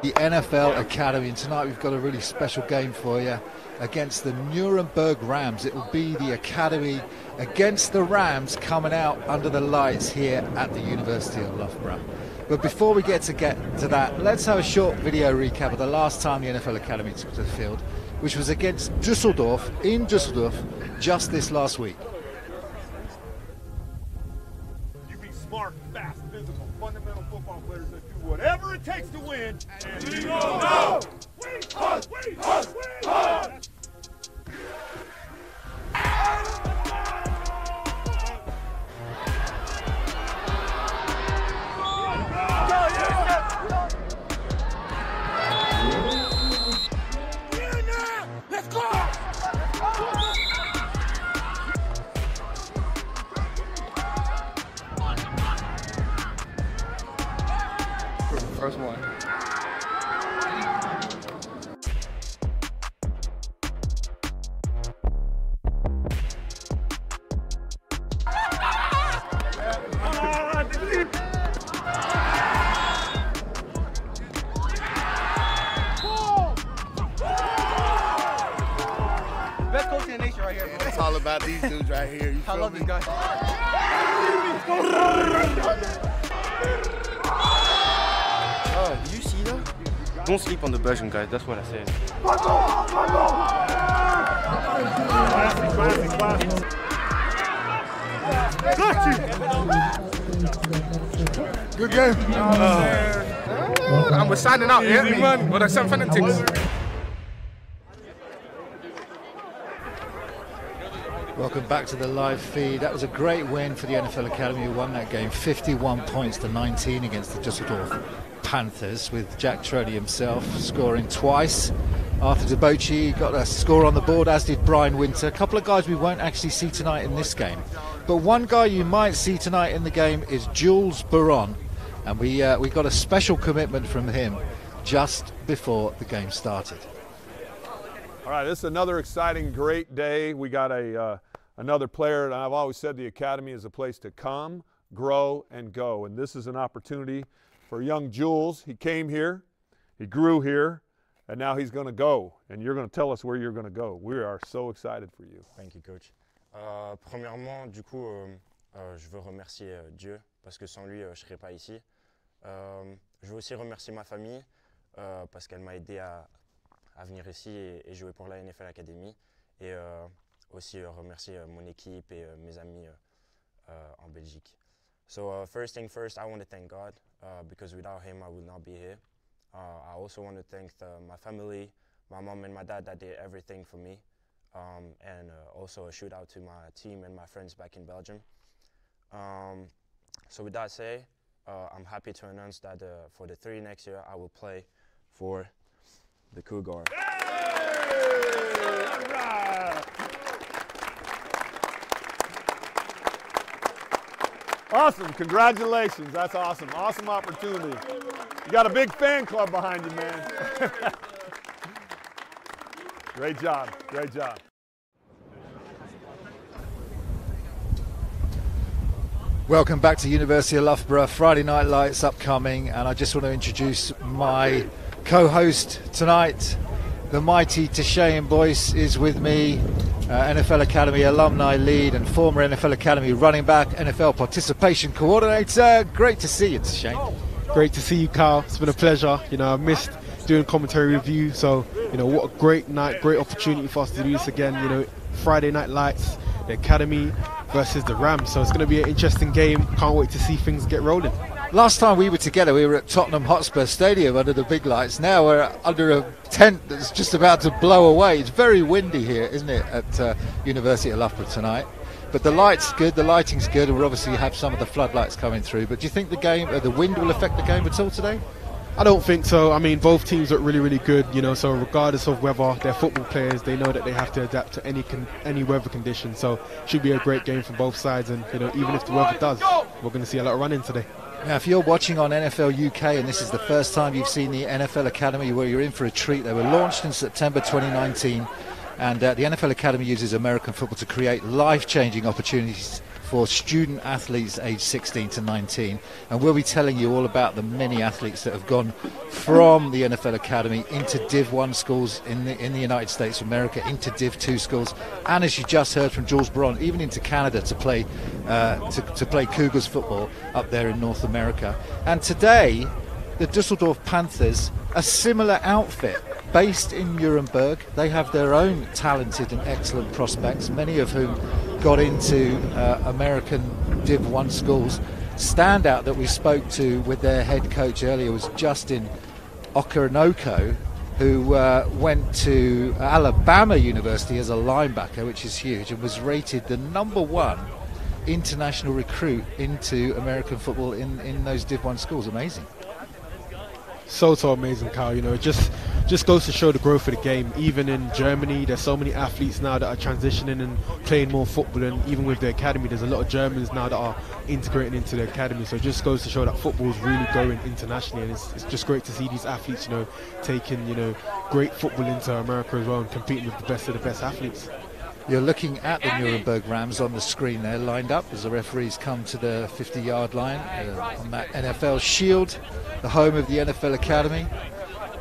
The NFL Academy, and tonight we've got a really special game for you against the Nuremberg Rams. It will be the Academy against the Rams coming out under the lights here at the University of Loughborough. But before we get to get to that, let's have a short video recap of the last time the NFL Academy took to the field, which was against Dusseldorf in Dusseldorf just this last week. It takes to win. And we go, go! We, we, we, First sleep on the Belgian guys, that's what I said. Classic, classic, classic. Good game. I'm signing out. Yeah, man. But some fanatics. Welcome back to the live feed. That was a great win for the NFL Academy who won that game 51 points to 19 against the Dusseldorf Panthers with Jack Troney himself scoring twice. Arthur DeBochi got a score on the board, as did Brian Winter. A couple of guys we won't actually see tonight in this game. But one guy you might see tonight in the game is Jules Baron. And we, uh, we got a special commitment from him just before the game started. All right, this is another exciting, great day. We got a uh, another player, and I've always said the academy is a place to come, grow, and go. And this is an opportunity for young Jules. He came here, he grew here, and now he's going to go. And you're going to tell us where you're going to go. We are so excited for you. Thank you, coach. Euh, premièrement, du coup, euh, euh, je veux remercier euh, Dieu parce que sans lui, euh, je ne serais pas ici. Euh, je veux aussi remercier ma famille parce qu'elle m'a aidé à, à venir ici et, et jouer pour la NFL Academy. Et aussi remercier mon équipe et mes amis en Belgique. So uh, first thing first, I want to thank God uh, because without Him, I would not be here. Uh, I also want to thank the, my family, my mom and my dad that did everything for me. Um, and uh, also a shout out to my team and my friends back in Belgium. Um, so with that said, uh, I'm happy to announce that for the three next year, I will play for the Cougar. Awesome. Congratulations. That's awesome. Awesome opportunity. You got a big fan club behind you, man. Great job. Great job. Welcome back to University of Loughborough. Friday Night Lights upcoming, and I just want to introduce my co-host tonight. The mighty Tashayan Boyce is with me, uh, NFL Academy alumni lead and former NFL Academy running back, NFL participation coordinator. Great to see you, Tashayan. Great to see you, Carl. It's been a pleasure. You know, I missed doing commentary you, so you know what a great night, great opportunity for us to do this again. You know, Friday Night Lights, the Academy versus the Rams. So it's going to be an interesting game. Can't wait to see things get rolling. Last time we were together, we were at Tottenham Hotspur Stadium under the big lights. Now we're under a tent that's just about to blow away. It's very windy here, isn't it, at uh, University of Loughborough tonight? But the light's good, the lighting's good, and we'll obviously have some of the floodlights coming through. But do you think the game, uh, the wind will affect the game at all today? I don't think so. I mean, both teams look really, really good. You know, so regardless of whether they're football players, they know that they have to adapt to any con- any weather condition. So, should be a great game for both sides. And you know, even if the weather does, we're going to see a lot of running today. Now, if you're watching on NFL UK and this is the first time you've seen the NFL Academy, where you're in for a treat, they were launched in September 2019, and uh, the NFL Academy uses American football to create life-changing opportunities for student athletes aged 16 to 19. And we'll be telling you all about the many athletes that have gone from the NFL Academy into Div 1 schools in the, in the United States of America, into Div 2 schools, and as you just heard from Jules Baron, even into Canada to play, uh, to, to play Cougars football up there in North America. And today, the Dusseldorf Panthers, a similar outfit based in Nuremberg. They have their own talented and excellent prospects, many of whom got into uh, American Div 1 schools. Standout that we spoke to with their head coach earlier was Justin Okoronoko, who uh, went to Alabama University as a linebacker, which is huge, and was rated the number one international recruit into American football in, in those Div 1 schools. Amazing so so amazing, Kyle. You know, it just just goes to show the growth of the game. Even in Germany, there's so many athletes now that are transitioning and playing more football. And even with the academy, there's a lot of Germans now that are integrating into the academy. So it just goes to show that football is really going internationally, and it's, it's just great to see these athletes, you know, taking you know great football into America as well and competing with the best of the best athletes. You're looking at the Nuremberg Rams on the screen They're lined up as the referees come to the 50 yard line uh, on that NFL shield, the home of the NFL Academy.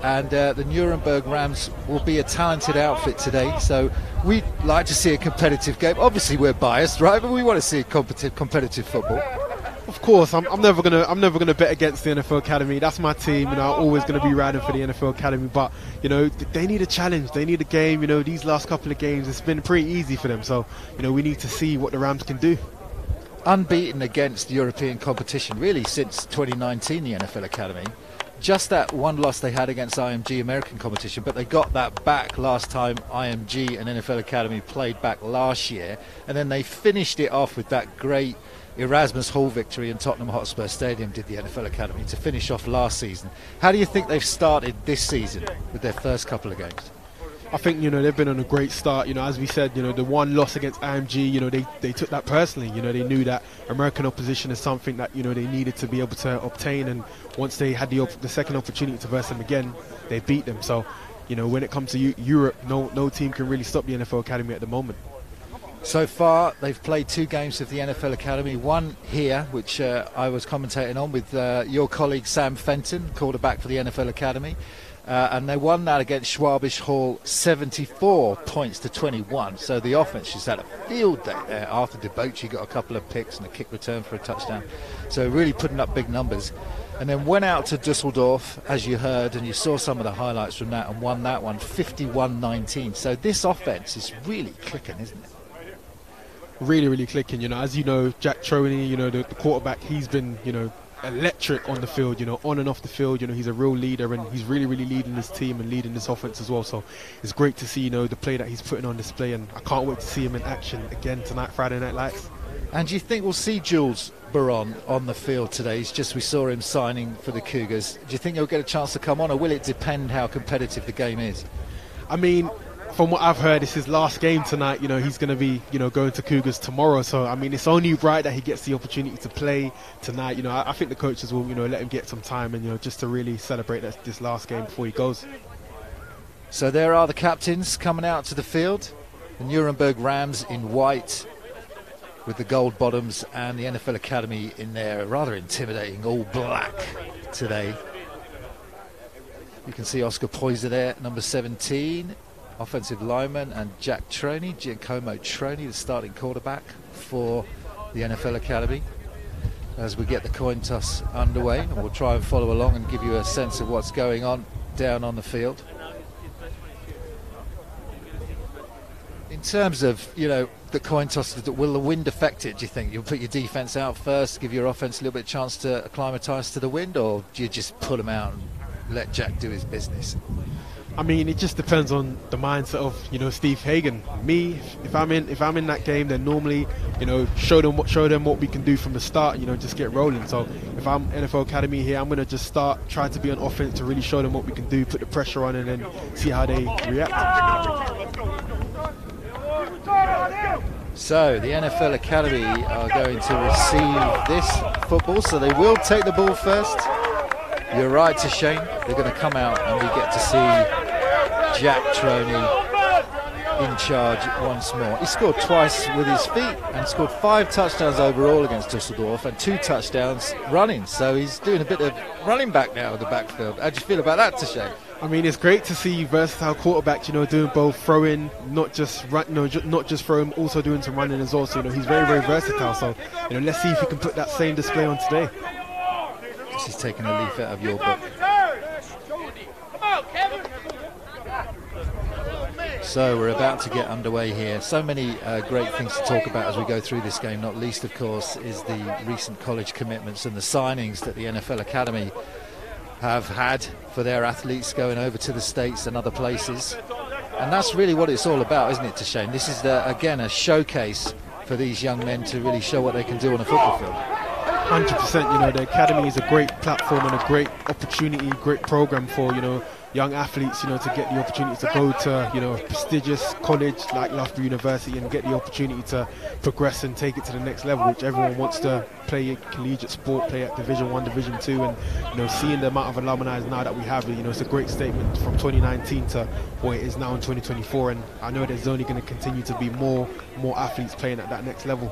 And uh, the Nuremberg Rams will be a talented outfit today. So we'd like to see a competitive game. Obviously, we're biased, right? But we want to see competitive, competitive football of course, I'm, I'm, never gonna I'm never gonna bet against the NFL Academy. That's my team, and I'm always gonna be riding for the NFL Academy. But you know, they need a challenge. They need a game. You know, these last couple of games, it's been pretty easy for them. So you know, we need to see what the Rams can do. Unbeaten against European competition, really, since 2019, the NFL Academy. Just that one loss they had against IMG American competition, but they got that back last time IMG and NFL Academy played back last year, and then they finished it off with that great Erasmus Hall victory in Tottenham Hotspur Stadium did the NFL Academy to finish off last season. How do you think they've started this season with their first couple of games? I think you know they've been on a great start. You know, as we said, you know the one loss against IMG, you know they, they took that personally. You know they knew that American opposition is something that you know they needed to be able to obtain, and once they had the op- the second opportunity to verse them again, they beat them. So, you know when it comes to U- Europe, no no team can really stop the NFL Academy at the moment. So far, they've played two games of the NFL Academy. One here, which uh, I was commentating on with uh, your colleague Sam Fenton, quarterback for the NFL Academy. Uh, and they won that against Schwäbisch Hall 74 points to 21. So the offense just had a field day there. Arthur DeBochi got a couple of picks and a kick return for a touchdown. So really putting up big numbers. And then went out to Dusseldorf, as you heard, and you saw some of the highlights from that and won that one 51 19. So this offense is really clicking, isn't it? Really, really clicking. You know, as you know, Jack Troney, you know, the, the, quarterback, he's been, you know, electric on the field, you know, on and off the field. You know, he's a real leader and he's really, really leading his team and leading this offense as well. So it's great to see, you know, the play that he's putting on display and I can't wait to see him in action again tonight, Friday Night Lights. And do you think we'll see Jules Baron on the field today? It's just we saw him signing for the Cougars. Do you think he'll get a chance to come on or will it depend how competitive the game is? I mean, from what I've heard, it's his last game tonight. You know, he's going to be, you know, going to Cougars tomorrow. So, I mean, it's only right that he gets the opportunity to play tonight. You know, I, I think the coaches will, you know, let him get some time and, you know, just to really celebrate this last game before he goes. So there are the captains coming out to the field. The Nuremberg Rams in white with the gold bottoms and the NFL Academy in their rather intimidating all black today. You can see Oscar Poyser there, number 17 offensive lineman, and Jack Troney, Giacomo Troney, the starting quarterback for the NFL Academy. As we get the coin toss underway, and we'll try and follow along and give you a sense of what's going on down on the field. In terms of, you know, the coin toss, will the wind affect it, do you think? You'll put your defence out first, give your offence a little bit of chance to acclimatise to the wind, or do you just pull them out and let Jack do his business? I mean, it just depends on the mindset of you know Steve Hagan. Me, if I'm in if I'm in that game, then normally you know show them what show them what we can do from the start. You know, just get rolling. So if I'm NFL Academy here, I'm gonna just start try to be on offense to really show them what we can do, put the pressure on, and then see how they react. So the NFL Academy are going to receive this football, so they will take the ball first. You're right to Shane. They're going to come out and we get to see Jack Troney in charge once more. He scored twice with his feet and scored five touchdowns overall against Dusseldorf and two touchdowns running. So he's doing a bit of running back now in the backfield. How do you feel about that, Tashay? I mean, it's great to see versatile quarterbacks, you know, doing both throwing, not just run, no, not just throwing, also doing some running as well. So, you know, he's very, very versatile. So, you know, let's see if he can put that same display on today. This is taking a leaf out of your book. So we're about to get underway here. So many uh, great things to talk about as we go through this game. Not least, of course, is the recent college commitments and the signings that the NFL Academy have had for their athletes going over to the states and other places. And that's really what it's all about, isn't it, to Shane? This is the, again a showcase for these young men to really show what they can do on a football field. 100%. You know, the academy is a great platform and a great opportunity, great program for you know young athletes, you know, to get the opportunity to go to, you know, a prestigious college like Loughborough University and get the opportunity to progress and take it to the next level, which everyone wants to play collegiate sport, play at Division One, Division Two, and you know, seeing the amount of alumni now that we have, you know, it's a great statement from 2019 to what it is now in 2024, and I know there's only going to continue to be more, more athletes playing at that next level.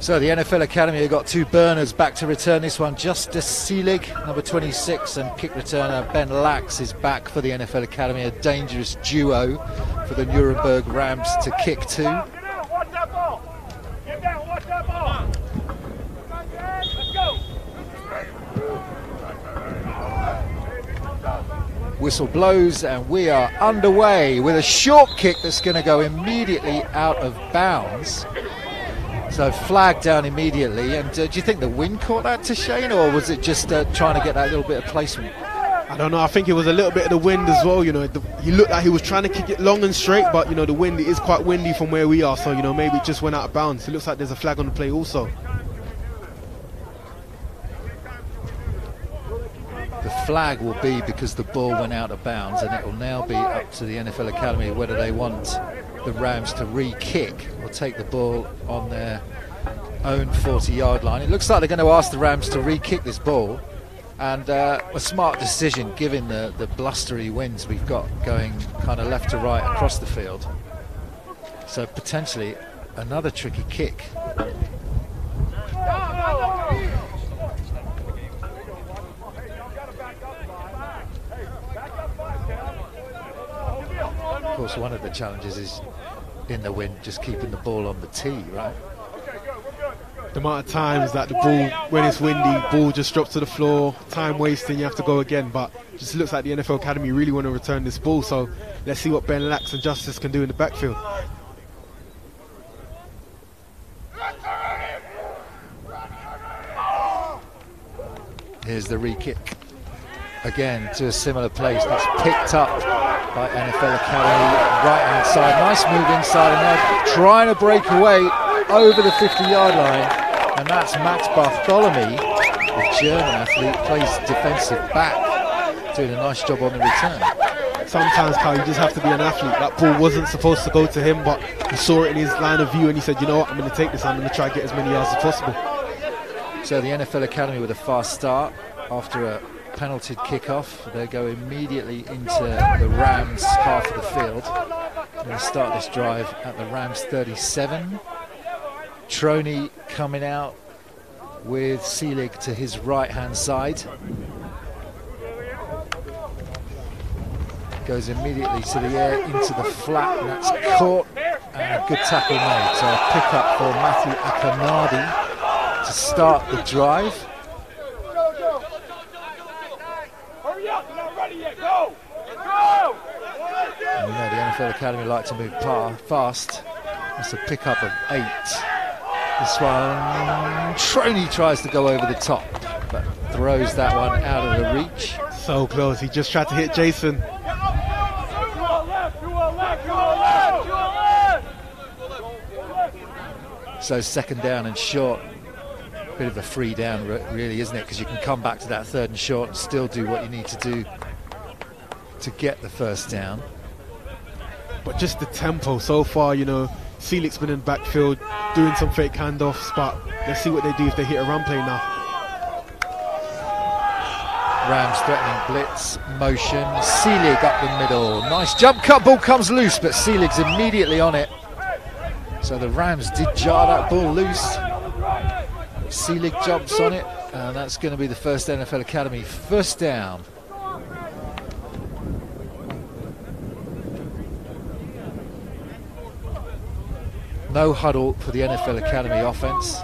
So the NFL Academy have got two burners back to return this one. Justice Seelig, number 26, and kick returner Ben Lax is back for the NFL Academy. A dangerous duo for the Nuremberg Rams to kick to. Whistle blows and we are underway with a short kick that's going to go immediately out of bounds. So flag down immediately. And uh, do you think the wind caught that to Shane, or was it just uh, trying to get that little bit of placement? I don't know. I think it was a little bit of the wind as well. You know, the, he looked like he was trying to kick it long and straight, but you know the wind is quite windy from where we are. So you know maybe it just went out of bounds. It looks like there's a flag on the play also. The flag will be because the ball went out of bounds, and it will now be up to the NFL Academy whether they want the Rams to re-kick or take the ball on their own 40-yard line. It looks like they're going to ask the Rams to re-kick this ball, and uh, a smart decision given the, the blustery winds we've got going kind of left to right across the field. So potentially another tricky kick. Course, one of the challenges is in the wind, just keeping the ball on the tee, right? The amount of times that the ball, when it's windy, ball just drops to the floor, time wasting, you have to go again. But just looks like the NFL Academy really want to return this ball. So let's see what Ben Lax and Justice can do in the backfield. Here's the re-kick. Again to a similar place. That's picked up by NFL Academy. Right hand side. Nice move inside and they're trying to break away over the 50 yard line. And that's Max Bartholomew, the German athlete, plays defensive back, doing a nice job on the return. Sometimes, Kyle, you just have to be an athlete. That ball wasn't supposed to go to him, but he saw it in his line of view and he said, you know what, I'm going to take this. I'm going to try and get as many yards as possible. So the NFL Academy with a fast start after a penalty kickoff. They go immediately into the Rams half of the field. They start this drive at the Rams 37. Troney coming out with Seelig to his right hand side. Goes immediately to the air into the flat and that's caught and a good tackle made. So a pick up for Matthew Akanadi to start the drive. And you know the NFL Academy like to move par fast. That's a pickup of eight. This one, Troney tries to go over the top, but throws that one out of the reach. So close. He just tried to hit Jason. So second down and short. Bit of a free down, really, isn't it? Because you can come back to that third and short and still do what you need to do to get the first down. But just the tempo so far, you know, Selig's been in backfield doing some fake handoffs, but let's see what they do if they hit a run play now. Rams threatening blitz, motion, Selig up the middle. Nice jump cut, ball comes loose, but Selig's immediately on it. So the Rams did jar that ball loose. Selig jumps on it, and that's going to be the first NFL Academy first down. No huddle for the NFL Academy offense.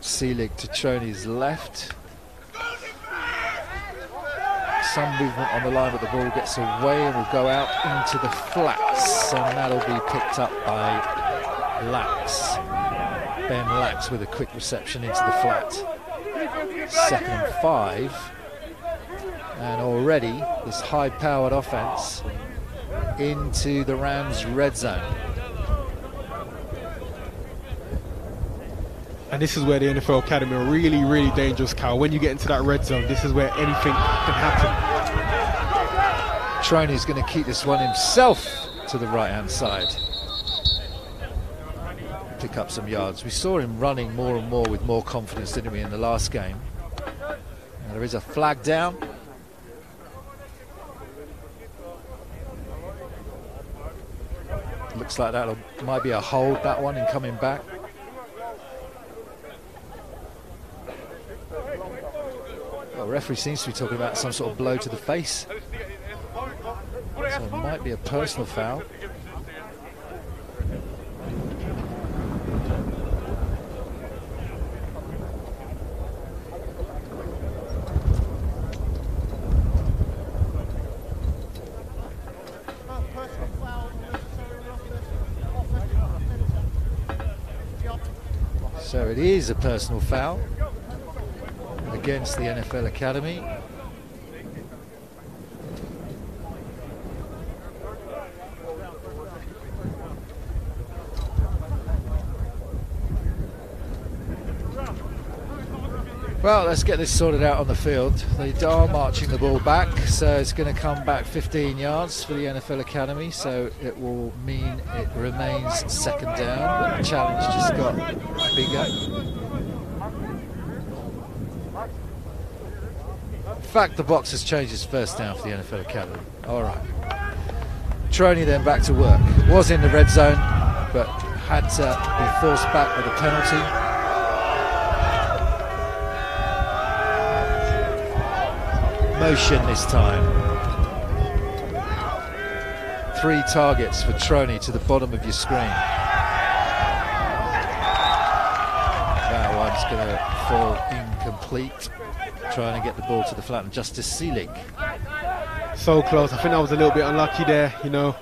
Selig to Troney's left. Some movement on the line, but the ball gets away and will go out into the flats, and that'll be picked up by Lax. Ben Lax with a quick reception into the flat. Second and five. And already this high-powered offense into the Rams' red zone. And this is where the NFL Academy are really, really dangerous, Cal. When you get into that red zone, this is where anything can happen. Troney's going to keep this one himself to the right-hand side. Pick up some yards. We saw him running more and more with more confidence, didn't we, in the last game. There is a flag down. Looks like that might be a hold, that one, in coming back. Well, referee seems to be talking about some sort of blow to the face. So it might be a personal foul. So it is a personal foul against the NFL Academy. Well, let's get this sorted out on the field. They are marching the ball back, so it's going to come back 15 yards for the NFL Academy, so it will mean it remains second down, but the challenge just got bigger. In fact, the box has changed its first down for the NFL Academy. All right. Troney then back to work. Was in the red zone, but had to be forced back with a penalty. Motion this time. Three targets for Troney to the bottom of your screen. That one's going to fall incomplete trying to get the ball to the flat and Justice Selig. So close. I think I was a little bit unlucky there, you know.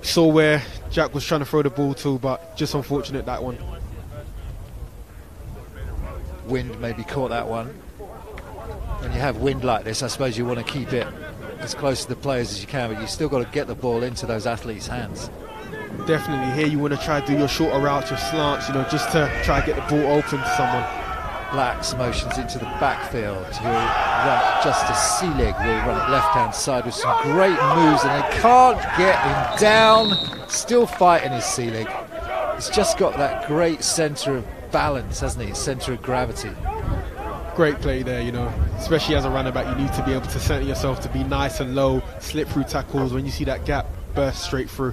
Saw where Jack was trying to throw the ball to, but just unfortunate that one. Wind maybe caught that one. When you have wind like this, I suppose you want to keep it as close to the players as you can, but you still got to get the ball into those athletes' hands. Definitely. Here you want to try to do your shorter routes, your slants, you know, just to try to get the ball open to someone. Lax motions into the backfield. He'll run Justice Selig will run it left-hand side with some great moves, and they can't get him down. Still fighting his Selig. He's just got that great centre of balance, hasn't he? Centre of gravity. Great play there, you know. Especially as a running back, you need to be able to center yourself to be nice and low, slip through tackles. When you see that gap, burst straight through.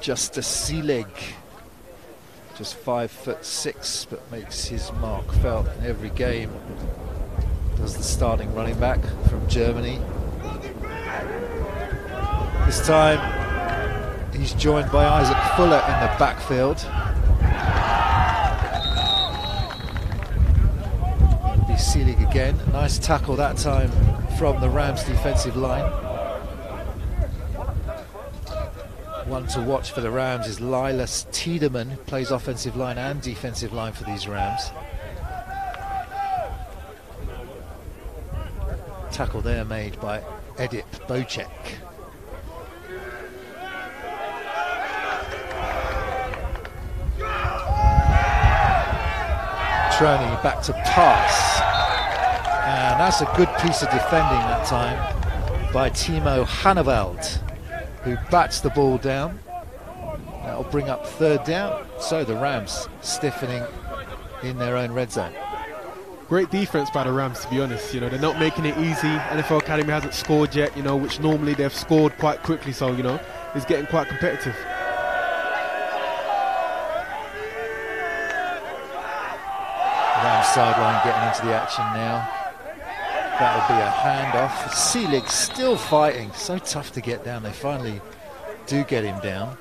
just Justice Selig just five foot six, but makes his mark felt in every game. Does the starting running back from Germany. This time he's joined by Isaac Fuller in the backfield. Be Selig again. Nice tackle that time from the Rams defensive line. One to watch for the Rams is Lilas Tiedemann, plays offensive line and defensive line for these Rams. Tackle there made by Edip Bocek. Troni back to pass. That's a good piece of defending that time by Timo Hanneveld, who bats the ball down. That'll bring up third down. So the Rams stiffening in their own red zone. Great defense by the Rams, to be honest. You know, they're not making it easy. NFL Academy hasn't scored yet, you know, which normally they've scored quite quickly. So, you know, it's getting quite competitive. Rams sideline getting into the action now. That'll be a handoff. Selig still fighting. So tough to get down. They finally do get him down.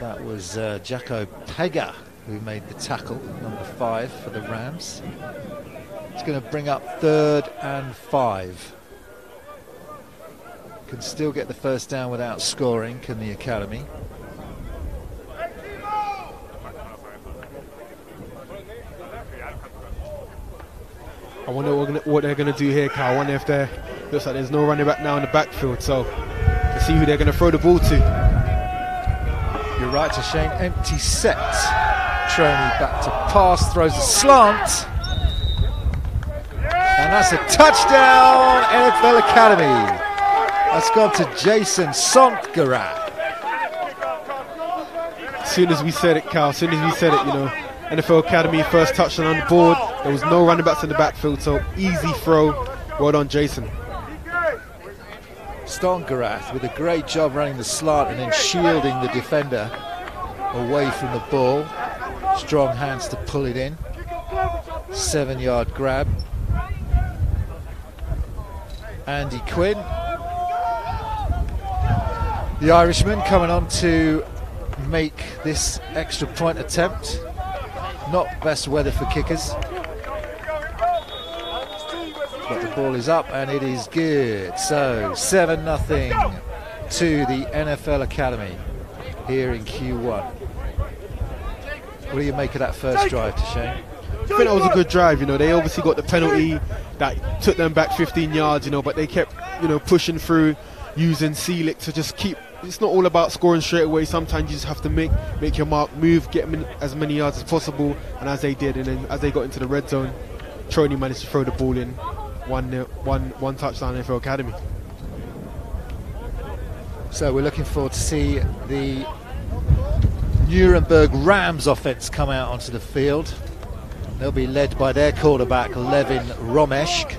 That was uh, Jaco Pega who made the tackle, number five for the Rams. It's going to bring up third and five. Can still get the first down without scoring, can the Academy. I wonder what, gonna, what they're going to do here, Carl. I wonder if they're. Looks like there's no running back now in the backfield, so see who they're going to throw the ball to. You're right to Shane. Empty set. Troni back to pass, throws a slant. And that's a touchdown, NFL Academy. That's gone to Jason Sontgerat. As soon as we said it, Carl, as soon as we said it, you know, NFL Academy first touchdown on the board. There was no running backs in the backfield, so easy throw. Well done, Jason. Stongarath with a great job running the slant and then shielding the defender away from the ball. Strong hands to pull it in. Seven yard grab. Andy Quinn. The Irishman coming on to make this extra point attempt. Not best weather for kickers. But the ball is up and it is good. So 7 nothing to the NFL Academy here in Q1. What do you make of that first drive to Shane? I think that was a good drive. You know, they obviously got the penalty that took them back 15 yards. You know, but they kept, you know, pushing through, using Selig to just keep. It's not all about scoring straight away. Sometimes you just have to make make your mark, move, get them as many yards as possible, and as they did, and then as they got into the red zone, Troni managed to throw the ball in, one one one touchdown NFL Academy. So we're looking forward to see the Nuremberg Rams offense come out onto the field. They'll be led by their quarterback, Levin Romeshk.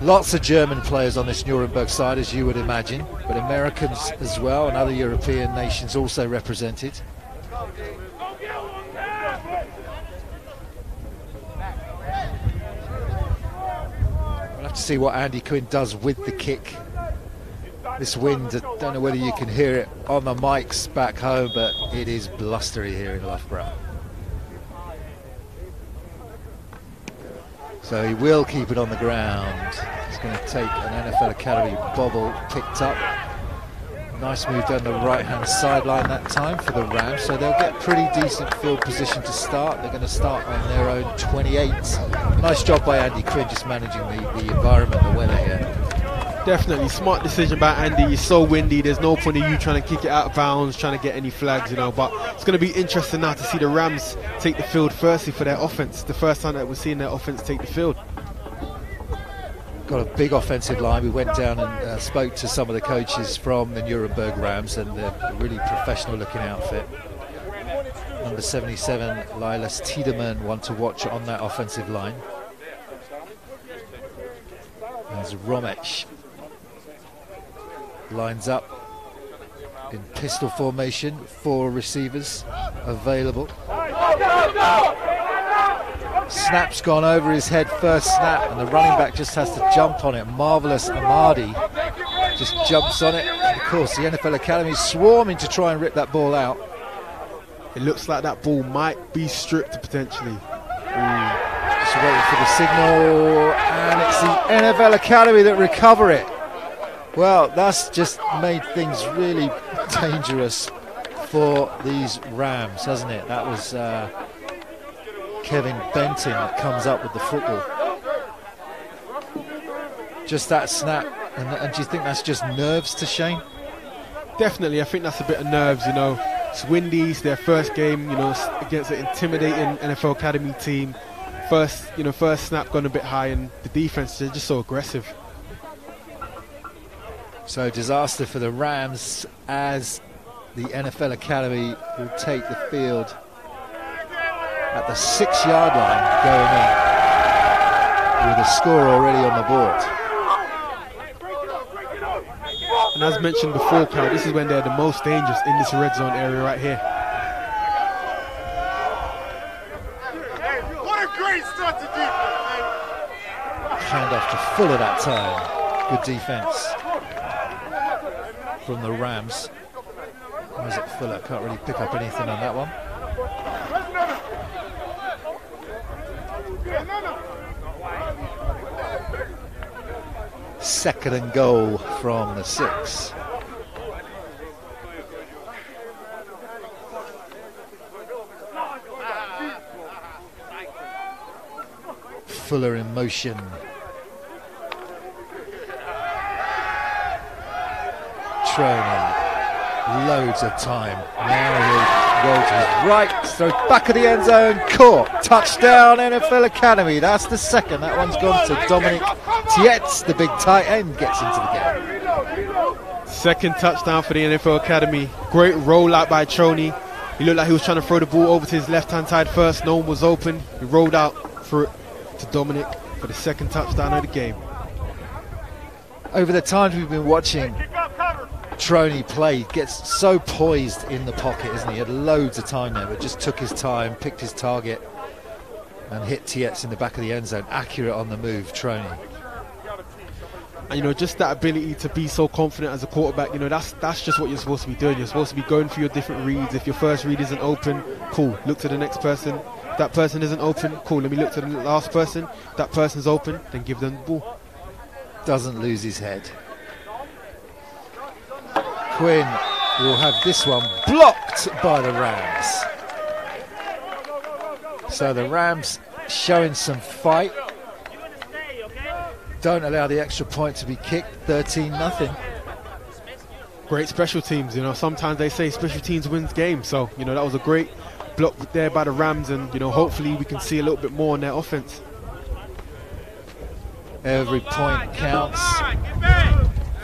Lots of German players on this Nuremberg side, as you would imagine, but Americans as well, and other European nations also represented. Have to see what Andy Quinn does with the kick. This wind, I don't know whether you can hear it on the mics back home, but it is blustery here in Loughborough. So he will keep it on the ground. He's going to take an NFL Academy bobble picked up. Nice move down the right-hand sideline that time for the Rams. So they'll get pretty decent field position to start. They're going to start on their own 28. Nice job by Andy Quinn just managing the, the environment, the weather here. Definitely smart decision by Andy. It's so windy. There's no point in you trying to kick it out of bounds, trying to get any flags, you know. But it's going to be interesting now to see the Rams take the field firstly for their offense. The first time that we're seeing their offense take the field. Got a big offensive line. We went down and uh, spoke to some of the coaches from the Nuremberg Rams, and they're a really professional-looking outfit. Number 77, Lilas Tiedemann, one to watch on that offensive line. There's Romech lines up in pistol formation, four receivers available. Snap's gone over his head first snap, and the running back just has to jump on it. Marvelous Amadi just jumps on it. And of course, the NFL Academy is swarming to try and rip that ball out. It looks like that ball might be stripped potentially. Ooh. Just waiting for the signal, and it's the NFL Academy that recover it. Well, that's just made things really dangerous for these Rams, hasn't it? That was uh, Kevin Benton comes up with the football. Just that snap, and, and do you think that's just nerves to Shane? Definitely, I think that's a bit of nerves. You know, it's windy. It's their first game. You know, against an intimidating NFL Academy team. First, you know, first snap gone a bit high, and the defense is just so aggressive. So disaster for the Rams as the NFL Academy will take the field at the six-yard line going in with a score already on the board. And as mentioned before, Cal, this is when they're the most dangerous in this red zone area right here. What a great start to defense, Hand off to Fuller that time. Good defense from the Rams. Isaac Fuller can't really pick up anything on that one. Second and goal from the six. Fuller in motion. Troney, loads of time. Now he rolls his right, throws back of the end zone, caught. Touchdown NFL Academy. That's the second. That one's gone to Dominic Tietz. The big tight end gets into the game. Second touchdown for the NFL Academy. Great rollout by Troney. He looked like he was trying to throw the ball over to his left-hand side first. No one was open. He rolled out for it to Dominic for the second touchdown of the game. Over the times we've been watching Troney play, gets so poised in the pocket, isn't he? He had loads of time there, but just took his time, picked his target, and hit Tietz in the back of the end zone. Accurate on the move, Troney. And you know, just that ability to be so confident as a quarterback, you know, that's that's just what you're supposed to be doing. You're supposed to be going for your different reads. If your first read isn't open, cool. Look to the next person. That person isn't open, cool. Let me look to the last person. That person's open, then give them the ball. Doesn't lose his head. Quinn will have this one blocked by the Rams. So the Rams showing some fight. Don't allow the extra point to be kicked. 13 nothing. Great special teams, you know. Sometimes they say special teams wins games. So, you know, that was a great block there by the Rams and, you know, hopefully we can see a little bit more on their offense. Every point counts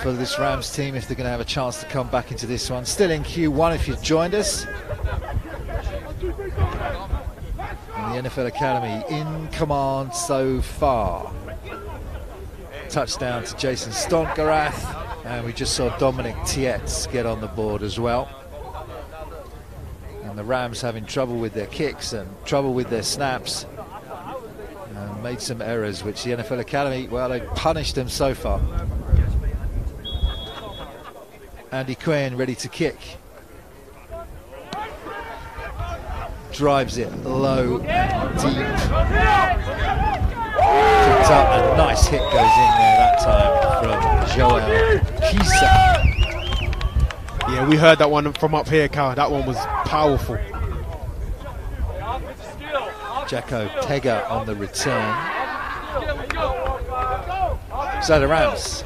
for this Rams team if they're going to have a chance to come back into this one. Still in Q1 if you've joined us. And the NFL Academy in command so far. Touchdown to Jason Stonkarath. And we just saw Dominic Tietz get on the board as well. And the Rams having trouble with their kicks and trouble with their snaps and made some errors, which the NFL Academy, well, they punished them so far. Andy Quinn ready to kick. Drives it low deep. Picked up a nice hit goes in there that time from Joel Kisa. Yeah, we heard that one from up here, Carl. That one was powerful. Jacko Tega on the return. So the Rams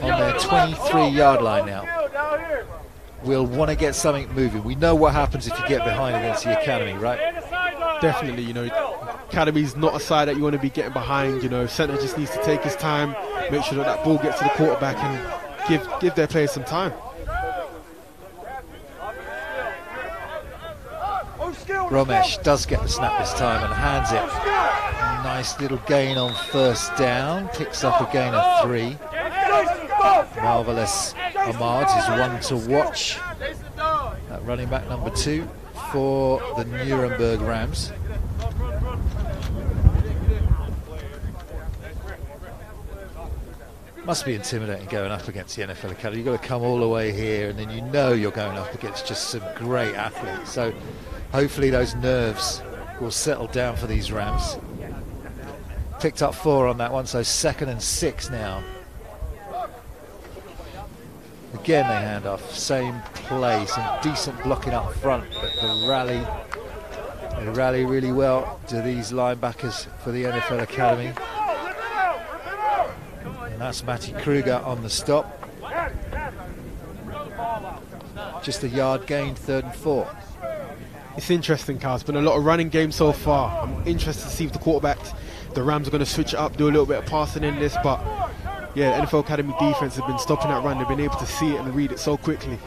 on their 23 yard line now. We'll want to get something moving. We know what happens if you get behind against the Academy, right? Definitely, you know, Academy's not a side that you want to be getting behind. You know, center just needs to take his time, make sure that that ball gets to the quarterback, and give give their players some time. Romesh does get the snap this time and hands it. Nice little gain on first down. Picks up a gain of three. Marvelous Ahmad is one to watch. At running back number two for the Nuremberg Rams. Must be intimidating going up against the NFL Academy. You've got to come all the way here, and then you know you're going up against just some great athletes. So hopefully those nerves will settle down for these Rams. Picked up four on that one, so second and six now. Again, they hand off. Same play, some decent blocking up front, but the rally, they rally really well to these linebackers for the NFL Academy. And that's Matty Kruger on the stop. Just a yard gain, third and four. It's interesting, Carl. It's been a lot of running game so far. I'm interested to see if the quarterbacks, the Rams, are going to switch up, do a little bit of passing in this. But yeah, the NFL Academy defense has been stopping that run. They've been able to see it and read it so quickly.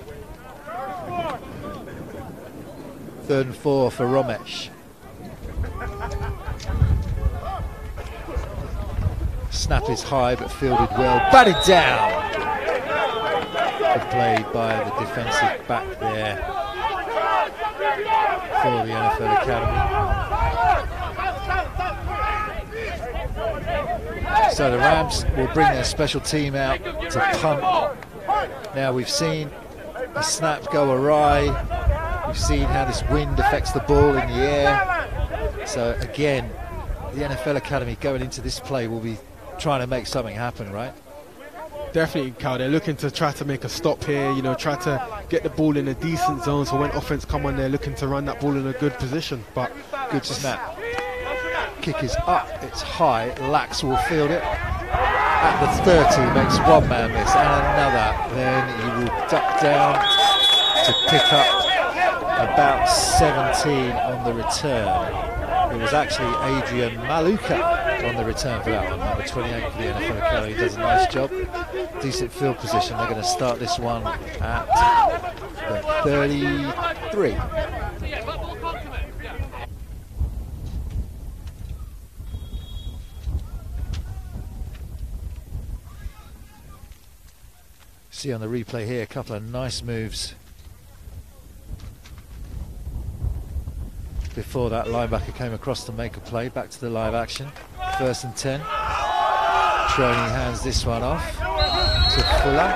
Third and four for Romesh. Snap is high but fielded well. Batted down. Good play by the defensive back there for the NFL Academy. So the Rams will bring their special team out to punt. Now we've seen the snap go awry. We've seen how this wind affects the ball in the air. So again, the NFL Academy going into this play will be trying to make something happen, right? Definitely, Cal. They're looking to try to make a stop here. You know, try to get the ball in a decent zone. So when offense come on, they're looking to run that ball in a good position. But good snap. Kick is up. It's high. Lax will field it at the 30. Makes one man miss and another. Then he will duck down to pick up about 17 on the return. It was actually Adrian Maluka on the return for that one, number 28 for the NFL Academy. Does a nice job. Decent field position. They're going to start this one at the 33. See on the replay here a couple of nice moves before that linebacker came across to make a play. Back to the live action. First and 10. Troney hands this one off to Fuller.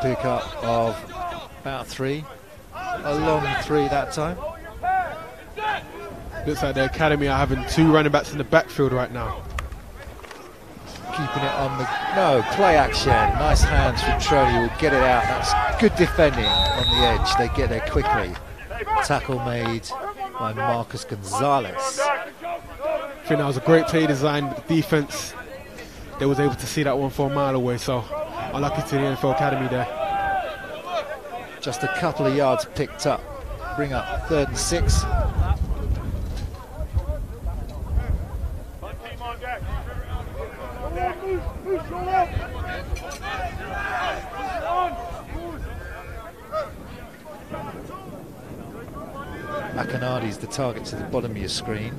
Pick up of about three. A long three that time. Looks like the Academy are having two running backs in the backfield right now. Keeping it on the no play action. Nice hands from Troney. Will get it out. That's good defending on the edge. They get there quickly. Tackle made by Marcus Gonzalez. I think that was a great play design. The defense, they was able to see that one from a mile away. So, unlucky to the NFL Academy there. Just a couple of yards picked up. Bring up third and six. Akinadi's the target to the bottom of your screen.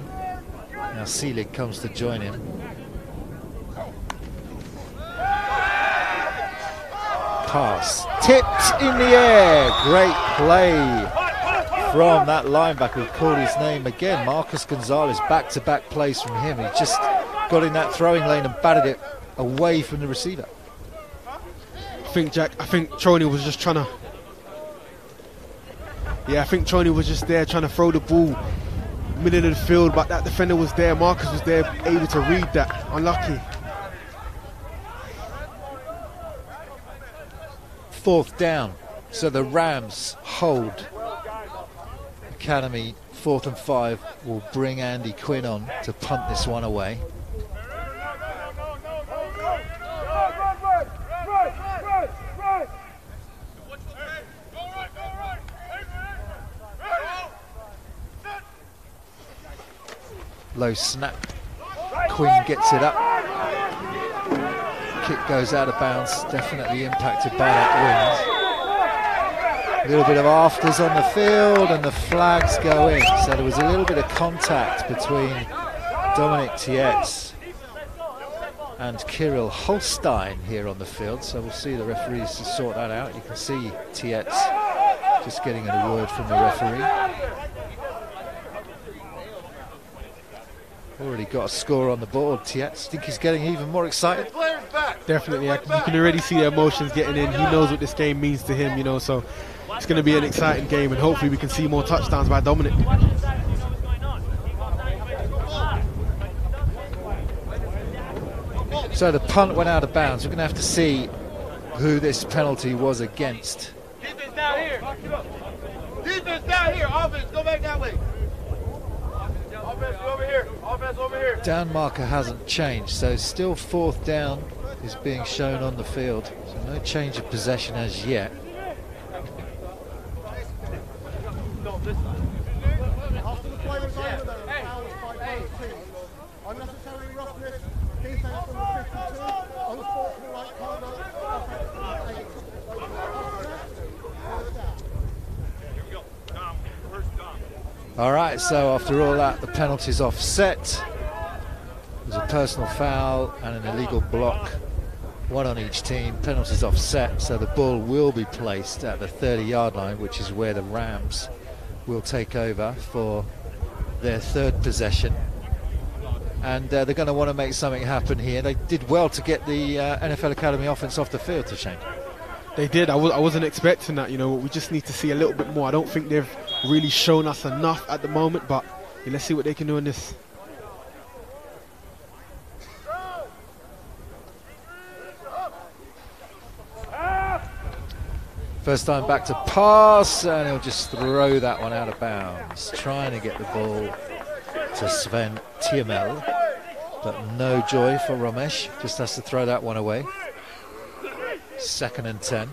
Now Seelig comes to join him. Pass. Tipped in the air. Great play from that linebacker who called his name again. Marcus Gonzalez. Back-to-back -back plays from him. He just got in that throwing lane and batted it away from the receiver. I think Jack, I think Troney was just trying to yeah, I think Tony was just there trying to throw the ball middle of the field, but that defender was there. Marcus was there, able to read that. Unlucky. Fourth down. So the Rams hold. Academy, fourth and five, will bring Andy Quinn on to punt this one away. Low snap. Quinn gets it up. Kick goes out of bounds. Definitely impacted by that wind. A little bit of afters on the field and the flags go in. So there was a little bit of contact between Dominic Tietz and Kirill Holstein here on the field. So we'll see the referees to sort that out. You can see Tietz just getting a word from the referee. Already got a score on the board. Tietz, think he's getting even more excited. Definitely, you can already see the emotions getting in. He knows what this game means to him, you know. So it's going to be an exciting game, and hopefully we can see more touchdowns by Dominic. So the punt went out of bounds. We're going to have to see who this penalty was against. Defense down here. Defense down here. Offense, go back that way. Offense, go over here. Offense, over here. Down marker hasn't changed, so still fourth down is being shown on the field. So no change of possession as yet. After the play was over, though, a foul was by both teams. Unnecessary roughness, defense on the 52, unsportsmanlike conduct, offense on the 8. After that, first down. All right, so after all that, the penalty's offset. There's a personal foul and an illegal block, one on each team. Penalties offset, so the ball will be placed at the 30-yard line, which is where the Rams will take over for their third possession. And uh, they're going to want to make something happen here. They did well to get the uh, NFL Academy offense off the field to Shane. They did. I w- I wasn't expecting that. You know, we just need to see a little bit more. I don't think they've really shown us enough at the moment, but yeah, let's see what they can do in this. First time back to pass, and he'll just throw that one out of bounds. Trying to get the ball to Sven Tiamel, but no joy for Ramesh. Just has to throw that one away. Second and 10.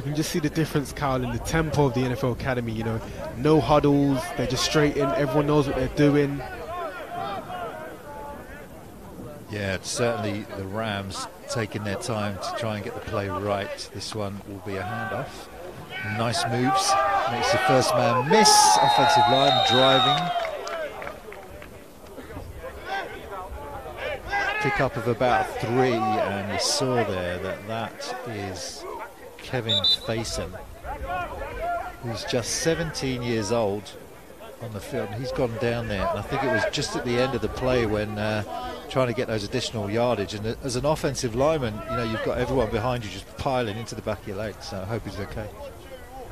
You can just see the difference, Kyle, in the tempo of the NFL Academy. You know, no huddles. They're just straight in. Everyone knows what they're doing. Yeah, certainly the Rams taking their time to try and get the play right. This one will be a handoff. Nice moves. Makes the first man miss. Offensive line driving. Pick up of about three, and you saw there that that is Kevin Faison, who's just 17 years old on the field. He's gone down there, and I think it was just at the end of the play when uh, trying to get those additional yardage. And as an offensive lineman, you know you've got everyone behind you just piling into the back of your legs. So I hope he's okay.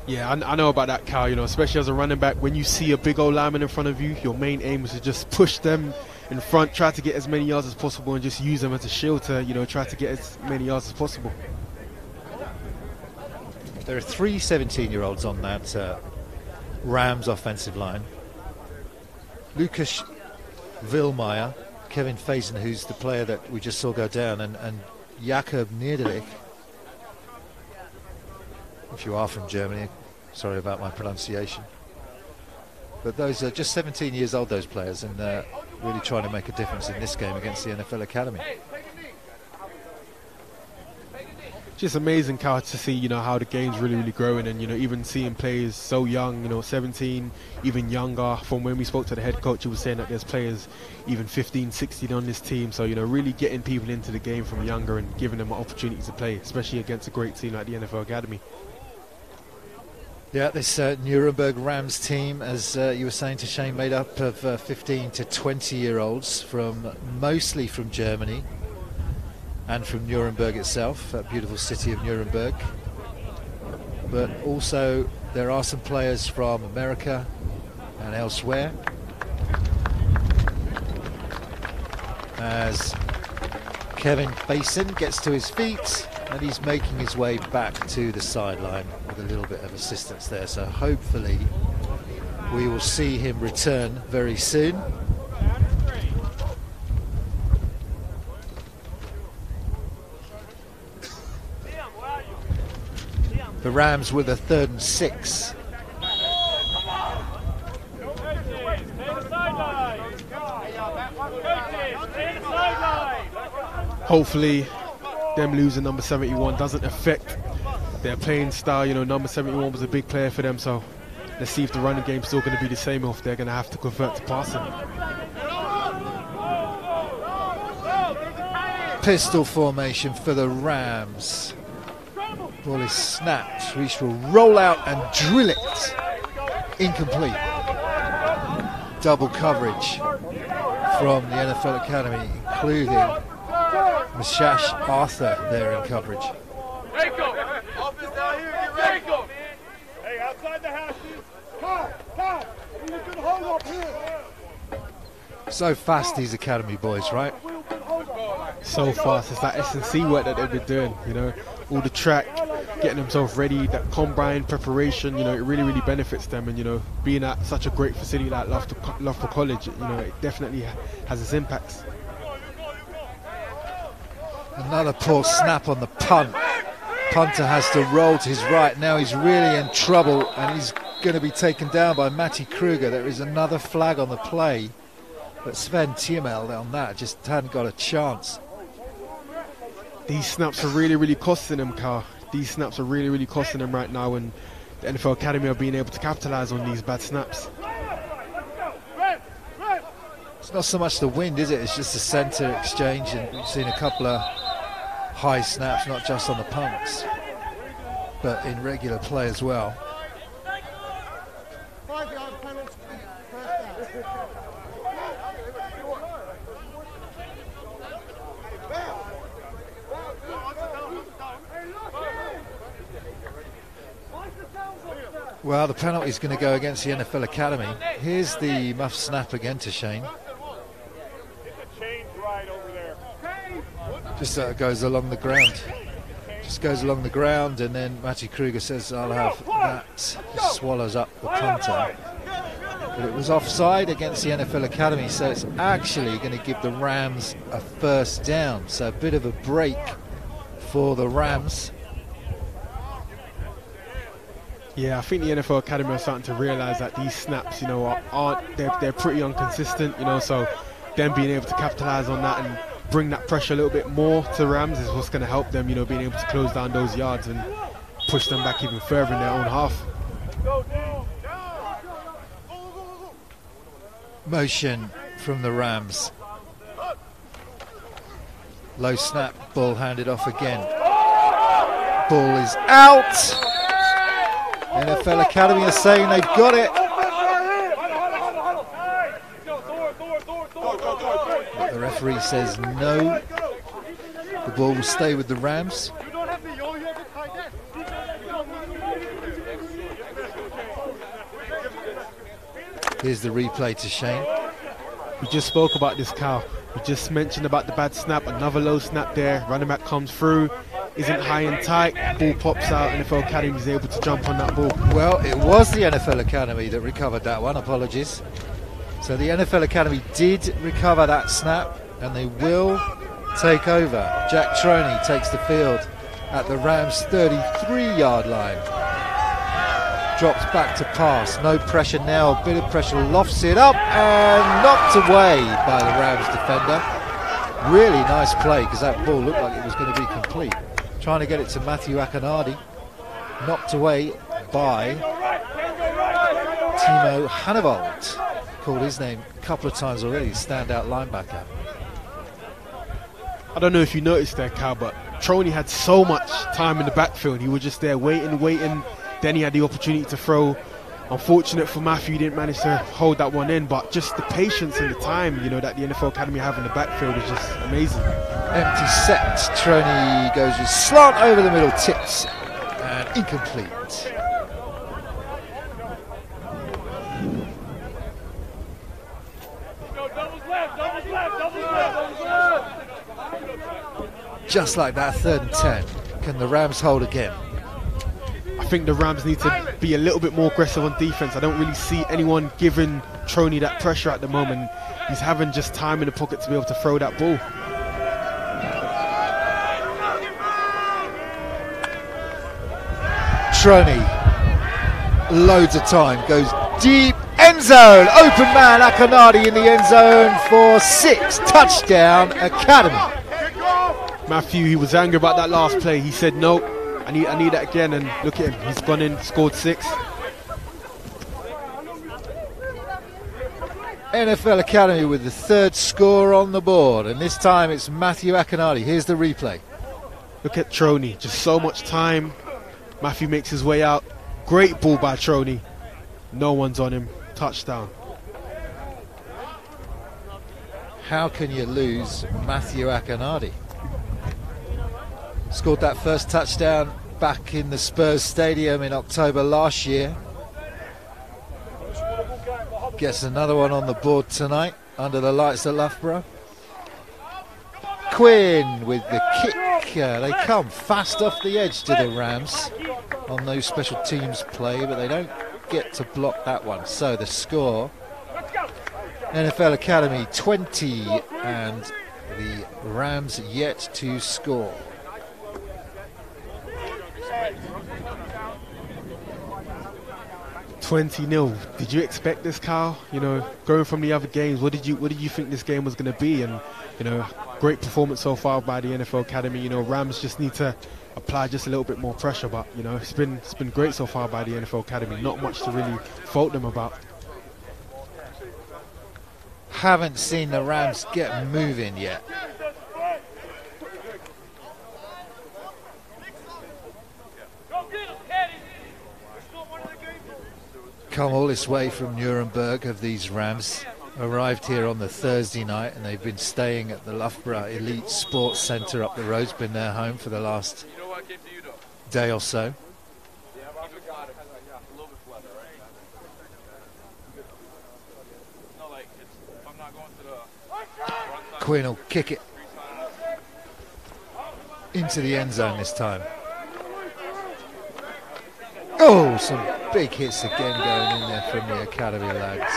Yeah, I, I know about that, Carl. You know, especially as a running back, when you see a big old lineman in front of you, your main aim is to just push them in front, try to get as many yards as possible, and just use them as a shield to, you know, try to get as many yards as possible. There are three 17 year olds on that uh, Rams offensive line. Lucas Vilmeyer, Kevin Faison, who's the player that we just saw go down, and, and Jakob Niederlich. If you are from Germany, sorry about my pronunciation. But those are just 17 years old, those players, and uh, really trying to make a difference in this game against the NFL Academy. Just amazing, Carl, to see, you know, how the game's really, really growing, and you know, even seeing players so young, you know, 17, even younger. From when we spoke to the head coach, he was saying that there's players even 15, 16 on this team. So you know, really getting people into the game from younger and giving them an opportunity to play, especially against a great team like the NFL Academy. Yeah, this uh, Nuremberg Rams team, as uh, you were saying to Shane, made up of uh, 15 to 20 year olds from mostly from Germany and from Nuremberg itself, that beautiful city of Nuremberg. But also there are some players from America and elsewhere. As Kevin Faison gets to his feet and he's making his way back to the sideline with a little bit of assistance there. So hopefully we will see him return very soon. The Rams with a third and six. Hopefully, them losing number 71 doesn't affect their playing style. You know, number 71 was a big player for them, so let's see if the running game's still going to be the same or if they're going to have to convert to passing. Pistol formation for the Rams. Ball is snapped. Reach will roll out and drill it. Incomplete. Double coverage. from the NFL Academy, including Mashash Arthur there in coverage. So fast these Academy boys, right? so fast. It's that S and C work that they've been doing. You know, all the track, getting themselves ready, that combine preparation. You know, it really, really benefits them. And you know, being at such a great facility like Loughborough, Co- Loughborough College, you know, it definitely has its impacts. Another poor snap on the punt. Punter has to roll to his right. Now he's really in trouble and he's going to be taken down by Matty Kruger. There is another flag on the play. But Sven Tiemel on that just hadn't got a chance. These snaps are really, really costing them, Carl. These snaps are really, really costing them right now, and the NFL Academy are being able to capitalize on these bad snaps. It's not so much the wind, is it? It's just the centre exchange, and we've seen a couple of high snaps, not just on the punts, but in regular play as well. Five yard penalty. First down. Well, the penalty is going to go against the NFL Academy. Here's the muff snap again to Shane. Just uh, goes along the ground. Just goes along the ground, and then Matty Kruger says, I'll have that. Just swallows up the punter. But it was offside against the NFL Academy, so it's actually going to give the Rams a first down. So a bit of a break for the Rams. Yeah, I think the NFL Academy are starting to realise that these snaps, you know, are- aren't they're, they're pretty inconsistent, you know. So them being able to capitalise on that and bring that pressure a little bit more to Rams is what's going to help them, you know, being able to close down those yards and push them back even further in their own half. Motion from the Rams. Low snap, ball handed off again. Ball is out. NFL Academy are saying they've got it. But the referee says no. The ball will stay with the Rams. You don't have the yo, you have the tight end. Here's the replay to Shane. We just spoke about this, Cal. We just mentioned about the bad snap, another low snap there. Running back comes through, isn't high and tight. Ball pops out, NFL Academy is able to jump on that ball. Well, it was the NFL Academy that recovered that one. Apologies. So the NFL Academy did recover that snap, and they will take over. Jack Troney takes the field at the Rams' 33-yard line. Drops back to pass. No pressure now. A bit of pressure. Lofts it up and knocked away by the Rams defender. Really nice play because that ball looked like it was going to be complete. Trying to get it to Matthew Akinadi. Knocked away by Timo Hannewald. Called his name a couple of times already. Standout linebacker. I don't know if you noticed there, Cal, but Troney had so much time in the backfield. He was just there waiting, waiting. Then he had the opportunity to throw. Unfortunate for Matthew, he didn't manage to hold that one in, but just the patience and the time, you know, that the NFL Academy have in the backfield is just amazing. Empty set. Troney goes with slant over the middle, tips and incomplete. Just like that, third and ten. Can the Rams hold again? I think the Rams need to be a little bit more aggressive on defense. I don't really see anyone giving Troney that pressure at the moment. He's having just time in the pocket to be able to throw that ball. Troney, loads of time, goes deep, end zone, open man, Akinadi in the end zone for six, touchdown, Academy. Matthew, he was angry about that last play. He said, "No, I need, I need that again." And look at him, he's gone in, scored six. NFL Academy with the third score on the board, and this time it's Matthew Akinadi. Here's the replay. Look at Troney, just so much time. Matthew makes his way out. Great ball by Troney. No one's on him. Touchdown. how can you lose Matthew Akinadi? Scored that first touchdown back in the Spurs Stadium in October last year. Gets another one on the board tonight under the lights at Loughborough. Quinn with the kick. Uh, they come fast off the edge to the Rams on those special teams play, but they don't get to block that one. So the score NFL Academy 20 and the Rams yet to score. Twenty 0 Did you expect this, Carl? You know, going from the other games, what did you what did you think this game was going to be? And you know, great performance so far by the NFL Academy. You know, Rams just need to apply just a little bit more pressure, but you know, it's been it's been great so far by the NFL Academy. Not much to really fault them about. Haven't seen the Rams get moving yet. Come all this way from Nuremberg of these Rams. Arrived here on the Thursday night and they've been staying at the Loughborough Elite Sports Centre up the road. It's been their home for the last day or so. Quinn will kick it into the end zone this time. Oh, oh, some big hits again going in there from the academy lads.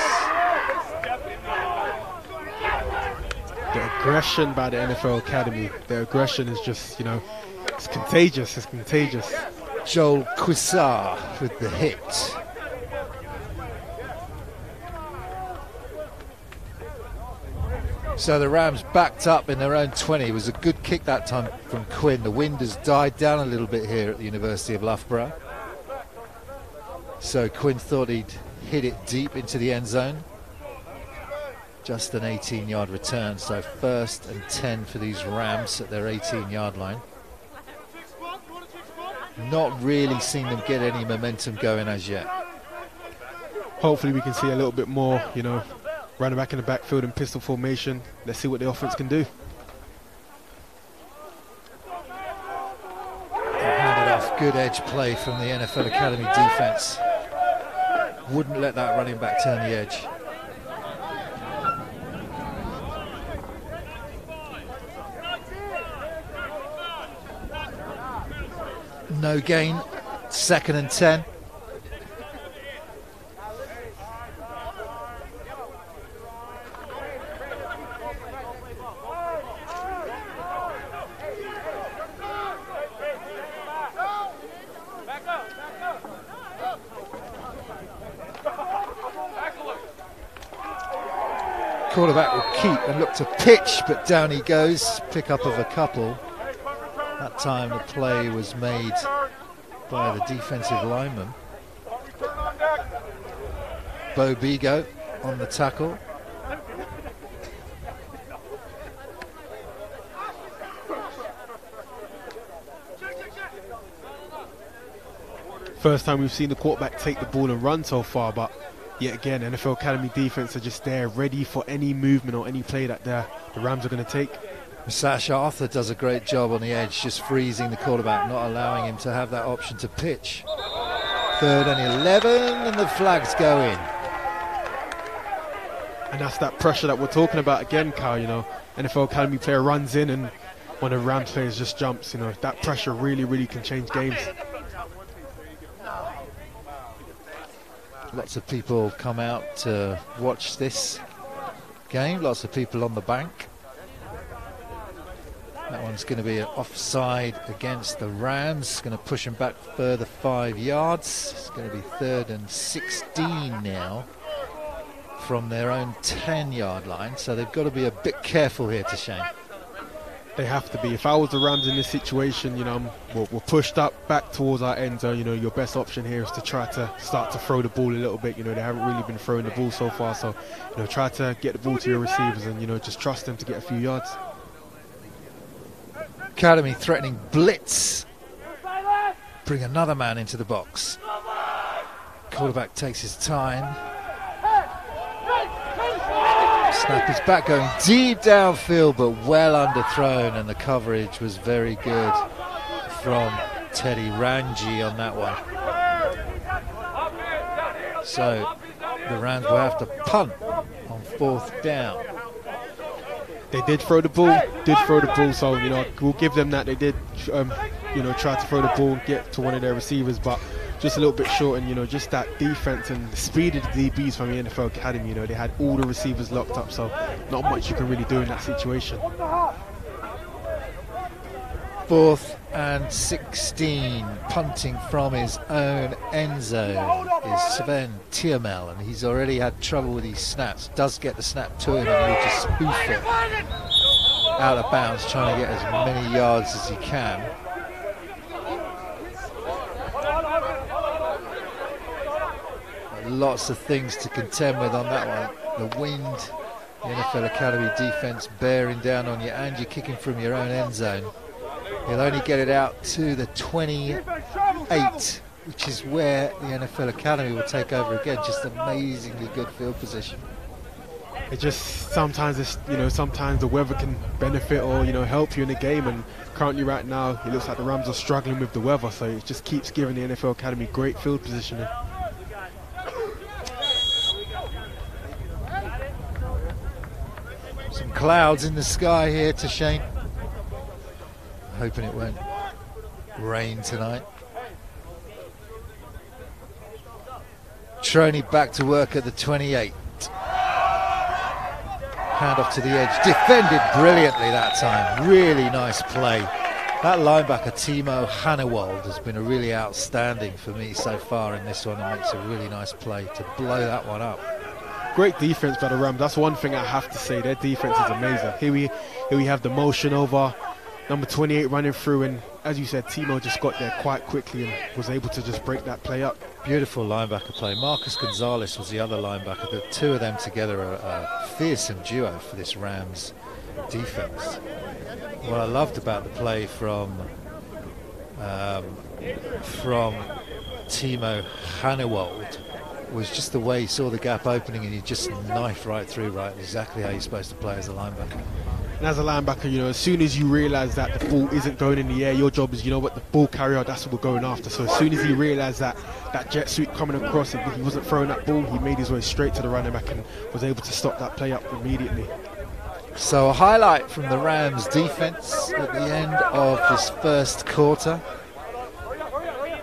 The aggression by the NFL Academy, the aggression is just, you know, it's contagious. It's contagious. Joel Quissar with the hit. So the Rams backed up in their own 20. It was a good kick that time from Quinn. The wind has died down a little bit here at the University of Loughborough. So Quinn thought he'd hit it deep into the end zone. Just an 18 yard return. So first and 10 for these Rams at their 18 yard line. Not really seen them get any momentum going as yet. Hopefully, we can see a little bit more, you know, running back in the backfield in pistol formation. Let's see what the offense can do. Good edge play from the NFL Academy defense. Wouldn't let that running back turn the edge. No gain, second and 10. Quarterback will keep and look to pitch, but down he goes. Pick up of a couple. That time the play was made by the defensive lineman. Bo Bigo on the tackle. First time we've seen the quarterback take the ball and run so far, but yet again, NFL Academy defense are just there, ready for any movement or any play that the, the Rams are going to take. Sasha Arthur does a great job on the edge, just freezing the quarterback, not allowing him to have that option to pitch. Third and 11, and the flags go in. And that's that pressure that we're talking about again, Kyle. You know, NFL Academy player runs in and one of the Rams players just jumps. You know, that pressure really, really can change games. Lots of people come out to watch this game. Lots of people on the bank. That one's going to be an offside against the Rams. Going to push them back further five yards. It's going to be third and 16 now from their own 10 yard line. So they've got to be a bit careful here to Shane. They have to be. If I was the Rams in this situation, you know, we're, we're pushed up back towards our end zone. You know, your best option here is to try to start to throw the ball a little bit. You know, they haven't really been throwing the ball so far. So, you know, try to get the ball to your receivers and, you know, just trust them to get a few yards. Academy threatening blitz. Bring another man into the box. Quarterback takes his time. Snap is back going deep downfield, but well underthrown, and the coverage was very good from Teddy Ranji on that one. So the Rams will have to punt on fourth down. They did throw the ball, did throw the ball, so you know we'll give them that. They did, um, you know, try to throw the ball, get to one of their receivers, but just a little bit short. And you know, just that defense and the speed of the DBs from the NFL Academy. You know, they had all the receivers locked up, so not much you can really do in that situation. Fourth and 16, punting from his own end zone is Sven Tiamel, and he's already had trouble with these snaps. Does get the snap to him, and he'll just spoof it out of bounds, trying to get as many yards as he can. Lots of things to contend with on that one. The wind, the NFL Academy defense bearing down on you, and you're kicking from your own end zone. He'll only get it out to the 28, which is where the NFL Academy will take over again. Just amazingly good field position. It just sometimes it's you know sometimes the weather can benefit or you know help you in the game and currently right now it looks like the Rams are struggling with the weather so it just keeps giving the NFL Academy great field positioning. Clouds in the sky here to Shane. Hoping it won't rain tonight. Troney back to work at the 28. Hand off to the edge. Defended brilliantly that time. Really nice play. That linebacker, Timo Hannewald, has been a really outstanding for me so far in this one and makes a really nice play to blow that one up. Great defense by the Rams. That's one thing I have to say. Their defense is amazing. Here we, here we have the motion over number 28 running through, and as you said, Timo just got there quite quickly and was able to just break that play up. Beautiful linebacker play. Marcus Gonzalez was the other linebacker. The two of them together are a fearsome duo for this Rams defense. What I loved about the play from um, from Timo Hannewald was just the way he saw the gap opening and he just knifed right through, right exactly how you're supposed to play as a linebacker. And as a linebacker, you know, as soon as you realise that the ball isn't going in the air, your job is, you know what, the ball carrier, that's what we're going after. So as soon as he realised that that jet sweep coming across, if he wasn't throwing that ball, he made his way straight to the running back and was able to stop that play up immediately. So a highlight from the Rams defense at the end of this first quarter.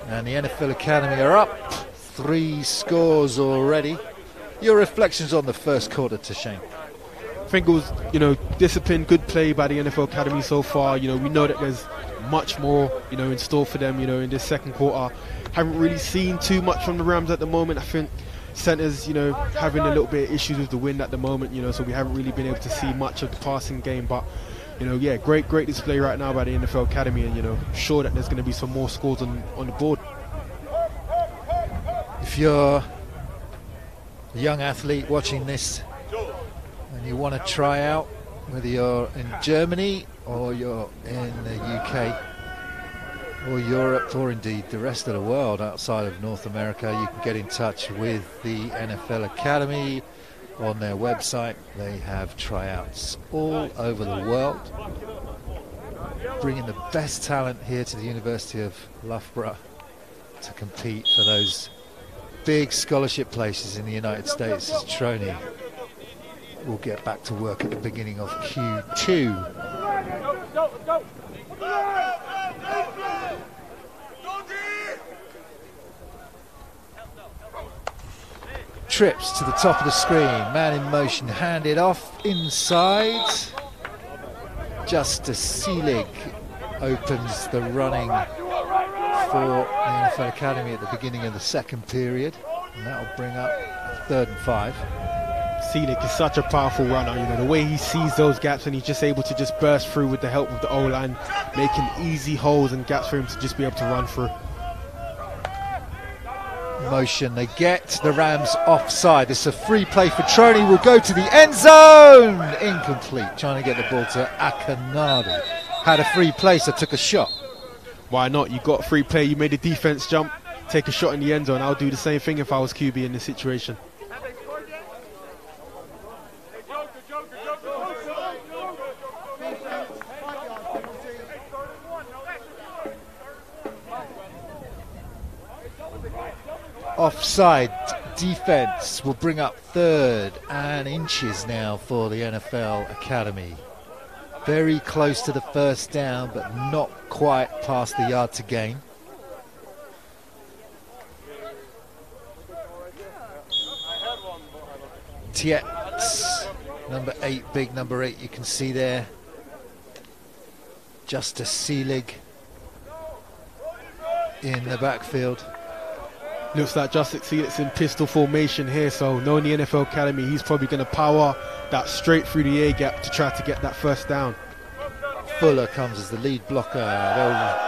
And the NFL Academy are up three scores already. Your reflections on the first quarter to Shane? I think it was, you know, discipline, good play by the NFL Academy so far. You know, we know that there's much more, you know, in store for them, you know, in this second quarter. Haven't really seen too much from the Rams at the moment. I think centers, you know, having a little bit of issues with the wind at the moment, you know, so we haven't really been able to see much of the passing game. But, you know, yeah, great, great display right now by the NFL Academy, and you know, sure that there's going to be some more scores on on the board. If you're a young athlete watching this and you want to try out, whether you're in Germany or you're in the UK or Europe or indeed the rest of the world outside of North America, you can get in touch with the NFL Academy on their website. They have tryouts all over the world, bringing the best talent here to the University of Loughborough to compete for those big scholarship places in the United States as Troney will get back to work at the beginning of Q2. Trips to the top of the screen, man in motion, handed off inside. Justice Seelig opens the running for the NFL Academy at the beginning of the second period, and that'll bring up third and five. Seelig is such a powerful runner. You know the way he sees those gaps and he's just able to just burst through with the help of the O line, making easy holes and gaps for him to just be able to run through. Motion, they get the Rams offside. It's a free play for Troney. Will go to the end zone. Incomplete. Trying to get the ball to Akinadi. Had a free play, so took a shot why not? You got free play, you made a defense jump, take a shot in the end zone. I'll do the same thing if I was QB in this situation. Offside defense will bring up third and inches now for the NFL Academy. Very close to the first down, but not quite past the yard to gain. Tietz, number eight, big number eight, you can see there. Justice Seelig in the backfield. Looks like Justice Seelig's in pistol formation here, so knowing the NFL Academy, he's probably going to power that straight through the A gap to try to get that first down. Fuller comes as the lead blocker.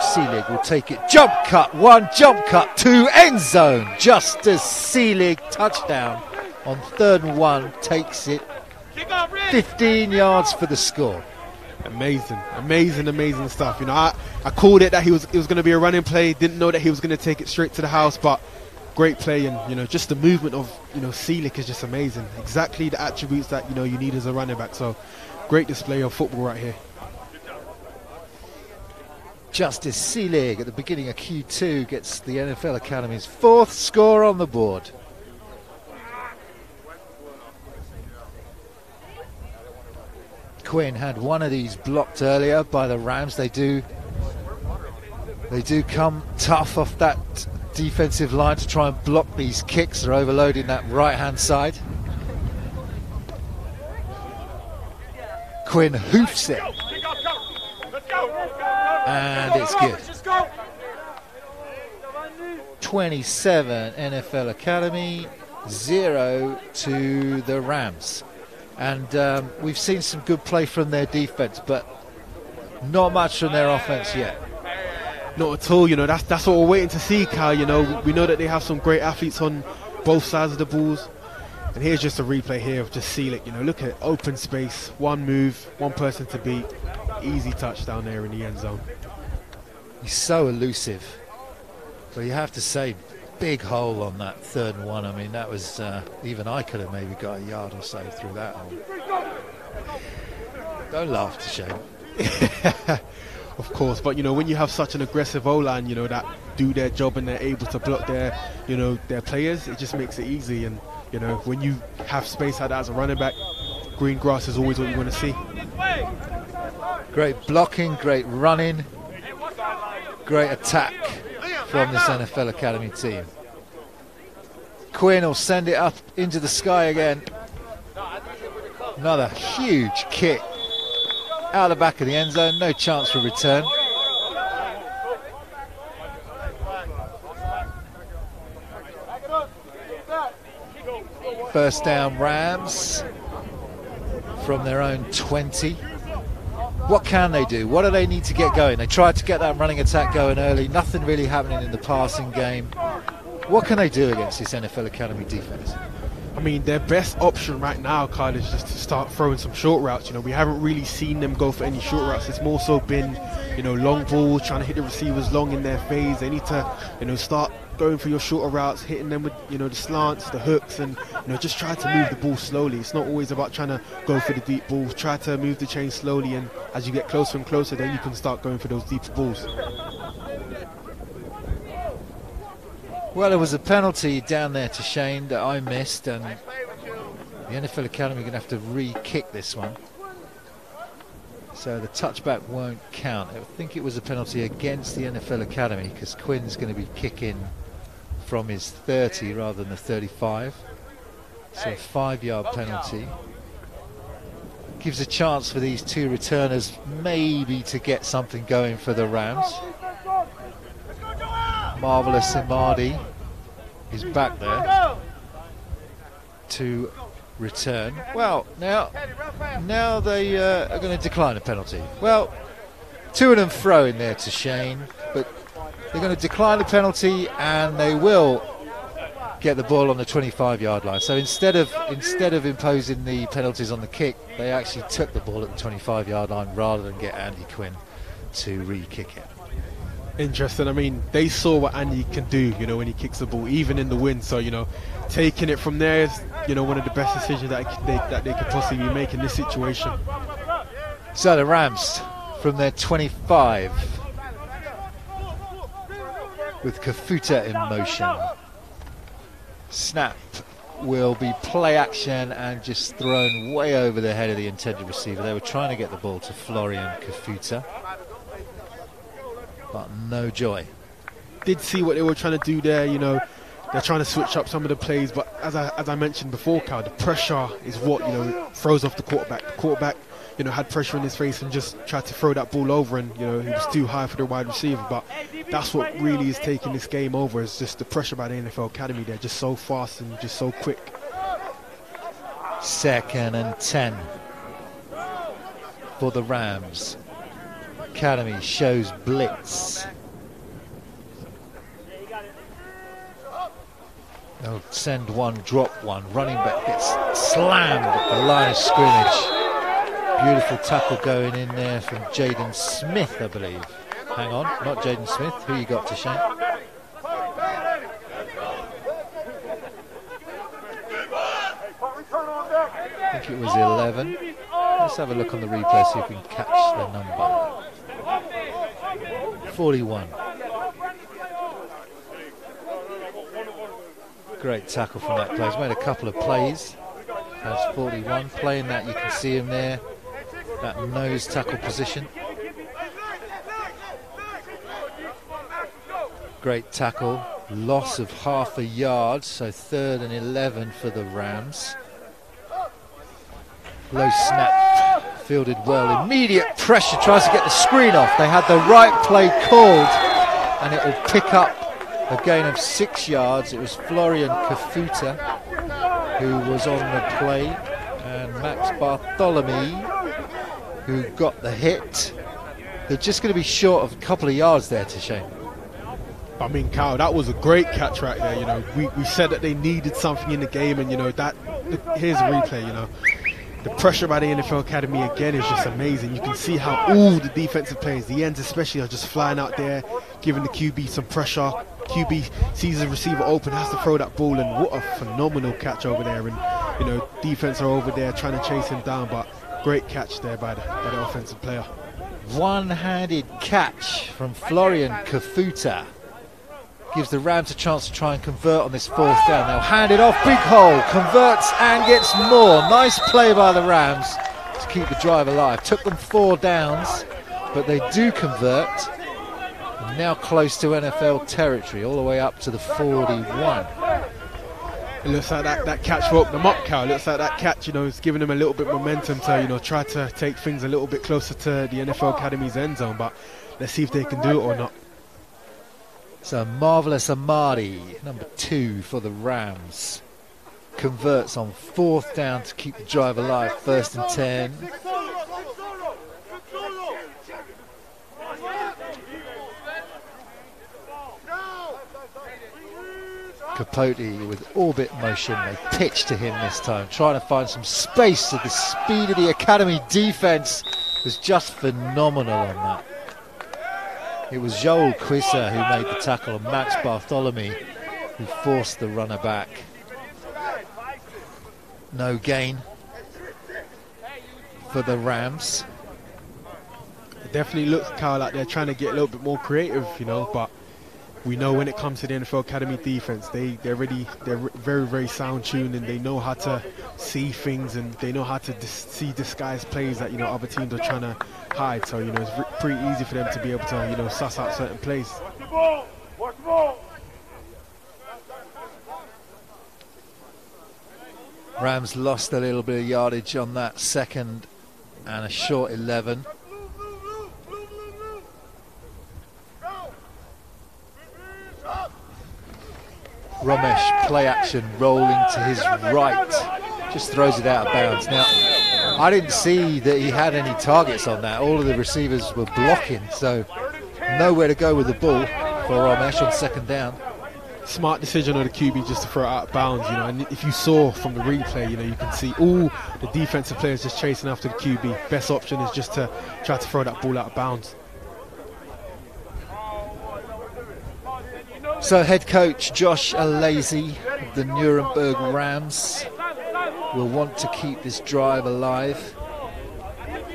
Seelig will take it. Jump cut, one jump cut, two end zone. Justice Seelig touchdown on third and one takes it 15 yards for the score. Amazing, amazing, amazing stuff. You know, I, I called it that he was it was going to be a running play. Didn't know that he was going to take it straight to the house, but great play and you know just the movement of you know Seelig is just amazing. Exactly the attributes that you know you need as a running back. So great display of football right here. Justice Seelig at the beginning of Q2 gets the NFL Academy's fourth score on the board. Quinn had one of these blocked earlier by the Rams. They do they do come tough off that defensive line to try and block these kicks. They're overloading that right hand side. Quinn hoofs it. And it's good. 27 NFL Academy, 0 to the Rams. And um, we've seen some good play from their defense, but not much from their offense yet. Not at all. You know, that's that's what we're waiting to see, Kyle. You know, we know that they have some great athletes on both sides of the balls. And here's just a replay here of just Seelig. You know, look at open space, one move, one person to beat, easy touchdown there in the end zone. He's so elusive. But you have to say, big hole on that third and one. I mean, that was uh, even I could have maybe got a yard or so through that hole. Don't laugh, to shame. of course, but you know when you have such an aggressive O line, you know that do their job and they're able to block their, you know, their players, it just makes it easy. And you know when you have space like that as a running back, green grass is always what you want to see. Great blocking, great running, great attack from this NFL Academy team. Quinn will send it up into the sky again. Another huge kick out of the back of the end zone, no chance for return. First down Rams from their own 20. What can they do? What do they need to get going? They tried to get that running attack going early, nothing really happening in the passing game. What can they do against this NFL Academy defense? I mean, their best option right now, Kyle, is just to start throwing some short routes. You know, we haven't really seen them go for any short routes. It's more so been, you know, long balls, trying to hit the receivers long in their phase. They need to, you know, start going for your shorter routes, hitting them with, you know, the slants, the hooks, and, you know, just try to move the ball slowly. It's not always about trying to go for the deep balls. Try to move the chain slowly, and as you get closer and closer, then you can start going for those deeper balls. Well, there was a penalty down there to Shane that I missed, and the NFL Academy are going to have to re-kick this one. So the touchback won't count. I think it was a penalty against the NFL Academy because Quinn's going to be kicking from his 30 rather than the 35. So a five-yard penalty. Gives a chance for these two returners maybe to get something going for the Rams. Marvelous Imardi is back there to return. Well, now now they uh, are going to decline a penalty. Well, to and fro in there to Shane, but they're going to decline the penalty and they will get the ball on the 25-yard line. So instead of instead of imposing the penalties on the kick, they actually took the ball at the 25-yard line rather than get Andy Quinn to re-kick it interesting. I mean, they saw what Andy can do, you know, when he kicks the ball, even in the wind. So, you know, taking it from there is, you know, one of the best decisions that they, that they could possibly make in this situation. So the Rams from their 25 with Kafuta in motion. Snap will be play action and just thrown way over the head of the intended receiver. They were trying to get the ball to Florian Kafuta, but no joy. Did see what they were trying to do there, you know. They're trying to switch up some of the plays, but as I, as I mentioned before, Cal, the pressure is what you know throws off the quarterback. The quarterback, you know, had pressure in his face and just tried to throw that ball over, and you know he was too high for the wide receiver. But that's what really is taking this game over. Is just the pressure by the NFL Academy. They're just so fast and just so quick. Second and 10 for the Rams. Academy shows blitz. They'll send one, drop one. Running back gets slammed at the line of scrimmage. Beautiful tackle going in there from Jaden Smith, I believe. Hang on, not Jaden Smith. Who you got to Shane? I think it was 11. Let's have a look on the replay, see if we can catch the number. 41. Great tackle from that player. He's made a couple of plays. That's 41. Playing that, you can see him there. That nose tackle position. Great tackle. Loss of half a yard, so third and 11 for the Rams. Low snap, fielded well. Immediate pressure, tries to get the screen off. They had the right play called, and it will pick up a gain of six yards. It was Florian Kafuta who was on the play, and Max Bartholomew who got the hit. They're just going to be short of a couple of yards there to Shane. I mean, Kyle, that was a great catch right there. You know, we, we said that they needed something in the game, and you know that. Here's a replay. You know, the pressure by the NFL Academy again is just amazing. You can see how all the defensive players, the ends especially, are just flying out there, giving the QB some pressure. QB sees the receiver open, has to throw that ball, and what a phenomenal catch over there. And you know, defense are over there trying to chase him down, but great catch there by the, by the offensive player. One-handed catch from Florian Kafuta gives the Rams a chance to try and convert on this fourth down. They'll hand it off, big hole, converts and gets more. Nice play by the Rams to keep the drive alive. Took them four downs, but they do convert. And now close to NFL territory, all the way up to the 41. It looks like that, that catch them up, Cal. It looks like that catch, you know, is giving them a little bit momentum to, you know, try to take things a little bit closer to the NFL Academy's end zone. But let's see if they can do it or not. So Marvelous Amadi, number two for the Rams, converts on fourth down to keep the drive alive. First and ten. Capote with orbit motion. They pitch to him this time, trying to find some space. So the speed of the academy defense was just phenomenal on that. It was Joel Quissa who made the tackle and Max Bartholomew who forced the runner back. No gain for the Rams. It definitely looks, Kyle, like they're trying to get a little bit more creative, you know, but we know when it comes to the NFL Academy defense, they they're really they're very very sound tuned and they know how to see things and they know how to dis- see disguised plays that you know other teams are trying to hide. So you know it's pretty easy for them to be able to you know suss out certain plays. Rams lost a little bit of yardage on that second and a short 11. Romesh play action rolling to his right, just throws it out of bounds. Now, I didn't see that he had any targets on that. All of the receivers were blocking, so nowhere to go with the ball for Romesh on second down. Smart decision of the QB just to throw it out of bounds, you know. And if you saw from the replay, you know, you can see all the defensive players just chasing after the QB. Best option is just to try to throw that ball out of bounds. So head coach Josh Alazy of the Nuremberg Rams will want to keep this drive alive.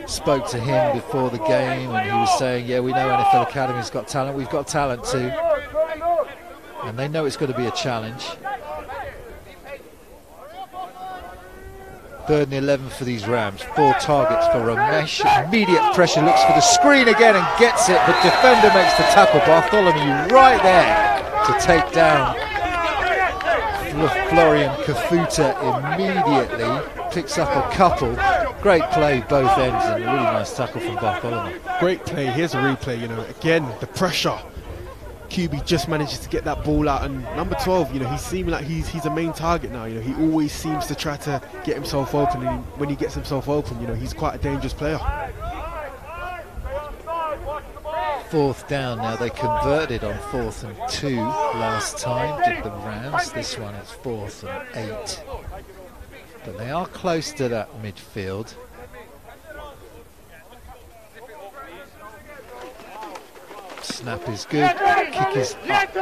Spoke to him before the game and he was saying, yeah, we know NFL Academy's got talent. We've got talent too. And they know it's going to be a challenge. Third and 11 for these Rams. Four targets for Romesh. Immediate pressure. Looks for the screen again and gets it. The defender makes the tackle. Bartholomew right there to take down Florian Kafuta immediately. Picks up a couple. Great play both ends and a really nice tackle from Bartholomew. Great play. Here's a replay, you know, again, the pressure QB just manages to get that ball out. And number 12, you know, he seems like he's he's a main target now. You know, he always seems to try to get himself open. And when he gets himself open, you know, he's quite a dangerous player. Fourth down now. They converted on fourth and two last time, did the Rams. This one is fourth and eight. But they are close to that midfield. Snap is good. Kick is up.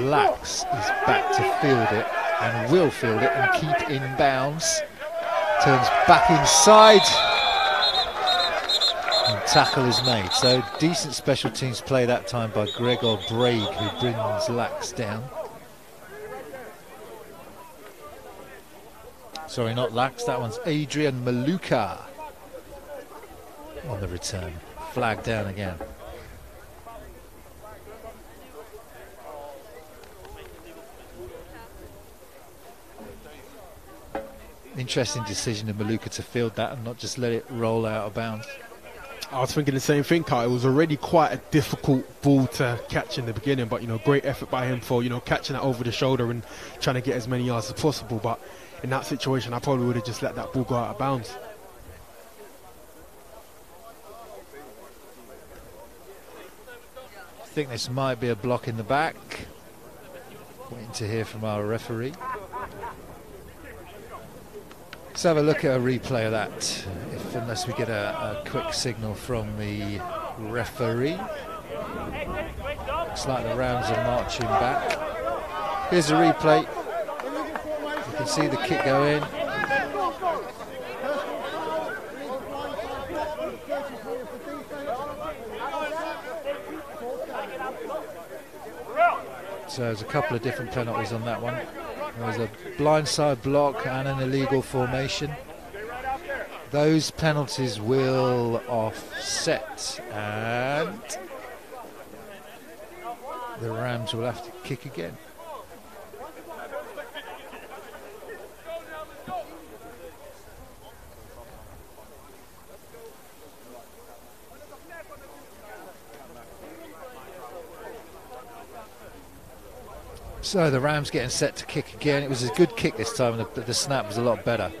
Lax is back to field it and will field it and keep in bounds. Turns back inside. Tackle is made. So decent special teams play that time by Gregor Bragg who brings Lax down. Sorry, not Lax. That one's Adrian Maluka on the return. Flag down again. interesting decision of Maluka to field that and not just let it roll out of bounds. I was thinking the same thing, Carl. It was already quite a difficult ball to catch in the beginning, but you know, great effort by him for you know catching that over the shoulder and trying to get as many yards as possible. But in that situation, I probably would have just let that ball go out of bounds. I think this might be a block in the back. Waiting to hear from our referee. Let's have a look at a replay of that, if, unless we get a, a quick signal from the referee. Looks like the Rams are marching back. Here's a replay. You can see the kick go in. So there's a couple of different penalties on that one. There was a blindside block and an illegal formation. Those penalties will offset and the Rams will have to kick again. So the Rams getting set to kick again. It was a good kick this time, and the, the snap was a lot better.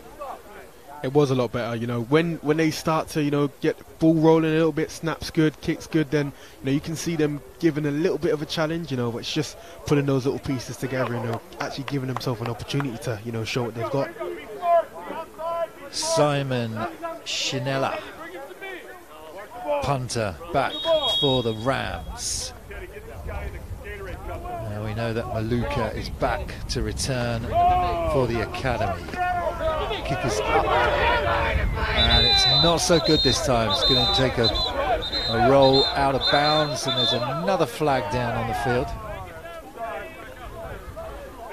It was a lot better, you know. When when they start to, you know, get ball rolling a little bit, snaps good, kicks good, then you know you can see them giving a little bit of a challenge, you know. But it's just putting those little pieces together, you know, actually giving themselves an opportunity to, you know, show what they've got. Simon Shinella, punter, back for the Rams. We know that Maluka is back to return for the academy. Kick is up. And it's not so good this time. It's going to take a, a roll out of bounds, and there's another flag down on the field.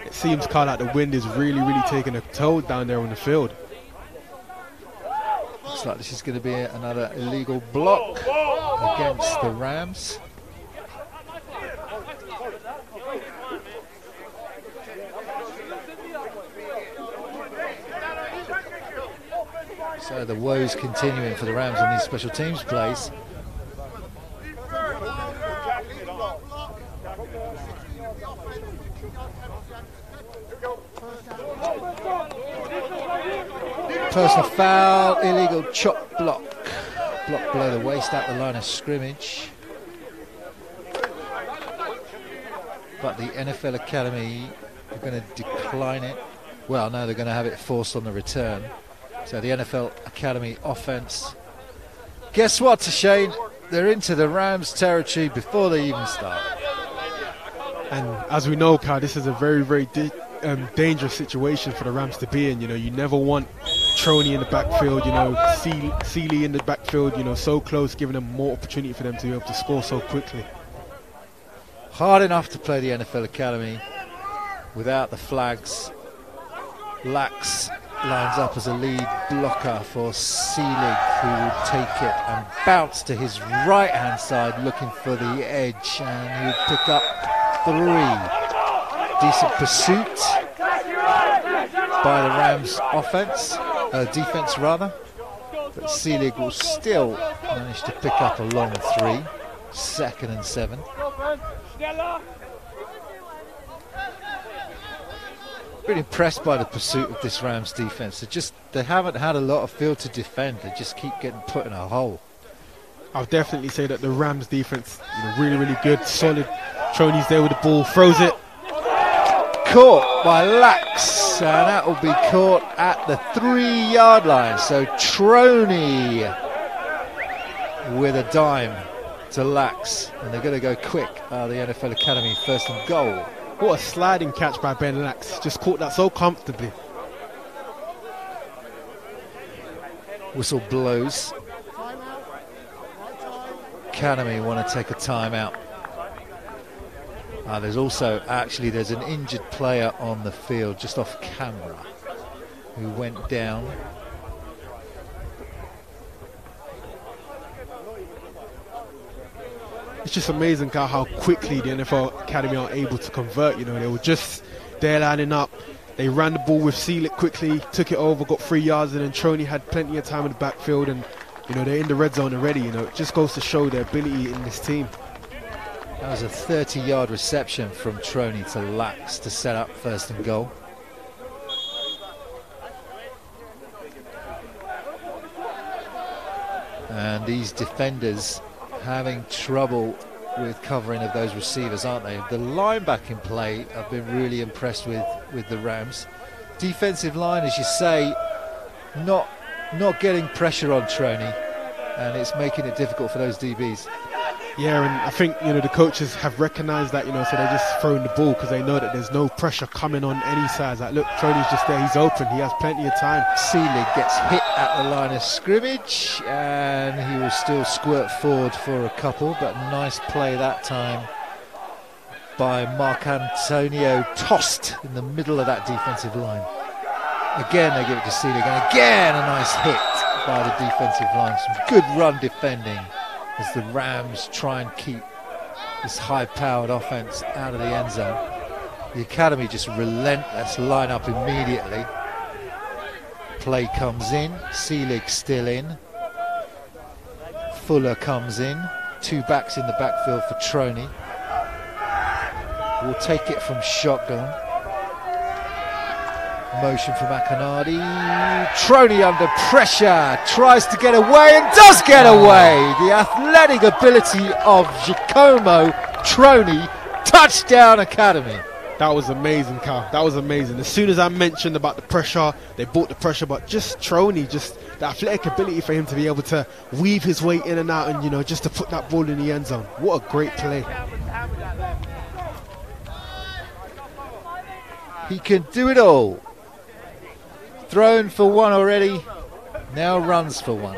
It seems, Carl, like the wind is really, really taking a toll down there on the field. Looks like this is going to be another illegal block against the Rams. So the woes continuing for the Rams on these special teams plays. Personal foul, illegal chop block. Block below the waist at the line of scrimmage. But the NFL Academy are going to decline it. Well, no, they're going to have it forced on the return. So the NFL Academy offense. Guess what, Shane? They're into the Rams territory before they even start. And as we know, Carl, this is a very, very di- um, dangerous situation for the Rams to be in. You know, you never want Troney in the backfield, you know, Seelig in the backfield, you know, so close, giving them more opportunity for them to be able to score so quickly. Hard enough to play the NFL Academy without the flags. Lax lines up as a lead blocker for Seelig, who will take it and bounce to his right hand side looking for the edge, and he would pick up three. Decent pursuit by the Rams offense, uh, defense rather. But Seelig will still manage to pick up a long three, second and seven. Really impressed by the pursuit of this Rams defense. They just they haven't had a lot of field to defend. They just keep getting put in a hole. I'll definitely say that the Rams defense, you know, really, really good, solid. Troney's there with the ball, throws it. Caught by Lax, and that will be caught at the three-yard line. So Troney with a dime to Lax, and they're going to go quick. Uh, the NFL Academy first and goal. What a sliding catch by Ben Lax. Just caught that so comfortably. Whistle blows. Academy want to take a timeout. Uh, there's also actually there's an injured player on the field just off camera who went down. It's just amazing how, how quickly the NFL Academy are able to convert. You know, they were just there lining up. They ran the ball with Seelig quickly, took it over, got three yards, and then Troney had plenty of time in the backfield, and you know they're in the red zone already. You know, it just goes to show their ability in this team. That was a 30-yard reception from Troney to Lax to set up first and goal. And these defenders having trouble with covering of those receivers, aren't they? The linebacking play, I've been really impressed with with the Rams. Defensive line, as you say, not not getting pressure on Troney, and it's making it difficult for those DBs. Yeah, and I think you know the coaches have recognised that, you know, so they're just throwing the ball because they know that there's no pressure coming on any sides. Like, look, Troney's just there, he's open, he has plenty of time. Seelig gets hit at the line of scrimmage, and he will still squirt forward for a couple, but nice play that time by Mark Antonio, tossed in the middle of that defensive line. Again, they give it to Seelig, and again a nice hit by the defensive line. Some good run defending as the Rams try and keep this high-powered offense out of the end zone. The academy just relentless, line up immediately. Play comes in, Seelig still in. Fuller comes in, two backs in the backfield for Troney. Will take it from shotgun. Motion from Akinadi. Troney under pressure. Tries to get away and does get away. The athletic ability of Giacomo Troney. Touchdown Academy. That was amazing, Carl. That was amazing. As soon as I mentioned about the pressure, they brought the pressure, but just Troney, just the athletic ability for him to be able to weave his way in and out and, you know, just to put that ball in the end zone. What a great play. He can do it all. Thrown for one already, now runs for one.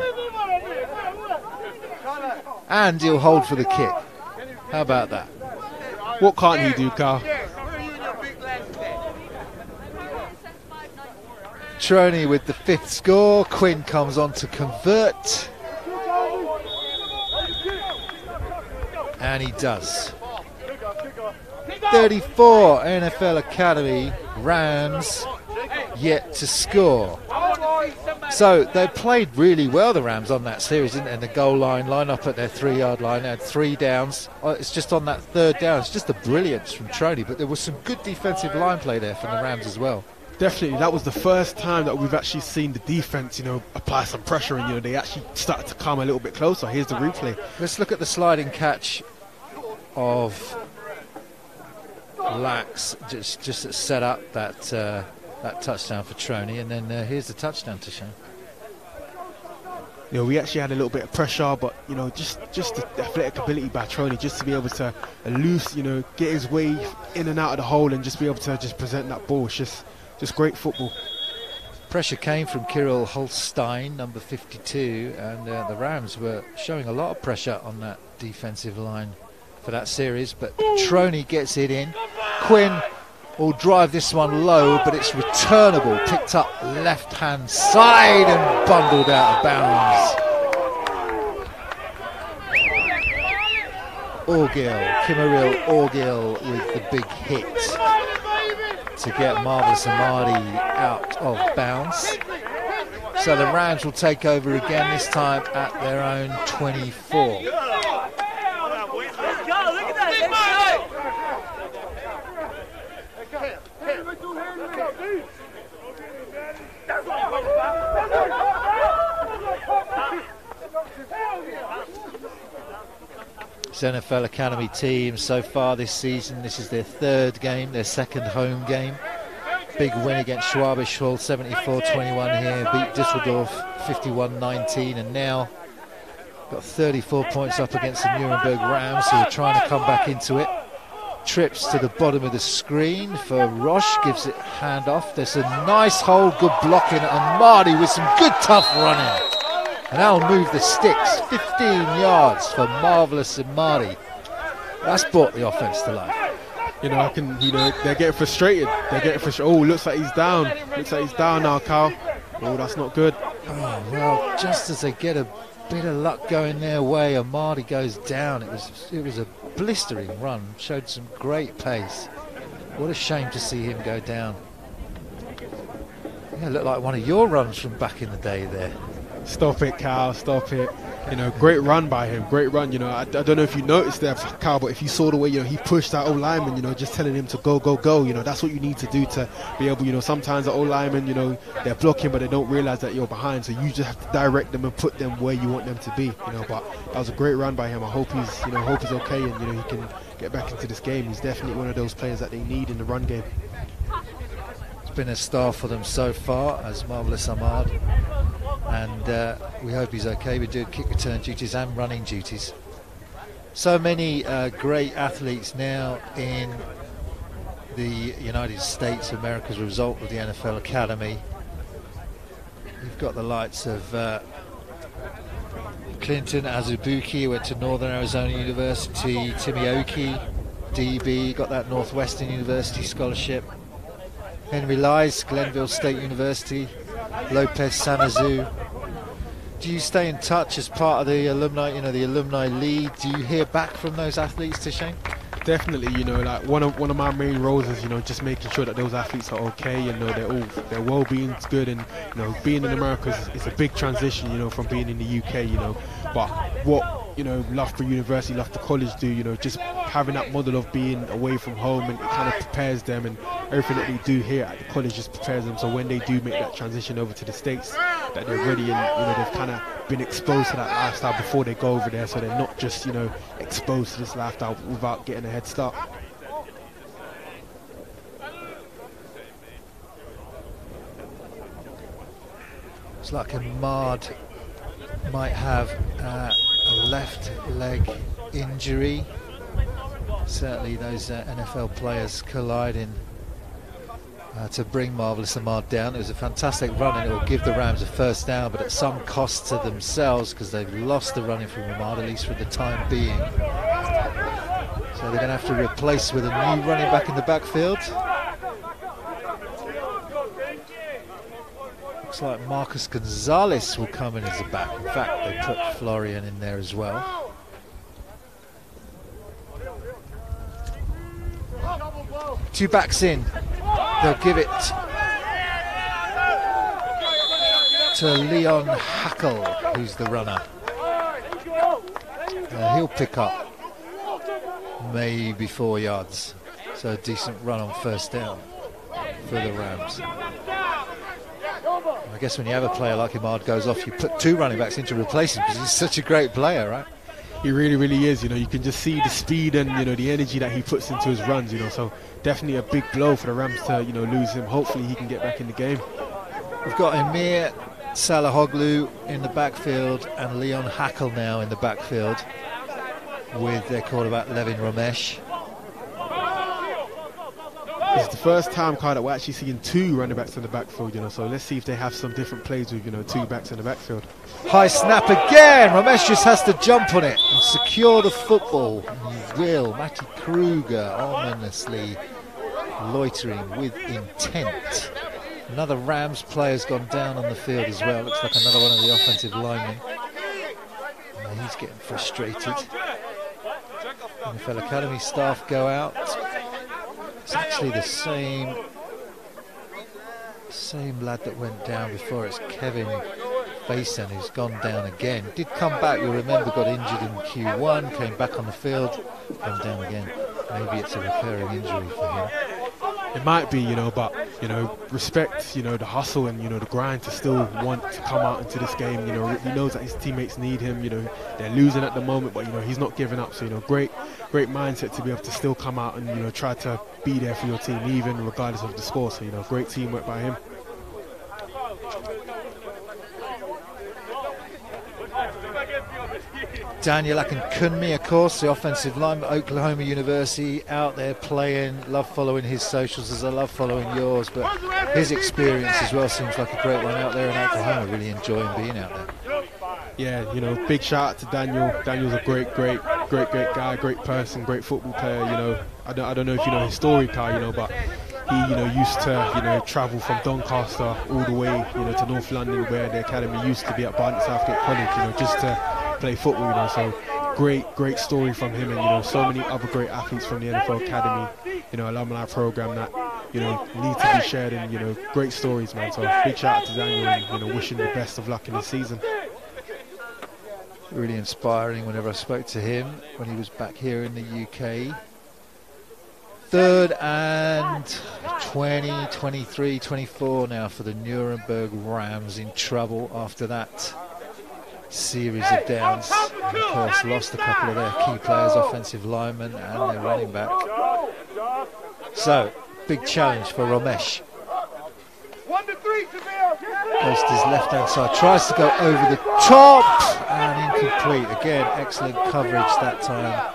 And he'll hold for the kick. How about that? What can't he do, Carl? Troney with the fifth score. Quinn comes on to convert. And he does. 34 NFL Academy Rams yet to score. So they played really well, the Rams, on that series, didn't they? And the goal line, line up at their three yard line, they had three downs. Oh, It's just on that third down. It's just the brilliance from Troney, but there was some good defensive line play there from the Rams as well. Definitely, that was the first time that we've actually seen the defense, you know, apply some pressure, and you know they actually started to come a little bit closer. Here's the replay. Let's look at the sliding catch of Lax, just just set up that uh, that touchdown for Troney, and then uh, here's the touchdown to show. You know, we actually had a little bit of pressure, but you know, just just the athletic ability by Troney, just to be able to loose, you know, get his way in and out of the hole, and just be able to just present that ball. It's just just great football. Pressure came from Kirill Holstein, number 52, and uh, the Rams were showing a lot of pressure on that defensive line for that series. But Troney gets it in. Quinn will drive this one low, but it's returnable. Picked up left hand side and bundled out of bounds. Orgil, Kimaril Orgil with the big hit to get Marvelous Amadi out of bounds. So the Rams will take over again, this time at their own 24. NFL Academy team so far this season. This is their third game, their second home game. Big win against Schwäbisch Hall, 74-21 here. Beat Düsseldorf 51-19 and now got 34 points up against the Nuremberg Rams who are trying to come back into it. Trips to the bottom of the screen for Roche, gives it hand off. There's a nice hole, good blocking, and Marty with some good tough running. And that'll move the sticks 15 yards for Marvelous Amadi. That's brought the offense to life. You know, I can, you know, they're getting frustrated. They're getting frustrated. Oh, looks like he's down. Looks like he's down now, Carl. Oh, that's not good. Oh, well, just as they get a bit of luck going their way, Amadi goes down. It was, it was a blistering run. Showed some great pace. What a shame to see him go down. Yeah, looked like one of your runs from back in the day there. Stop it, Cal. Stop it. You know, great run by him. Great run. You know, I, I don't know if you noticed that, Cal, but if you saw the way, you know, he pushed that old lineman, you know, just telling him to go, go, go. You know, that's what you need to do to be able, you know, sometimes the old lineman, you know, they're blocking, but they don't realize that you're behind. So you just have to direct them and put them where you want them to be. You know, but that was a great run by him. I hope he's, you know, hope he's okay and, you know, he can get back into this game. He's definitely one of those players that they need in the run game. Been a star for them so far as Marvelous Ahmad and uh, we hope he's okay. We're doing kick return duties and running duties. So many uh, great athletes now in the United States America as a result of the NFL Academy. You've got the lights of uh, Clinton Azubuike, went to Northern Arizona University, Timmy Oki, DB, got that Northwestern University scholarship. Henry Lies, Glenville State University, Lopez Sanazu. Do you stay in touch as part of the alumni, you know, the alumni league? Do you hear back from those athletes, Shane? Definitely, you know, like one of one of my main roles is, you know, just making sure that those athletes are okay you know they're all their well-being's good and you know being in America is, is a big transition, you know, from being in the UK, you know. But what you know, Loughborough University, Loughborough College do, you know, just having that model of being away from home and it kind of prepares them and everything that they do here at the college just prepares them so when they do make that transition over to the States, that they're ready and, you know, they've kind of been exposed to that lifestyle before they go over there so they're not just, you know, exposed to this lifestyle without getting a head start. It's like Ahmad might have uh, a left leg injury. Certainly those uh, NFL players colliding uh, to bring Marvelous Ahmad down. It was a fantastic run and it will give the Rams a first down, but at some cost to themselves because they've lost the running from Ahmad, at least for the time being. So they're going to have to replace with a new running back in the backfield. Looks like Marcus Gonzalez will come in as a back. In fact, they put Florian in there as well. Two backs in. They'll give it to Leon Hackle, who's the runner. Uh, he'll pick up maybe four yards. So a decent run on first down for the Rams. I guess when you have a player like Ahmad goes off, you put two running backs in to replace him because he's such a great player, right? He really, really is. You know, you can just see the speed and you know the energy that he puts into his runs. You know, so definitely a big blow for the Rams to you know lose him. Hopefully, he can get back in the game. We've got Emir Salahoglu in the backfield and Leon Hackle now in the backfield with their quarterback Levin Romesh. It's the first time, Carl, that we're actually seeing two running backs in the backfield, you know, so let's see if they have some different plays with, you know, two backs in the backfield. High snap again. Romesh just has to jump on it and secure the football. He will. Matty Kruger ominously loitering with intent. Another Rams player's gone down on the field as well. Looks like another one of the offensive linemen. He's getting frustrated. NFL Academy staff go out. It's actually the same same lad that went down before. It's Kevin Faison who's gone down again. Did come back, you'll remember, got injured in Q1, came back on the field, gone down again. Maybe it's a recurring injury for him. It might be, you know, but you know, respect, you know, the hustle and you know the grind to still want to come out into this game. You know, he knows that his teammates need him. You know, they're losing at the moment, but you know he's not giving up. So you know, great, great mindset to be able to still come out and you know try to be there for your team, even regardless of the score. So you know, great teamwork by him. Daniel Akinkunmi, of course, the offensive lineman, Oklahoma University, out there playing. Love following his socials as I love following yours, but his experience as well seems like a great one out there in Oklahoma. Really enjoying being out there. Yeah, you know, big shout out to Daniel. Daniel's a great, great, great, great guy, great person, great football player. You know, I don't, I don't know if you know his story, Kai, you know, but he, you know, used to, you know, travel from Doncaster all the way, you know, to North London where the academy used to be at Barnet Southgate College, you know, just to play football, you know. So great, great story from him, and you know, so many other great athletes from the NFL Academy, you know, alumni program that you know need to be shared, and you know, great stories, man. So big shout out to Daniel, and you know, wishing the best of luck in the season. Really inspiring. Whenever I spoke to him when he was back here in the UK. Third and 20, 23, 24 now for the Nuremberg Rams in trouble after that series of downs. And of course, lost a couple of their key players, offensive linemen and their running back. So, big challenge for Romesh. Goes to his left hand side, tries to go over the top and incomplete. Again, excellent coverage that time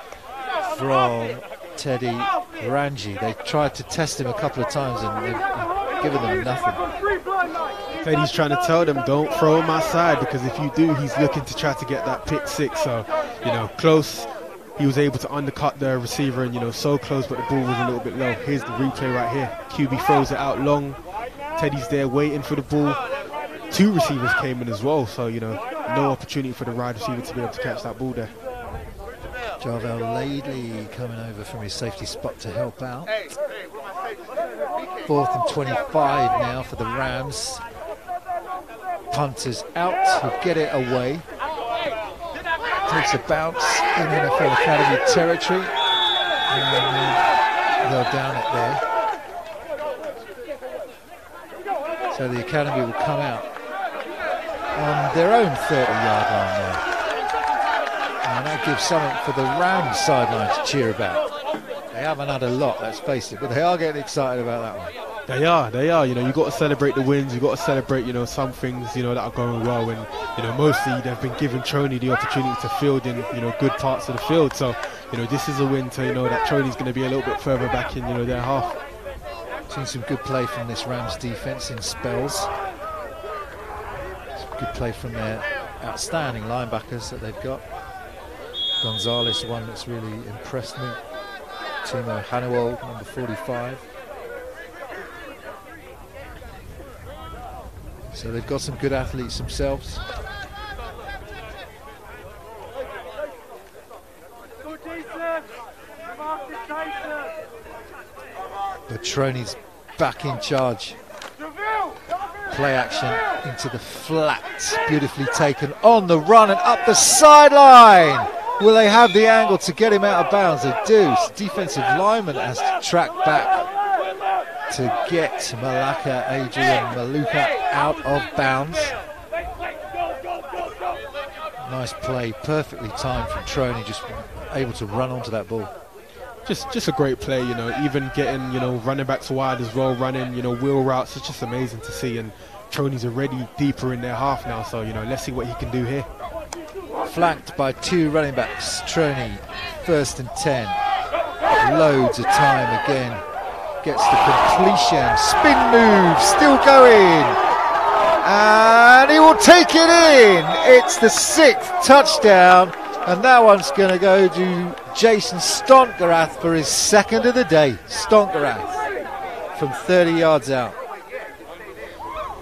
from Teddy Ranji. They tried to test him a couple of times and they've given them nothing. Teddy's trying to tell them don't throw him outside because if you do, he's looking to try to get that pick six. So, you know, close. He was able to undercut the receiver and, you know, so close, but the ball was a little bit low. Here's the replay right here. QB throws it out long. Teddy's there waiting for the ball. Two receivers came in as well, so, you know, no opportunity for the wide receiver to be able to catch that ball there. Jarvel Laidley coming over from his safety spot to help out. Fourth and 25 now for the Rams punters out to get it away. Takes a bounce in NFL Academy territory. And uh, they'll down it there. So the Academy will come out on their own 30 yard line there. And that gives something for the Rams sideline to cheer about. They haven't had a lot, let's face it, but they are getting excited about that one. They are, they are. You know, you got to celebrate the wins. You got to celebrate, you know, some things, you know, that are going well. And you know, mostly they've been giving Troney the opportunity to field in, you know, good parts of the field. So, you know, this is a win to you know that Troney's going to be a little bit further back in, you know, their half. Seen some good play from this Rams defense in spells. Some good play from their outstanding linebackers that they've got. Gonzalez, one that's really impressed me. Timo Hannewald, number 45. So they've got some good athletes themselves. But Troney's back in charge. Play action into the flat. Beautifully taken on the run and up the sideline. Will they have the angle to get him out of bounds? They do. Defensive lineman has to track back to get Maluka, Adrian Maluka out of bounds. Nice play, perfectly timed from Troney, just able to run onto that ball. Just, just a great play, you know. Even getting, you know, running backs wide as well, running, you know, wheel routes. It's just amazing to see. And Troney's already deeper in their half now, so you know, let's see what he can do here. Flanked by two running backs, Troney, first and ten. Loads of time again gets the completion. Spin move, still going. And he will take it in. It's the sixth touchdown. And that one's going to go to Jason Stonkerath for his second of the day. Stonkerath. from 30 yards out.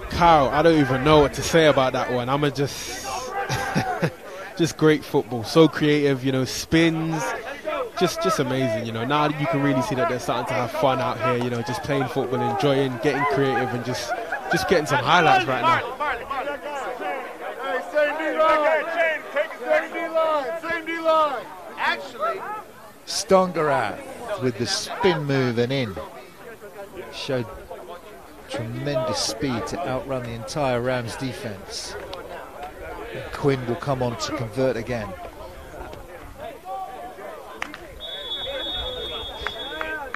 Kyle, I don't even know what to say about that one. I'm just, just great football. So creative, you know, spins, just, just amazing. You know, now you can really see that they're starting to have fun out here. You know, just playing football, enjoying, getting creative, and just, just getting some highlights right now. Actually, Stonkerath with the spin move and in. Showed tremendous speed to outrun the entire Rams defense. And Quinn will come on to convert again.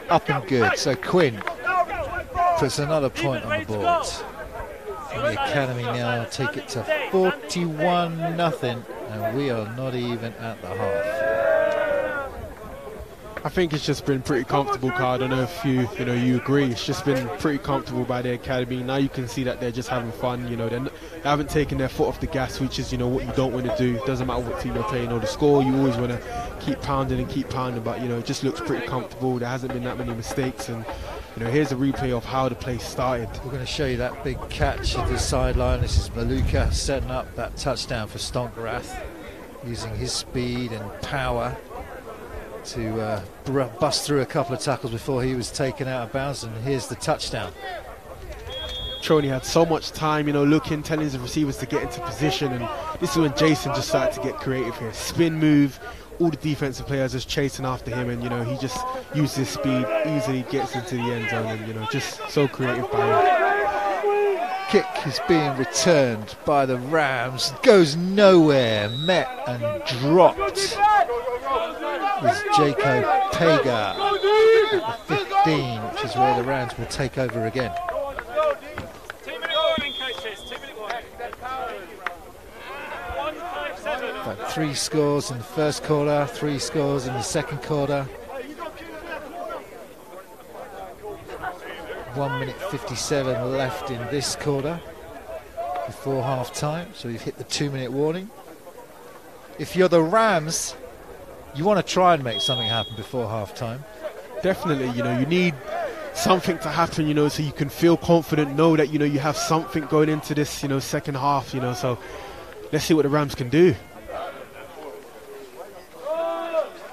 Up and good. So Quinn puts another point on the board. And the Academy now take it to 41 nothing, and we are not even at the half. I think it's just been pretty comfortable, Carl. I don't know if you, you know, you agree. It's just been pretty comfortable by the academy. Now you can see that they're just having fun. You know, they're they haven't taken their foot off the gas, which is, you know, what you don't want to do. It doesn't matter what team you're playing or the score. You always want to keep pounding and keep pounding. But you know, it just looks pretty comfortable. There hasn't been that many mistakes, and you know, here's a replay of how the play started. We're going to show you that big catch at the sideline. This is Maluka setting up that touchdown for Stonkerath, using his speed and power to uh, bust through a couple of tackles before he was taken out of bounds. And here's the touchdown. Troney had so much time, you know, looking, telling his receivers to get into position, and this is when Jason just started to get creative here. Spin move, all the defensive players just chasing after him, and you know he just uses his speed, easily gets into the end zone, and you know just so creative by him. Kick is being returned by the Rams. Goes nowhere. Met and dropped. Is Jaco Pega at the 15, which is where the Rams will take over again. Three scores in the first quarter, three scores in the second quarter. One minute 57 left in this quarter before half time, so we've hit the two minute warning. If you're the Rams, you want to try and make something happen before half time. Definitely, you know, you need something to happen, you know, so you can feel confident, know that you know you have something going into this, you know, second half, you know. So let's see what the Rams can do.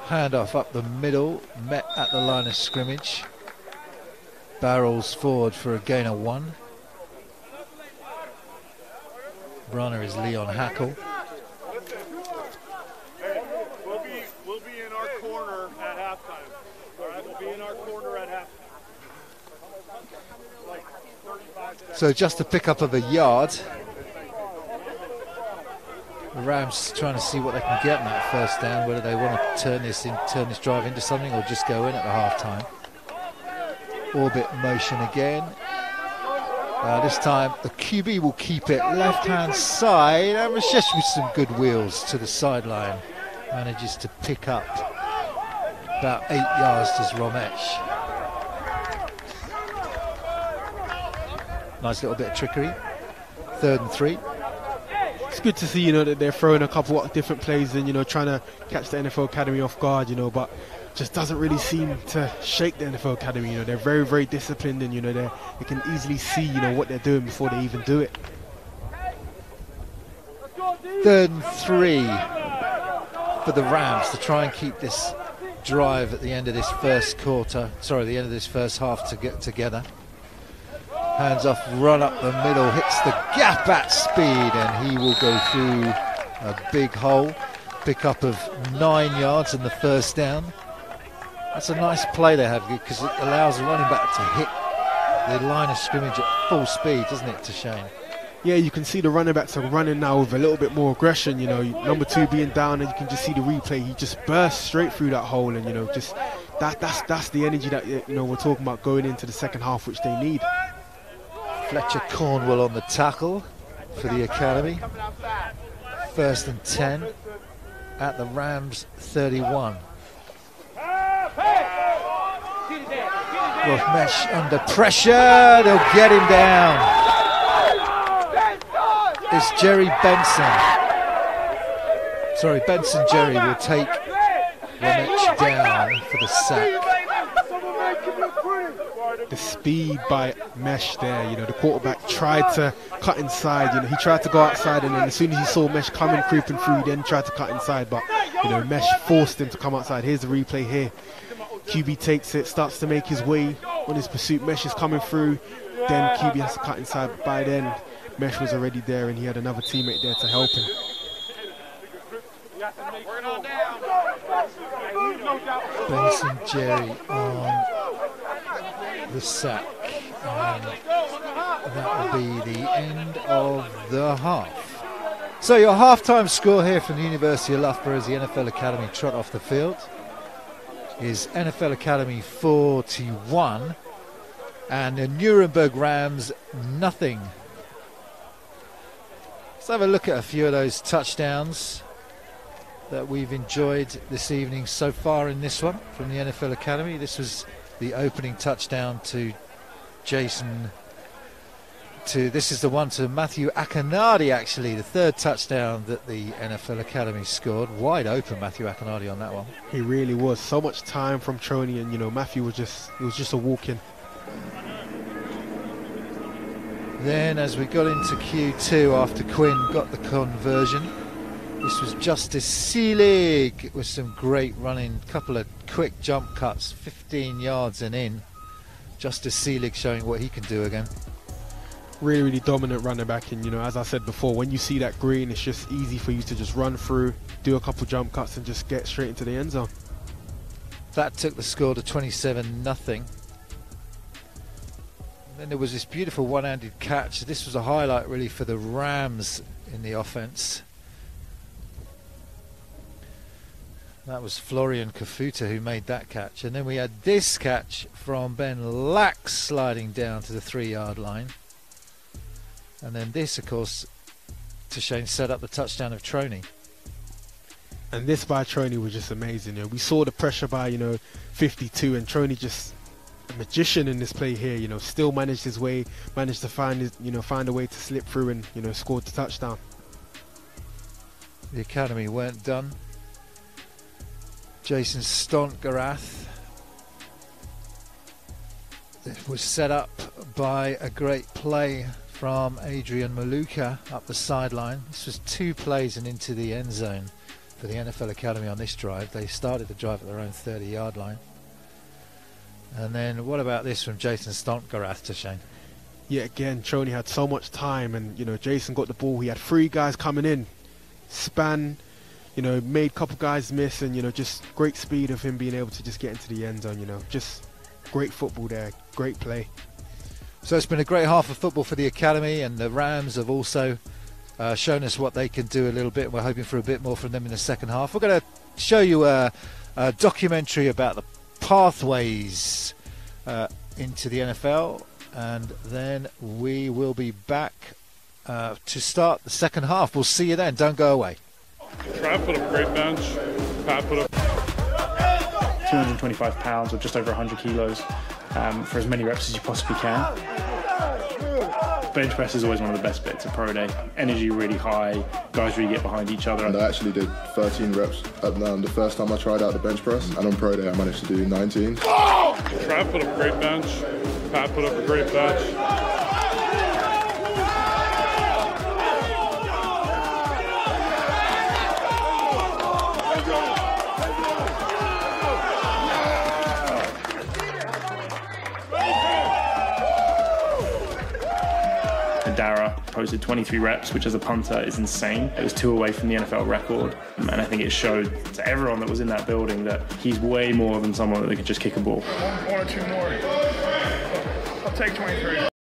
Handoff up the middle, met at the line of scrimmage. Barrels forward for a gain of one. Runner is Leon Hackle. We'll be, in our corner at halftime. Halftime. So just a pickup of a yard. The Rams trying to see what they can get in that first down, whether they want to turn this in, turn this drive into something or just go in at the half time. Orbit motion again. Uh, this time the QB will keep it left hand side. And Rashesh with some good wheels to the sideline. Manages to pick up about eight yards to Romesh. Nice little bit of trickery. Third and three. It's good to see, you know, that they're throwing a couple of different plays and you know trying to catch the NFL Academy off guard, you know, but just doesn't really seem to shake the NFL Academy. You know, they're very, very disciplined, and you know they they can easily see, you know, what they're doing before they even do it. Third and three for the Rams to try and keep this drive at the end of this first quarter. Sorry, the end of this first half to get together. Hands off, run up the middle, hits the gap at speed, and he will go through a big hole. Pick up of nine yards in the first down. That's a nice play they have because it allows the running back to hit the line of scrimmage at full speed, doesn't it, to Shane? Yeah, you can see the running backs are running now with a little bit more aggression. You know, number two being down, and you can just see the replay. He just burst straight through that hole, and you know, just that that's that's the energy that you know we're talking about going into the second half, which they need. Fletcher Cornwell on the tackle for the academy. First and 10 at the Rams 31. Mesh under pressure. They'll get him down. It's Jerry Benson. Sorry, Benson Jerry will take Romesh down for the sack. the speed by Mesh there. You know, the quarterback tried to cut inside. You know, he tried to go outside, and then as soon as he saw Mesh coming creeping through, he then tried to cut inside. But you know, Mesh forced him to come outside. Here's the replay here. QB takes it, starts to make his way on his pursuit. Mesh is coming through. Then QB has to cut inside. But by then, Mesh was already there, and he had another teammate there to help him. Benson Jerry on the sack. And that will be the end of the half. So your halftime score here from the University of Loughborough as the NFL Academy trot off the field is NFL Academy 41 and the Nuremberg Rams nothing. Let's have a look at a few of those touchdowns that we've enjoyed this evening so far in this one from the NFL Academy. This was the opening touchdown to Jason. To this is the one to Matthew Akinadi, actually, the third touchdown that the NFL Academy scored. Wide open, Matthew Akinadi on that one. He really was. So much time from Troney, and you know Matthew was just it was just a walk in. Then, as we got into Q2 after Quinn got the conversion, this was Justice Seelig with some great running, couple of quick jump cuts, 15 yards and in. Justice Seelig showing what he can do again. Really, really dominant running back, and you know, as I said before, when you see that green, it's just easy for you to just run through, do a couple jump cuts, and just get straight into the end zone. That took the score to 27 nothing. Then there was this beautiful one-handed catch. This was a highlight really for the Rams in the offense. That was Florian Kafuta who made that catch. And then we had this catch from Ben Lax sliding down to the three yard line. And then this, of course, to Shane set up the touchdown of Troney. And this by Troney was just amazing. You know, we saw the pressure by, you know, 52 and Troney just a magician in this play here, you know, still managed his way, managed to find his, you know, find a way to slip through and, you know, scored the touchdown. The academy weren't done. Jason Stonkerath it was set up by a great play from Adrian Maluka up the sideline. This was two plays and into the end zone for the NFL Academy on this drive. They started the drive at their own 30 yard line. And then what about this from Jason Stonkerath to Shane? Yeah, again, Troney had so much time, and you know, Jason got the ball. He had three guys coming in, span, you know, made a couple guys miss, and you know, just great speed of him being able to just get into the end zone. You know, just great football there, great play. So it's been a great half of football for the academy, and the Rams have also uh, shown us what they can do a little bit. We're hoping for a bit more from them in the second half. We're going to show you a, a documentary about the pathways uh, into the NFL, and then we will be back uh, to start the second half. We'll see you then. Don't go away. Put up a great bench. Pat put up 225 pounds or just over 100 kilos um, for as many reps as you possibly can. Bench press is always one of the best bits of pro day. Energy really high, guys really get behind each other. And I actually did 13 reps at um, the first time I tried out the bench press, and on pro day I managed to do 19. Oh! Trav put up a great bench. Pat put up a great bench. Dara posted 23 reps, which as a punter is insane. It was two away from the NFL record. And I think it showed to everyone that was in that building that he's way more than someone that could just kick a ball. One or two more. I'll take 23.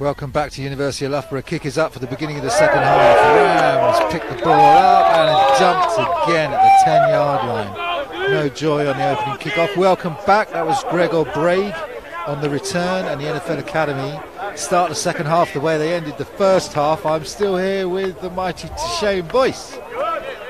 Welcome back to University of Loughborough. Kick is up for the beginning of the second half. Rams pick the ball up and dumped again at the 10 yard line. No joy on the opening kickoff. Welcome back. That was Gregor Braid on the return and the NFL Academy start the second half the way they ended the first half. I'm still here with the mighty Shane Boyce.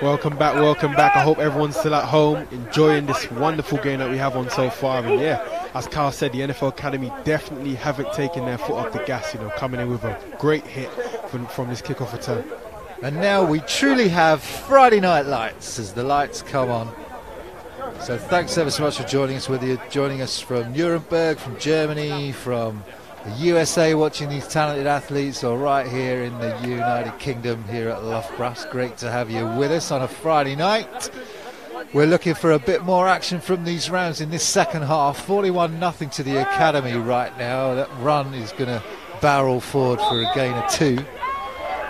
Welcome back, welcome back. I hope everyone's still at home enjoying this wonderful game that we have on so far. And yeah, as Carl said, the NFL Academy definitely haven't taken their foot off the gas, you know, coming in with a great hit from, from this kickoff return. And now we truly have Friday night lights as the lights come on. So thanks ever so much for joining us, whether you're joining us from Nuremberg, from Germany, from the USA watching these talented athletes or right here in the United Kingdom here at Loughborough. Great to have you with us on a Friday night. We're looking for a bit more action from these rounds in this second half. 41 nothing to the Academy right now. That run is going to barrel forward for a gain of two.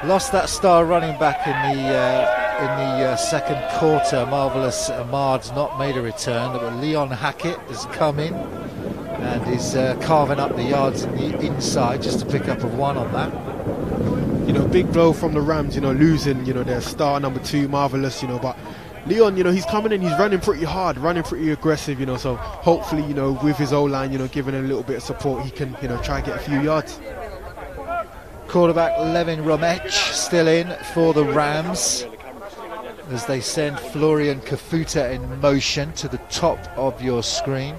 Lost that star running back in the uh, in the uh, second quarter. Marvelous Ahmad's not made a return, but Leon Hackett has come in and is uh, carving up the yards in the inside just to pick up a one on that. You know, big blow from the Rams. You know, losing. You know, their star number two, marvelous. You know, but Leon, you know, he's coming in, he's running pretty hard, running pretty aggressive, you know, so hopefully, you know, with his O-line, you know, giving him a little bit of support, he can, you know, try and get a few yards. Quarterback Levin Romesh still in for the Rams as they send Florian Kafuta in motion to the top of your screen.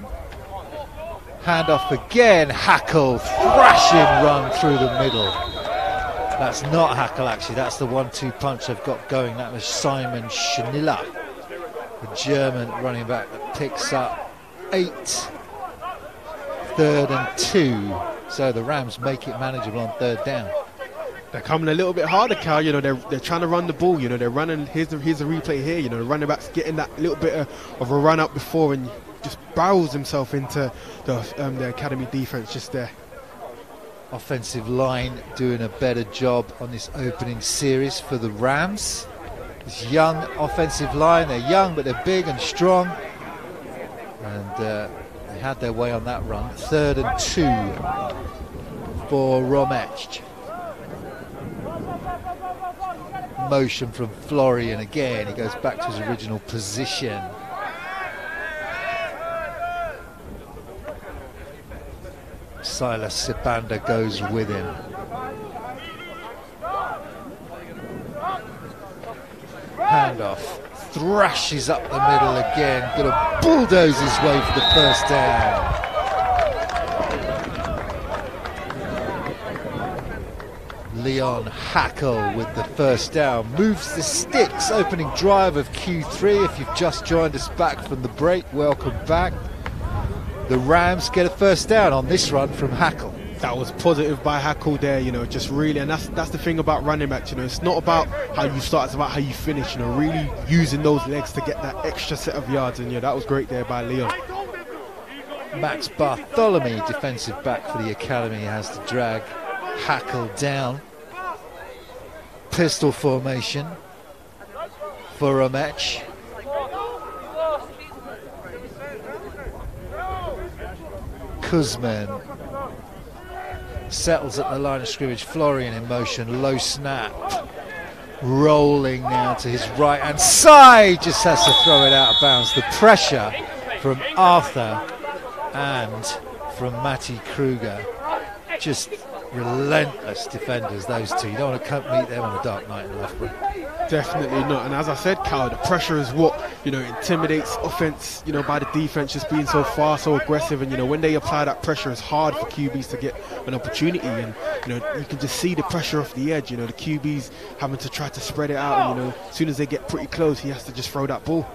Handoff again, Hackle, thrashing run through the middle. That's not Hackle actually, that's the one-two punch I've got going. That was Simon Schniller, the German running back that picks up eight, third and two. So the Rams make it manageable on third down. They're coming a little bit harder, Cal. You know, they're they're trying to run the ball. You know, they're running. Here's the here's the replay here. You know, the running back's getting that little bit of, of a run up before and just barrels himself into the um, the academy defense just there. Offensive line doing a better job on this opening series for the Rams. This young offensive line, they're young but they're big and strong. And uh, they had their way on that run. Third and two for Romesh. Motion from Florian again. He goes back to his original position. Silas Sibanda goes with him. Handoff thrashes up the middle again. Gonna bulldoze his way for the first down. Leon Hackle with the first down moves the sticks. Opening drive of Q3. If you've just joined us back from the break, welcome back the Rams get a first down on this run from Hackle. That was positive by Hackle there, you know, just really, and that's that's the thing about running backs, you know, it's not about how you start, it's about how you finish, you know, really using those legs to get that extra set of yards, and yeah, that was great there by Leon. Max Bartholomew, defensive back for the academy, has to drag Hackle down. Pistol formation for a match. Kuzman settles at the line of scrimmage. Florian in motion, low snap. Rolling now to his right hand side, just has to throw it out of bounds. The pressure from Arthur and from Matty Kruger. Just relentless defenders, those two. You don't want to meet them on a dark night in Loughborough. Definitely not. And as I said, Cal, the pressure is what, you know, intimidates offense, you know, by the defense just being so far, so aggressive. And, you know, when they apply that pressure, it's hard for QBs to get an opportunity. And, you know, you can just see the pressure off the edge. You know, the QBs having to try to spread it out. And, you know, as soon as they get pretty close, he has to just throw that ball.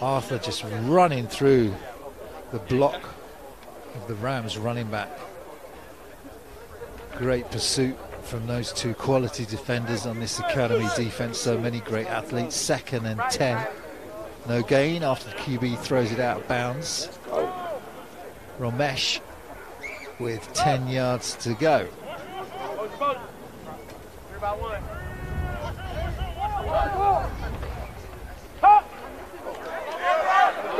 Arthur just running through the block of the Rams running back. Great pursuit from those two quality defenders on this academy defense. So many great athletes. Second and 10. No gain after the QB throws it out of bounds. Romesh with 10 yards to go.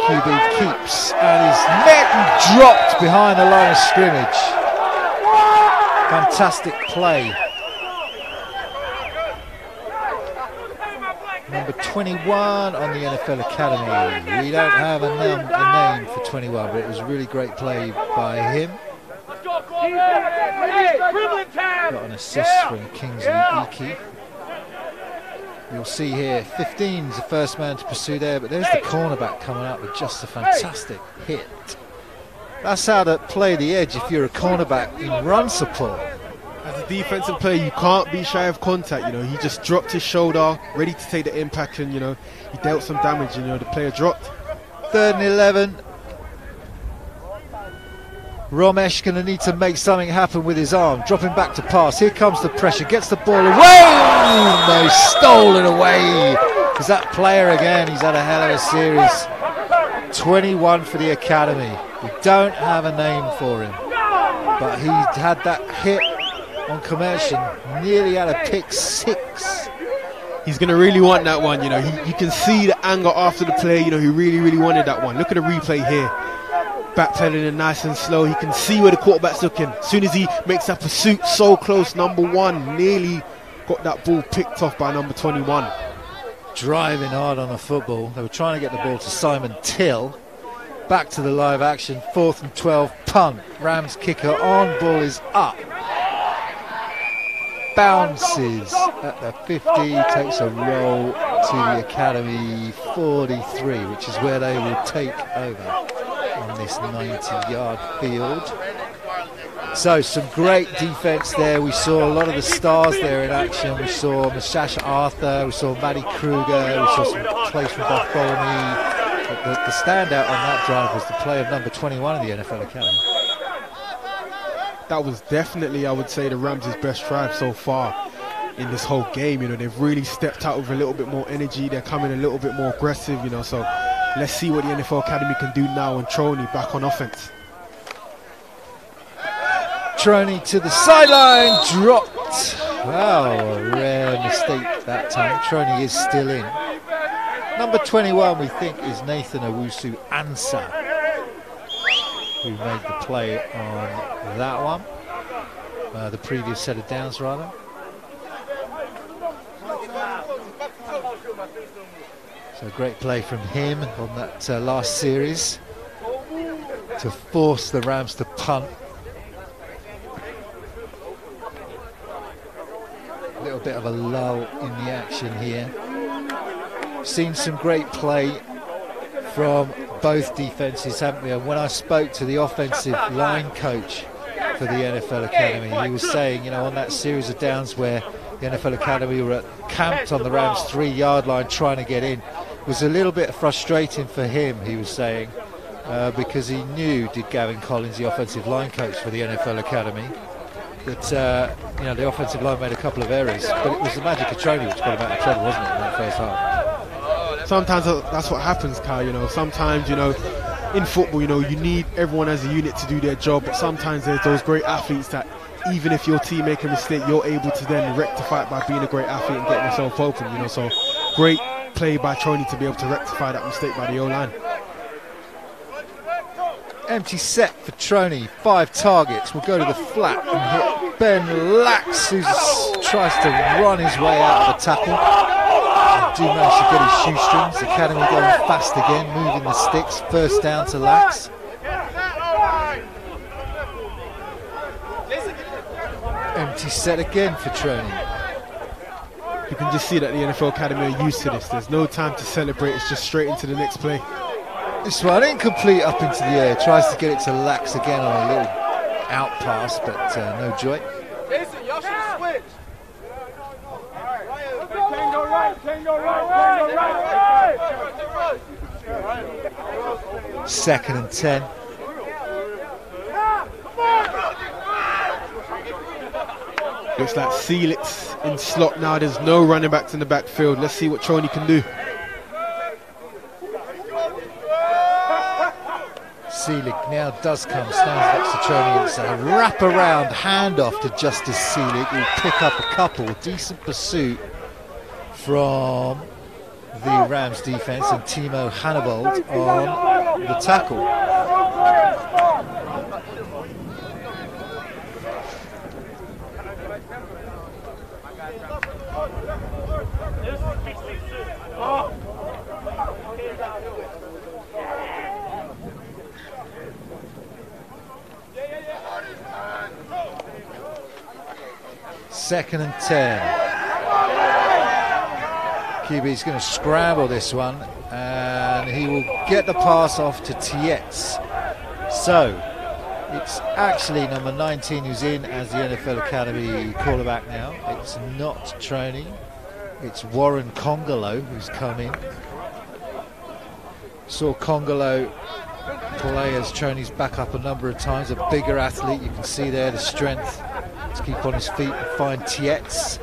QB keeps and is met and dropped behind the line of scrimmage. Fantastic play. Number 21 on the NFL Academy. We don't have a, num- a name for 21, but it was a really great play by him. Got an assist from Kingsley Iki. You'll see here, 15 is the first man to pursue there, but there's the cornerback coming up with just a fantastic hit. That's how to play the edge if you're a cornerback in run support. As a defensive player, you can't be shy of contact. You know, he just dropped his shoulder, ready to take the impact, and you know, he dealt some damage. You know, the player dropped. Third and 11. Romesh going to need to make something happen with his arm. Dropping back to pass. Here comes the pressure. Gets the ball away. No, stolen away. Is that player again? He's had a hell of a series. 21 for the academy. We don't have a name for him, but he had that hit on conversion. Nearly had a pick six. He's going to really want that one. You know, he, you can see the anger after the play. You know, he really, really wanted that one. Look at the replay here backpedaling it nice and slow. He can see where the quarterback's looking. As soon as he makes that pursuit so close, number one nearly got that ball picked off by number 21. Driving hard on a football. They were trying to get the ball to Simon Till. Back to the live action, fourth and 12, punt. Rams kicker on, ball is up. Bounces at the 50, takes a roll to the Academy 43, which is where they will take over on this 90 yard field. So some great defense there. We saw a lot of the stars there in action. We saw Mashasha Arthur, we saw Maddie Kruger, we saw some plays from Bartholomew. The, the standout on that drive was the play of number 21 in the NFL Academy. That was definitely, I would say, the Rams' best drive so far in this whole game. You know, they've really stepped out with a little bit more energy. They're coming a little bit more aggressive, you know, so let's see what the NFL Academy can do now and Troney back on offense. Troney to the sideline, dropped. Wow, a rare mistake that time. Troney is still in. Number 21, we think, is Nathan Owusu Ansa, who made the play on that one. Uh, the previous set of downs, rather. So great play from him on that uh, last series to force the Rams to punt. Little bit of a lull in the action here. Seen some great play from both defenses, haven't we? And when I spoke to the offensive line coach for the NFL Academy, he was saying, you know, on that series of downs where the NFL Academy were camped on the Rams three yard line trying to get in, was a little bit frustrating for him, he was saying, uh, because he knew, did Gavin Collins, the offensive line coach for the NFL Academy, that uh, you know the offensive line made a couple of errors, but it was the magic of Troney which got him out of trouble, wasn't it, in that first half? Sometimes that's what happens, Kyle. You know, sometimes you know, in football, you know, you need everyone as a unit to do their job, but sometimes there's those great athletes that even if your team make a mistake, you're able to then rectify it by being a great athlete and getting yourself open. You know, so great play by Troney to be able to rectify that mistake by the O line. Empty set for Troney, five targets. We'll go to the flat and hit Ben Lax, who tries to run his way out of the tackle. And do manage to get his shoestrings. Academy going fast again, moving the sticks. First down to Lax. Empty set again for Troney. You can just see that the NFL Academy are used to this. There's no time to celebrate. It's just straight into the next play. This one incomplete up into the air. Tries to get it to Lax again on a little out pass, but uh, no joy. Jason, y'all should switch. Second and ten. Looks like Felix in slot now. There's no running backs in the backfield. Let's see what Troney can do. Seelig now does come, stands next to Troney. It's a wrap-around handoff to Justice Seelig, who'll pick up a couple. Decent pursuit from the Rams defense and Timo Hannewald on the tackle. Second and 10. QB's going to scramble this one and he will get the pass off to Tietz. So it's actually number 19 who's in as the NFL Academy quarterback now. It's not Troney, it's Warren Congolo who's come in. Saw Congolo play as Troney's back up a number of times, a bigger athlete. You can see there the strength to keep on his feet and find Tietz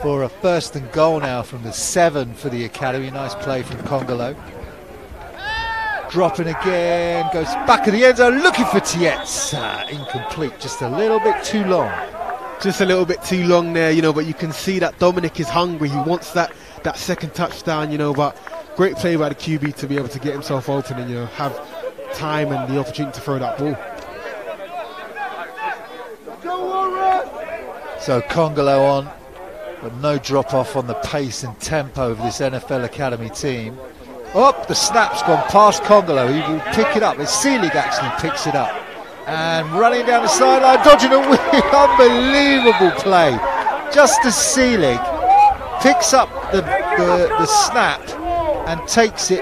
for a first and goal now from the seven for the academy. Nice play from Congolo. Dropping again, goes back of the end zone, looking for Tietz. Ah, incomplete, just a little bit too long. Just a little bit too long there, you know, but you can see that Dominic is hungry. He wants that, that second touchdown, you know, but great play by the QB to be able to get himself open and, you know, have time and the opportunity to throw that ball. So Congolo on, but no drop off on the pace and tempo of this NFL Academy team. Up, oh, the snap's gone past Congolo. He will pick it up. It's Seelig actually picks it up. And running down the sideline, dodging a wheel. Unbelievable play. Just Justice Seelig picks up the, the, the snap and takes it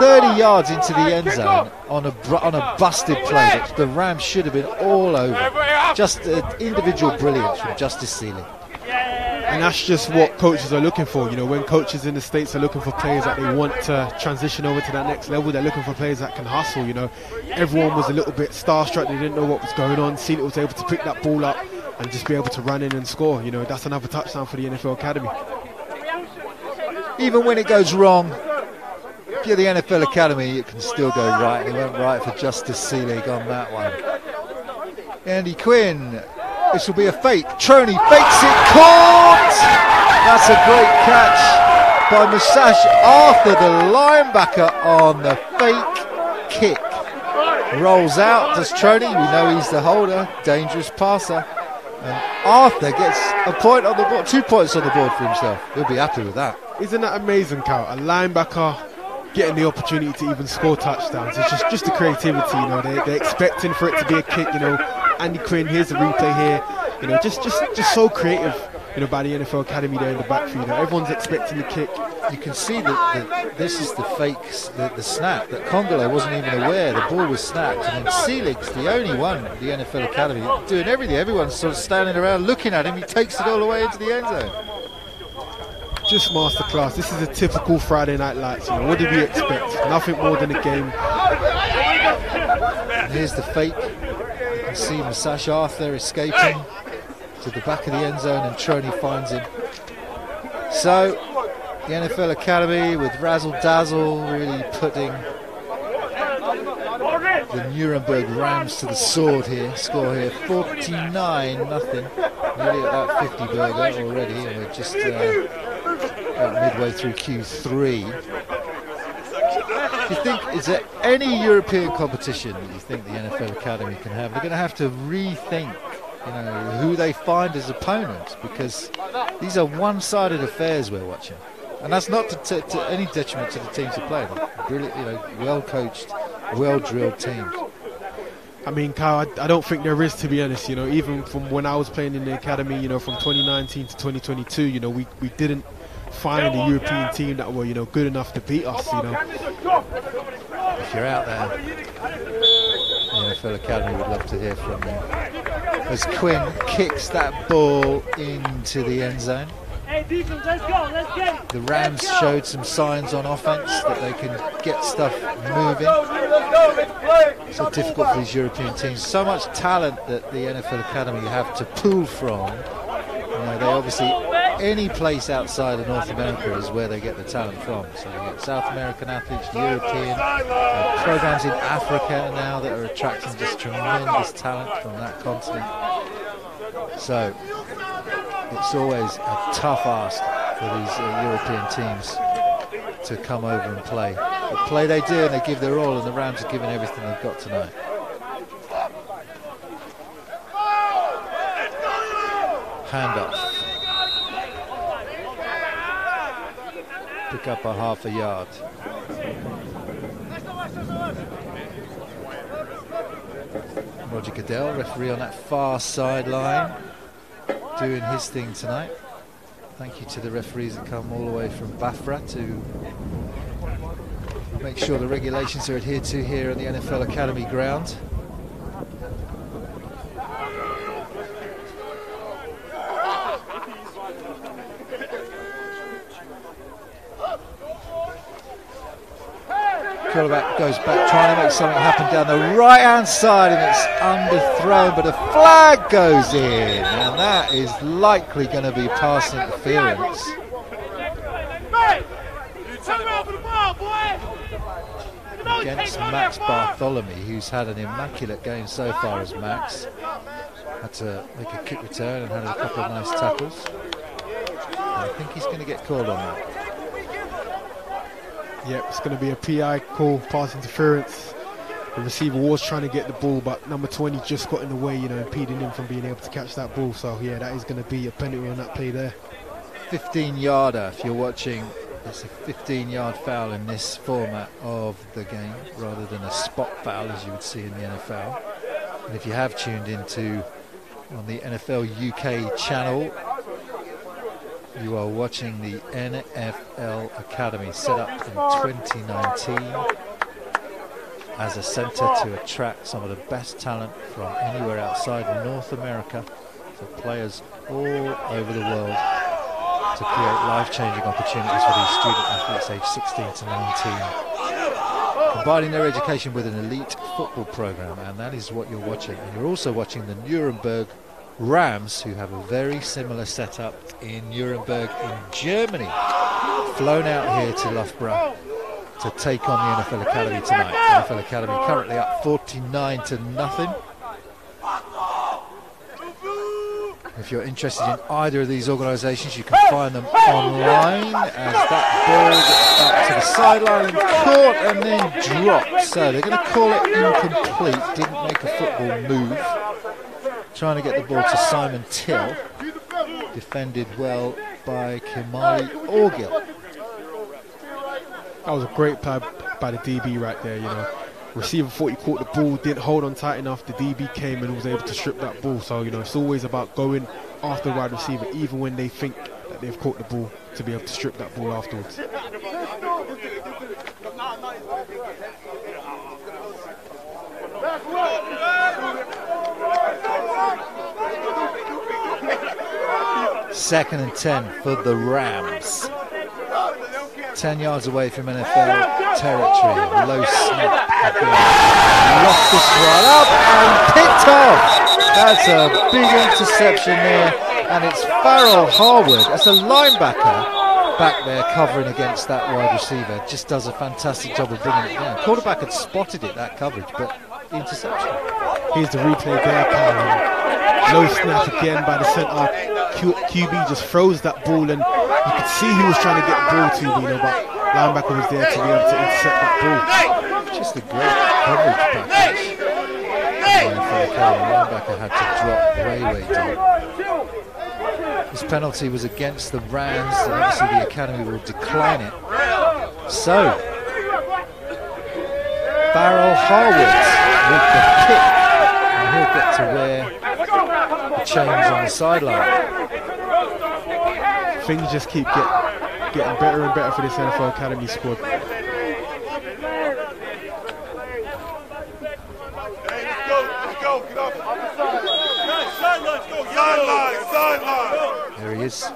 30 yards into the end zone on a on a busted play. The Rams should have been all over. Just uh, individual brilliance from Justice Seelig. And that's just what coaches are looking for. You know, when coaches in the States are looking for players that they want to transition over to that next level, they're looking for players that can hustle. You know, everyone was a little bit starstruck. They didn't know what was going on. Seelig was able to pick that ball up and just be able to run in and score. You know, that's another touchdown for the NFL Academy. Even when it goes wrong, if you're the NFL Academy, it can still go right. They went right for Justice Seelig on that one. Andy Quinn, this will be a fake. Troney fakes it, caught! That's a great catch by Musash Arthur, the linebacker on the fake kick. Rolls out, does Troney, we know he's the holder, dangerous passer. And Arthur gets a point on the board, two points on the board for himself. He'll be happy with that. Isn't that amazing, Cal? A linebacker getting the opportunity to even score touchdowns. It's just just the creativity, you know. They, they're expecting for it to be a kick, you know. Andy Quinn, here's the replay here, you know. Just just just so creative, you know, by the NFL Academy there in the backfield. You know, everyone's expecting the kick. You can see that, that this is the fake, the, the snap that Congolo wasn't even aware the ball was snapped, and then the only one, the NFL Academy, doing everything. Everyone's sort of standing around looking at him. He takes it all the way into the end zone just masterclass. This is a typical Friday Night Lights. You know, what did we expect? Nothing more than a game. And here's the fake. You can see Musash Arthur escaping to the back of the end zone, and Troney finds him. So the NFL Academy with Razzle Dazzle really putting the Nuremberg Rams to the sword here. Score here 49 nothing. Nearly at that 50 burger already, and we're just uh, Uh, midway through Q3. Do you think, is there any European competition that you think the NFL Academy can have? They're going to have to rethink, you know, who they find as opponents because these are one-sided affairs we're watching. And that's not to, to any detriment to the teams who play. Brilliant, you know, well-coached, well-drilled teams. I mean, Kyle, I, I, don't think there is, to be honest. You know, even from when I was playing in the academy, you know, from 2019 to 2022, you know, we, we didn't find a European team that were, you know, good enough to beat us, you know. If you're out there, the NFL Academy would love to hear from you. As Quinn kicks that ball into the end zone. The Rams showed some signs on offense that they can get stuff moving. So difficult for these European teams. So much talent that the NFL Academy have to pull from. Know, they obviously any place outside of North America is where they get the talent from. So you get South American athletes, European, uh, programs in Africa now that are attracting just tremendous talent from that continent. So it's always a tough ask for these uh, European teams to come over and play. But play they do and they give their all and the Rams are giving everything they've got tonight. Handoff. Pick up a half a yard. Roger Goodell, referee on that far sideline. doing his thing tonight. Thank you to the referees that come all the way from BAFRA to make sure the regulations are adhered to here on the NFL Academy ground. Quarterback goes back, trying to make something happen down the right hand side, and it's underthrown, but a flag goes in, and that is likely going to be pass interference. Against Max Bartholomew, who's had an immaculate game so far as Max. Had to make a kick return and had a couple of nice tackles. And I think he's going to get called on that. Yep, it's going to be a PI call, pass interference. The receiver was trying to get the ball, but number 20 just got in the way, you know, impeding him from being able to catch that ball. So, yeah, that is going to be a penalty on that play there. 15 yarder if you're watching. It's a 15 yard foul in this format of the game rather than a spot foul as you would see in the NFL. And if you have tuned into on the NFL UK channel, you are watching the NFL Academy set up in 2019 as a centre to attract some of the best talent from anywhere outside North America. for players all over the world to create life-changing opportunities for these student athletes aged 16 to 19. Combining their education with an elite football program, and that is what you're watching. And you're also watching the Nuremberg Rams, who have a very similar setup in Nuremberg in Germany, flown out here to Loughborough to take on the NFL Academy tonight. NFL Academy currently up 49 to nothing. If you're interested in either of these organisations, you can find them online as that ball gets back to the sideline and caught and then dropped. So they're going to call it incomplete, didn't make a football move. Trying to get the ball to Simon Till, defended well by Kimari Orgill. That was a great play by the DB right there, you know. Receiver thought he caught the ball, didn't hold on tight enough. The DB came and was able to strip that ball. So, you know, it's always about going after the wide receiver, even when they think that they've caught the ball, to be able to strip that ball afterwards. Second and 10 for the Rams. 10 yards away from NFL territory. Low snap. This one up and picked off. That's a big interception there. And it's Farrell Harwood. That's a linebacker back there covering against that wide receiver. Just does a fantastic job of bringing it down. Quarterback had spotted it, that coverage, but interception. Here's the replay there. Low snap again by the centre. Q- QB just froze that ball, and you could see he was trying to get the ball to you know, but linebacker was there to be able to intercept that ball. Just a great coverage package. The linebacker had to drop way, way deep. This penalty was against the Rams, and obviously the Academy will decline it. So, Farrell Harwood with the kick, and he'll get to wear chains on the sideline. Things just keep get, getting better and better for this NFL Academy squad. There he is,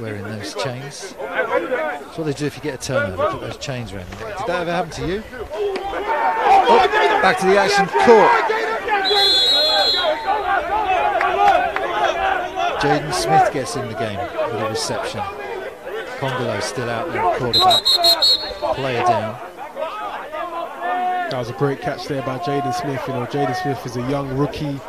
wearing those chains. That's what they do if you get a turnover, put those chains around. Did that ever happen to you? Oh, back to the action, caught. Jaden Smith gets in the game with a reception. Congolo still out there, quarterback. Player down. That was a great catch there by Jaden Smith. You know, Jaden Smith is a young rookie.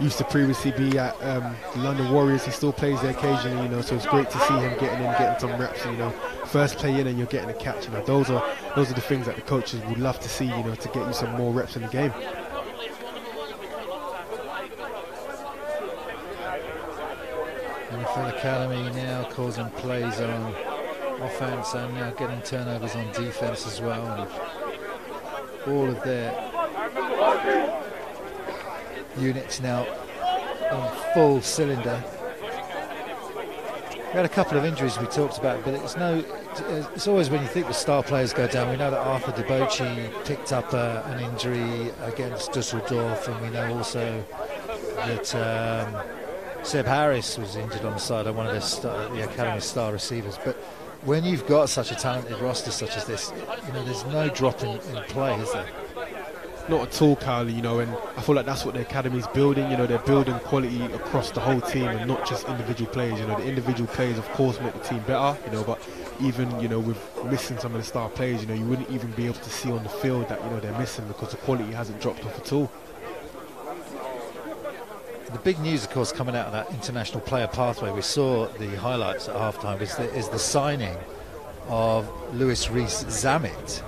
Used to previously be at um, the London Warriors. He still plays there occasionally, you know. So it's great to see him getting in, getting some reps. You know, first play in and you're getting a catch. You know, those are those are the things that the coaches would love to see. You know, to get you some more reps in the game. NFL Academy now causing plays on offense and now getting turnovers on defense as well. And all of their units now on full cylinder. We had a couple of injuries we talked about, but it's no. It's always when you think the star players go down. We know that Arthur Debochi picked up uh, an injury against Dusseldorf, and we know also that um, Seb Harris was injured on the side of one of the, star, the academy star receivers. But when you've got such a talented roster such as this, you know, there's no drop in, in play, is there? Not at all, Carly, you know, and I feel like that's what the academy's building. You know, they're building quality across the whole team and not just individual players. You know, the individual players, of course, make the team better, you know, but even, you know, with missing some of the star players, you know, you wouldn't even be able to see on the field that, you know, they're missing because the quality hasn't dropped off at all. The big news, of course, coming out of that international player pathway, we saw the highlights at halftime, is the, is the signing of Louis Rees-Zammit,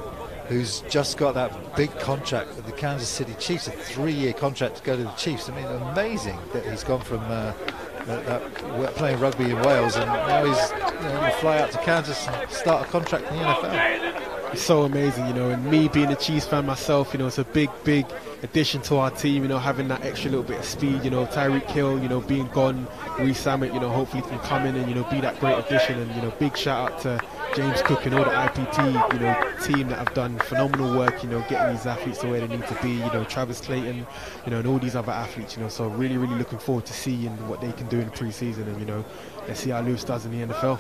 who's just got that big contract with the Kansas City Chiefs, a three-year contract to go to the Chiefs. I mean, amazing that he's gone from uh, that, that playing rugby in Wales and now he's you know, fly out to Kansas and start a contract in the NFL. So amazing, you know, and me being a Chiefs fan myself, you know, it's a big, big addition to our team, you know, having that extra little bit of speed, you know, Tyreek Hill, you know, being gone, Rees-Zammit, you know, hopefully can come in and, you know, be that great addition and, you know, big shout out to James Cook and all the IPT, you know, team that have done phenomenal work, you know, getting these athletes to where they need to be, you know, Travis Clayton, you know, and all these other athletes, you know, so really, really looking forward to seeing what they can do in the preseason and, you know, let's see how Louis does in the NFL.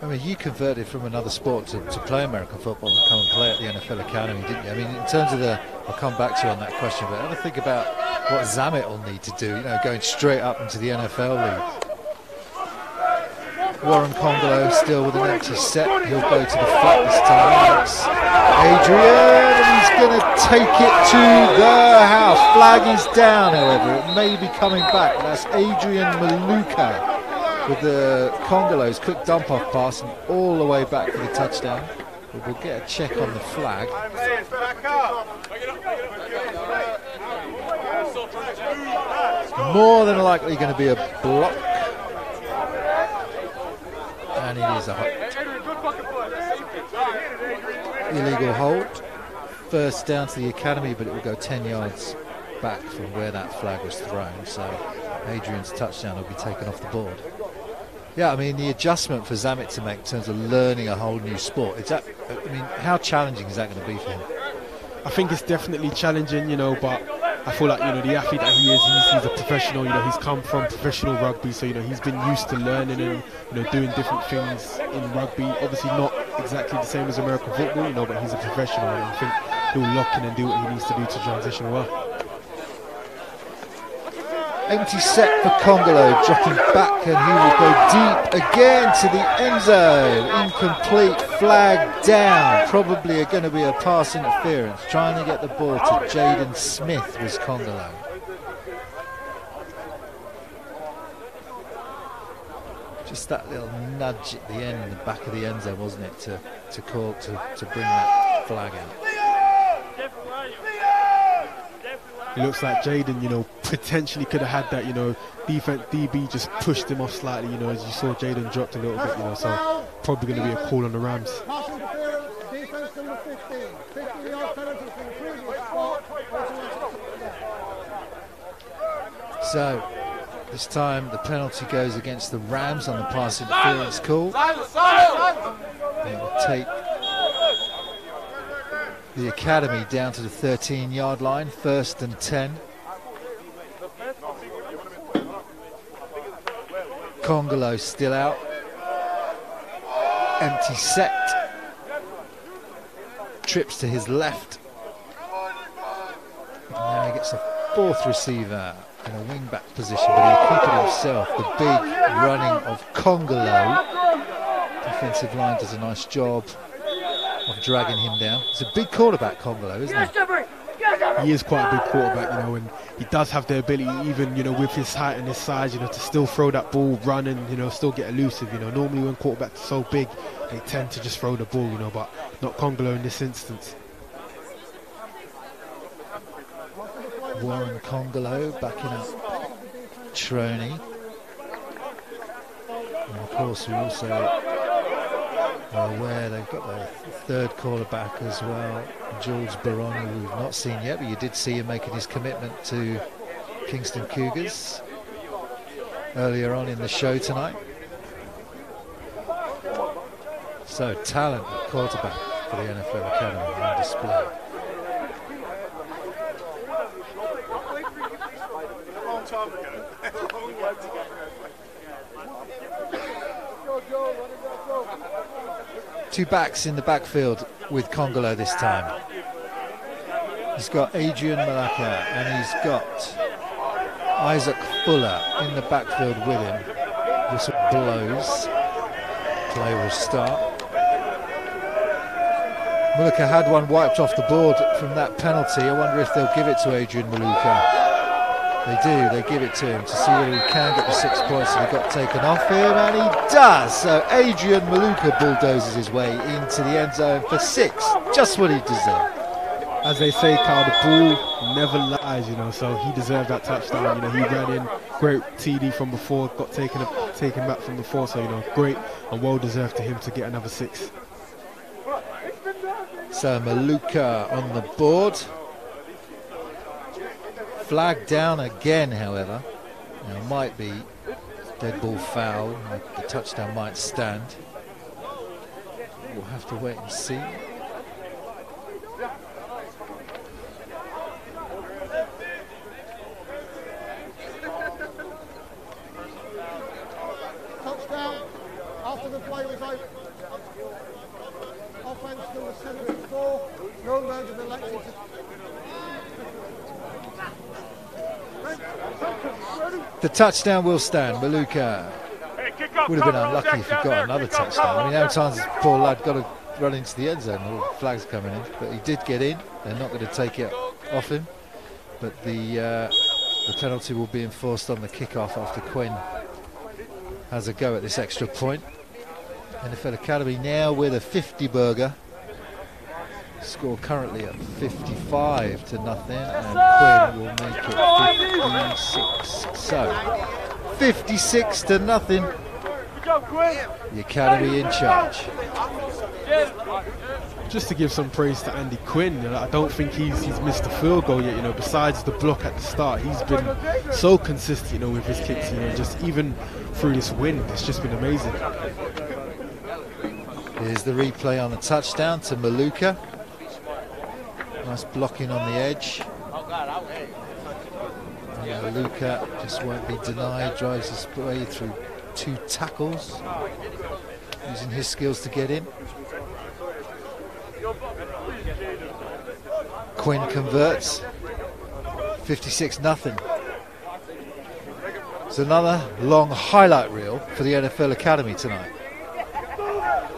I mean, you converted from another sport to, to play American football and come and play at the NFL Academy, didn't you? I mean, in terms of the, I'll come back to you on that question, but ever think about what Zammit will need to do, you know, going straight up into the NFL league. Warren Congolo still with an empty set. He'll go to the flat this time. That's Adrian, he's going to take it to the house. Flag is down, however. It may be coming back. That's Adrian Maluka with the Congolo's quick dump off pass and all the way back for the touchdown. But we'll get a check on the flag. More than likely going to be a block. And it is a illegal hold. First down to the academy, but it will go 10 yards back from where that flag was thrown. So Adrian's touchdown will be taken off the board. Yeah, I mean the adjustment for Zammit to make in terms of learning a whole new sport. Is that, I mean, how challenging is that going to be for him? I think it's definitely challenging, you know, but I feel like you know the athlete that he is, he's, he's, a professional. You know, he's come from professional rugby, so you know he's been used to learning and you know doing different things in rugby. Obviously, not exactly the same as American football, you know, but he's a professional, and I think he'll lock in and do what he needs to do to transition well. Empty set for Congolo, dropping back, and he will go deep again to the end zone. Incomplete, flag down. Probably going to be a pass interference. Trying to get the ball to Jaden Smith was Congolo. Just that little nudge at the end, the back of the end zone, wasn't it, to, to call to, to bring that flag out. It looks like Jaden, you know, potentially could have had that, you know, defense DB just pushed him off slightly, you know, as you saw Jaden dropped a little bit, you know, so probably going to be a call on the Rams. So this time the penalty goes against the Rams on the pass interference call. They will take the academy down to the 13 yard line, first and 10. Congolo still out. Empty set. Trips to his left. And now he gets a fourth receiver in a wing back position, but he'll keep it himself. The big running of Congolo. Defensive line does a nice job of dragging him down. It's a big quarterback, Congolo, isn't he? He is quite a big quarterback, you know, and he does have the ability, even you know, with his height and his size, you know, to still throw that ball, run, and you know, still get elusive. You know, normally when quarterbacks are so big, they tend to just throw the ball, you know, but not Congolo in this instance. Warren Congolo backing up Troney. And of course, we also are aware they've got their third quarterback as well, George Baroni, who we've not seen yet, but you did see him making his commitment to Kingston Cougars. earlier on in the show tonight. So talent quarterback for the NFL Academy on display. Long time ago. Long time ago. Two backs in the backfield with Congolo this time. He's got Adrian Maluka and he's got Isaac Fuller in the backfield with him. Whistle blows. Play will start. Maluka had one wiped off the board from that penalty. I wonder if they'll give it to Adrian Maluka. They do, they give it to him to see whether he can get the six points that he got taken off him, and he does. So Adrian Maluka bulldozes his way into the end zone for six, just what he deserved. As they say, Carl, the ball never lies, you know, so he deserved that touchdown. You know, he ran in, great TD from before, got taken up, taken back from before, so, you know, great and well deserved to him to get another six. So Maluka on the board. Flag down again, however. Now might be dead ball foul. The touchdown might stand. We'll have to wait and see. Touchdown after the play was over. Offense still the seven and four. Nuremberg have elected to The touchdown will stand. Maluka would have been unlucky if he got another touchdown. I mean, how many times poor lad got to run into the end zone? All the flags coming in, but he did get in. They're not going to take it off him, but the uh, the penalty will be enforced on the kickoff after Quinn has a go at this extra point. NFL Academy now with a 50 burger. Score currently at 55 to nothing, and Quinn will make it 56. So 56 to nothing. The Academy in charge. Just to give some praise to Andy Quinn, you know, I don't think he's he's missed a field goal yet. You know, besides the block at the start, he's been so consistent. You know, with his kicks. You know, just even through this win, it's just been amazing. Here's the replay on the touchdown to Maluka. Nice blocking on the edge. And Maluka just won't be denied, drives his way through two tackles, using his skills to get in. Quinn converts. 56 nothing. It's another long highlight reel for the NFL Academy tonight.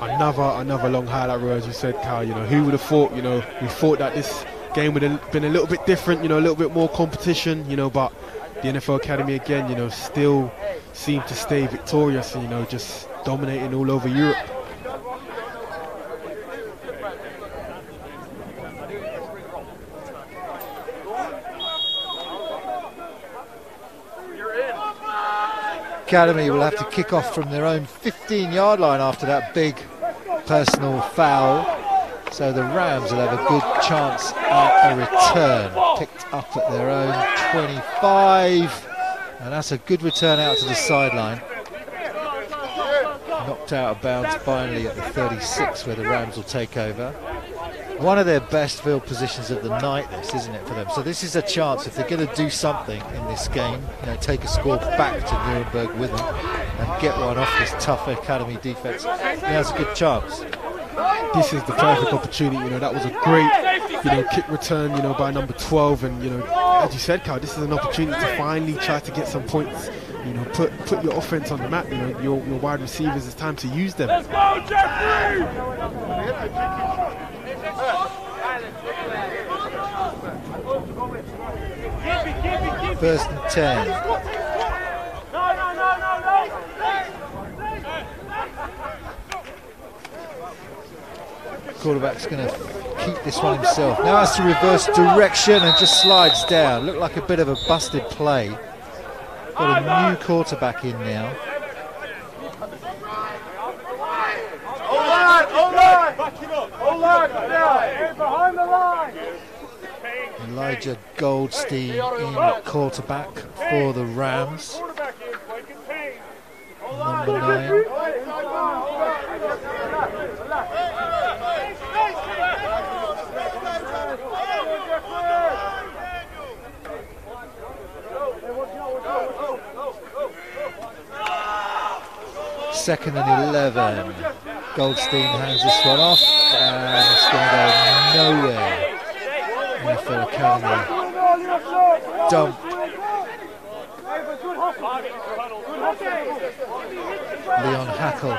Another another long highlight reel, as you said, Carl. You know, who would have thought? You know, we thought that this game would have been a little bit different. You know, a little bit more competition. You know, but the NFL Academy again, you know, still seem to stay victorious. You know, just dominating all over Europe. Academy will have to kick off from their own 15 yard line after that big personal foul. So the Rams will have a good chance at a return. Picked up at their own 25. And that's a good return out to the sideline. Knocked out of bounds finally at the 36 where the Rams will take over. One of their best field positions of the night, this, isn't it, for them? So this is a chance, if they're going to do something in this game, you know, take a score back to Nuremberg with them and get one off this tough academy defence, he has a good chance. This is the perfect opportunity. You know, that was a great, you know, kick return, you know, by number 12. And, you know, as you said, Carl, this is an opportunity to finally try to get some points. You know, put put your offense on the map. You know, your, your wide receivers, it's time to use them. Let's go, Jeffrey! First and 10. No, no, no, no, no! Quarterback's going to keep this one himself. Now has to reverse direction and just slides down. Looked like a bit of a busted play. Got a new quarterback in now. O-line, O-line! O-line, now! Behind the line! Elijah Goldstein in quarterback for the Rams. Quarterback in, Quakin. number nine. Second and 11. Goldstein hands this one off and it's going to go nowhere. NFL Academy dump. Leon Hackle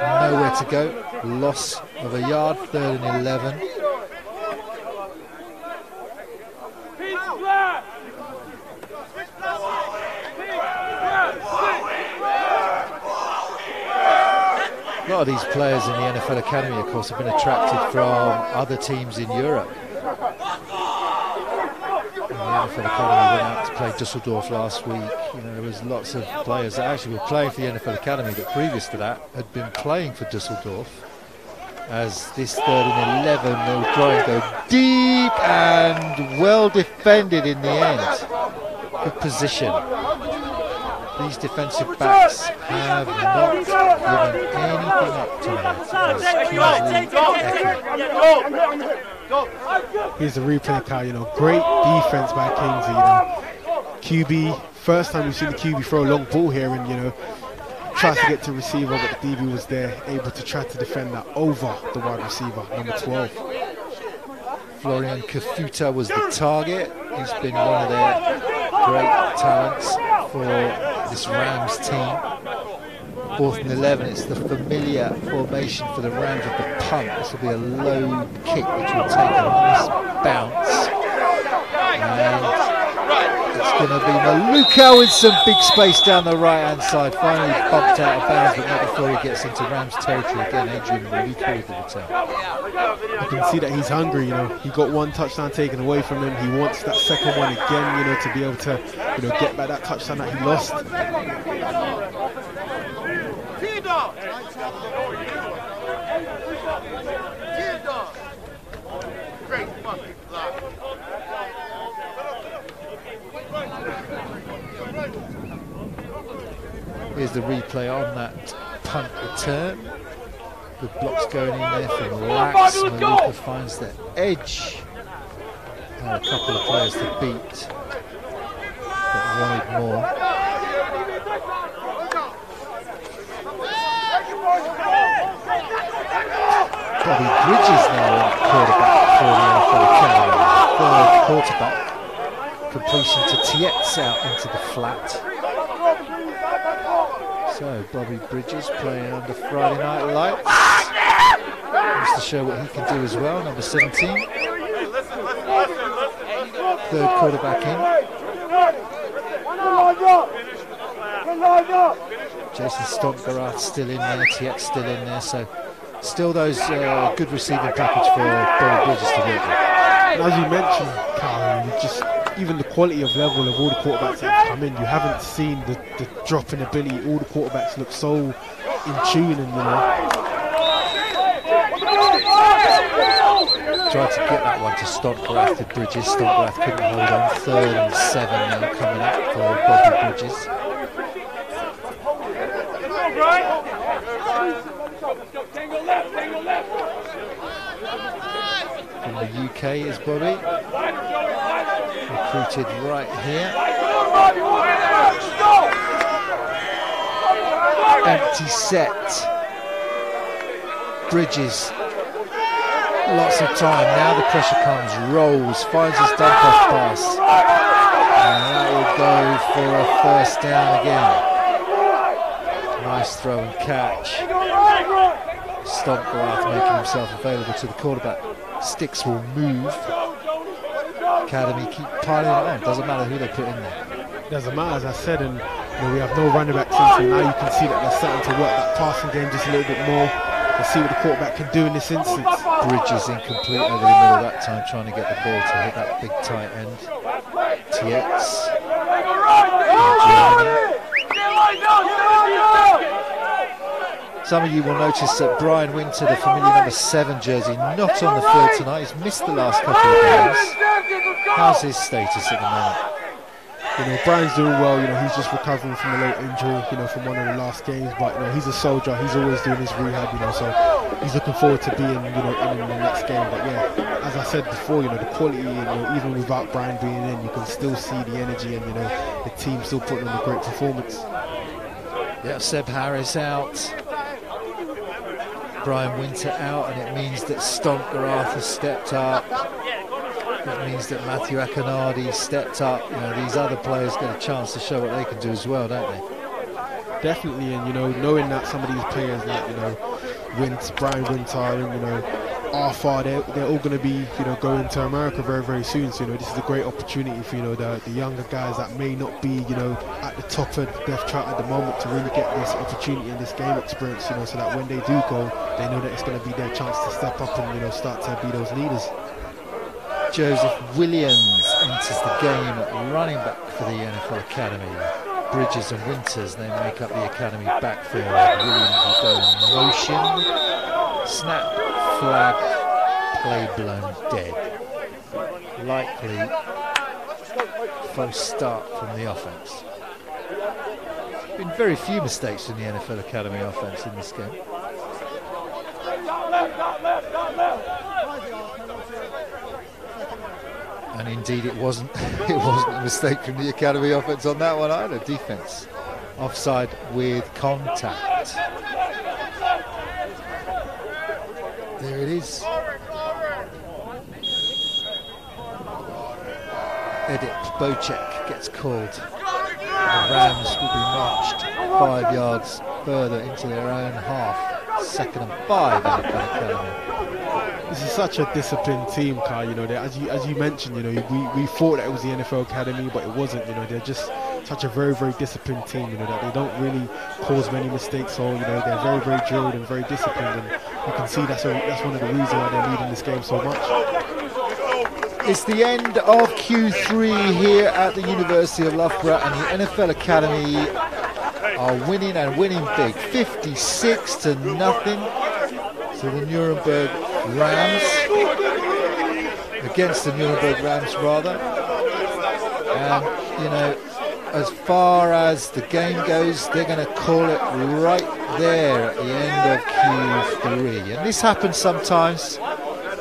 nowhere to go. Loss of a yard, third and 11. Lot of these players in the NFL Academy, of course, have been attracted from other teams in Europe. And the NFL Academy went out to play Dusseldorf last week. You know, there was lots of players that actually were playing for the NFL Academy that previous to that had been playing for Dusseldorf. As this third and 11 they'll try and go deep and well defended in the end. Good position these defensive backs have not given anything up tonight. Here's the replay, Kyle. You know, great defense by Kingsley. You know, QB, first time we've seen the QB throw a long ball here, and you know, tries to get to receiver, but the DB was there, able to try to defend that over the wide receiver, number 12. Florian Kafuta was the target. He's been one of their great talents for this Rams team. Fourth and 11, it's the familiar formation for the Rams with the punt. This will be a low kick which will take a nice bounce. And it's going to be Maluka with some big space down the right hand side. Finally bumped out of bounds, but not before he gets into Rams territory again. Adrian Maluka with the return. You can see that he's hungry, you know. He got one touchdown taken away from him. He wants that second one again, you know, to be able to, you know, get back that touchdown that he lost. Here's the replay on that punt return. Good blocks going in there from Lax. Maluka finds the edge. And a couple of players to beat. But wanted more. Bobby Bridges now on quarterback for the NFL Academy. Third quarterback. Completion to Tietz out into the flat. So Bobby Bridges playing under Friday Night Lights. Wants to show what he can do as well, number 17. Third quarterback in. Jason Stonkerath still in there, Tietz still in there, so still those uh, good receiving package for Bobby Bridges to work with. As you mentioned, Carl, you just even the quality of level of all the quarterbacks that have come in, you haven't seen the, the drop in ability. All the quarterbacks look so in tune, and you know. Tried to get that one to Stonkerath to Bridges. Stonkerath couldn't hold on. Third and seven now coming up for Bobby Bridges. From the UK is Bobby recruited right here. Empty set. Bridges. Lots of time. Now the pressure comes. Rolls. Finds his dump off pass. And that will go for a first down again. Nice throw and catch. Stonkerath making himself available to the quarterback. Sticks will move. Academy keep piling it on. Doesn't matter who they put in there. Doesn't matter, as I said, and you know, we have no running backs in, so now you can see that they're starting to work that passing game just a little bit more. Let's see what the quarterback can do in this instance. Bridges incomplete over the middle of that time, trying to get the ball to hit that big tight end. Tietz. Some of you will notice that Brian Winter, the familiar number seven jersey, not on the field tonight. He's missed the last couple of games. How's his status at the moment? You know, Brian's doing well. You know, he's just recovering from a late injury. You know, from one of the last games. But you know, he's a soldier. He's always doing his rehab. You know, so he's looking forward to being you know in, the next game. But yeah, as I said before, you know, the quality. You know, even without Brian being in, you can still see the energy, and you know, the team still putting on a great performance. Yeah, Seb Harris out. Brian Winter out, and it means that Stonkerath stepped up. It means that Matthew Akinadi stepped up. You know, these other players get a chance to show what they can do as well, don't they? Definitely, and you know, knowing that some of these players like you know, Wint, Brian Winter, and you know, Arthur, they're, they're all going to be you know going to America very very soon. So you know, this is a great opportunity for you know the, the younger guys that may not be you know at the top of the depth chart at the moment to really get this opportunity and this game experience. You know, so that when they do go, they know that it's going to be their chance to step up and you know start to be those leaders. Joseph Williams enters the game running back for the NFL Academy. Bridges and Winters, they make up the Academy backfield. Williams will go in motion. Snap, flag, play blown dead. Likely false start from the offense. Been very few mistakes in the NFL Academy offense in this game. And indeed, it wasn't. It wasn't a mistake from the academy offense on that one either. Defense offside with contact. There it is. Edit Bocek gets called. The Rams will be marched five yards further into their own half. Second and five in the academy this is such a disciplined team, Kai. You know, as you as you mentioned, you know, we, we thought that it was the NFL Academy, but it wasn't. You know, they're just such a very very disciplined team. You know that they don't really cause many mistakes. So you know, they're very very drilled and very disciplined, and you can see that's a, that's one of the reasons why they're leading this game so much. It's the end of Q3 here at the University of Loughborough, and the NFL Academy are winning and winning big, 56 to nothing. So the Nuremberg Rams against the Nuremberg Rams rather and you know as far as the game goes they're going to call it right there at the end of Q3 and this happens sometimes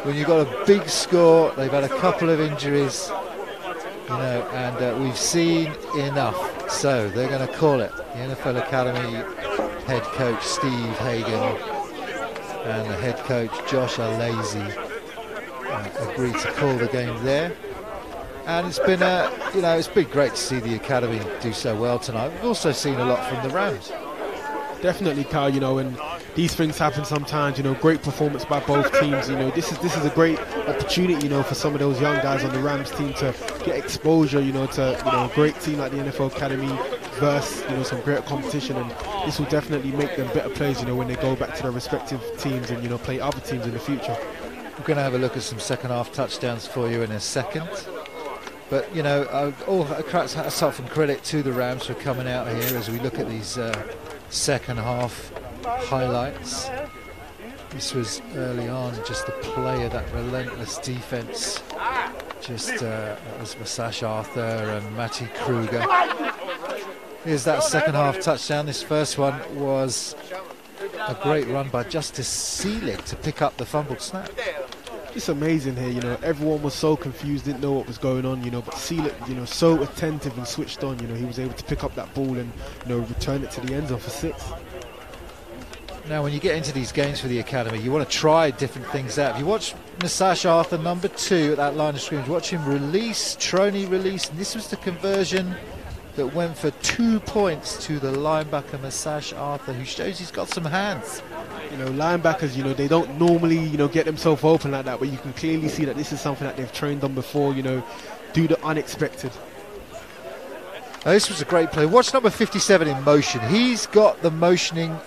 when you've got a big score they've had a couple of injuries you know and uh, we've seen enough. So they're going to call it. The NFL Academy head coach Steve Hagan and the head coach Josh Alazy uh, agreed to call the game there. And it's been, uh, you know, it's been great to see the academy do so well tonight. We've also seen a lot from the Rams. Definitely, Carl. You know, and these things happen sometimes. You know, great performance by both teams. You know, this is this is a great opportunity. You know, for some of those young guys on the Rams team to get exposure. You know, to you know a great team like the NFL Academy versus you know some great competition, and this will definitely make them better players. You know, when they go back to their respective teams and you know play other teams in the future. We're going to have a look at some second half touchdowns for you in a second. But you know, uh, all hats and credit to the Rams for coming out here as we look at these uh, second half highlights. This was early on, just the play of that relentless defense. Just uh, was Masash Arthur and Matty Kruger. Here's that second half touchdown. This first one was a great run by Justice Seelig to pick up the fumbled snap. It's amazing here, you know, everyone was so confused, didn't know what was going on, you know, but Seelig, you know, so attentive and switched on, you know, he was able to pick up that ball and, you know, return it to the end zone for six. Now, when you get into these games for the academy, you want to try different things out. If you watch Nasash Arthur, number two, at that line of scrimmage, watch him release, Troney release, and this was the conversion that went for two points to the linebacker Masash Arthur, who shows he's got some hands. You know, linebackers, you know, they don't normally, you know, get themselves open like that, but you can clearly see that this is something that they've trained on before, you know, do the unexpected. Now, this was a great play. Watch number 57 in motion. He's got the motioning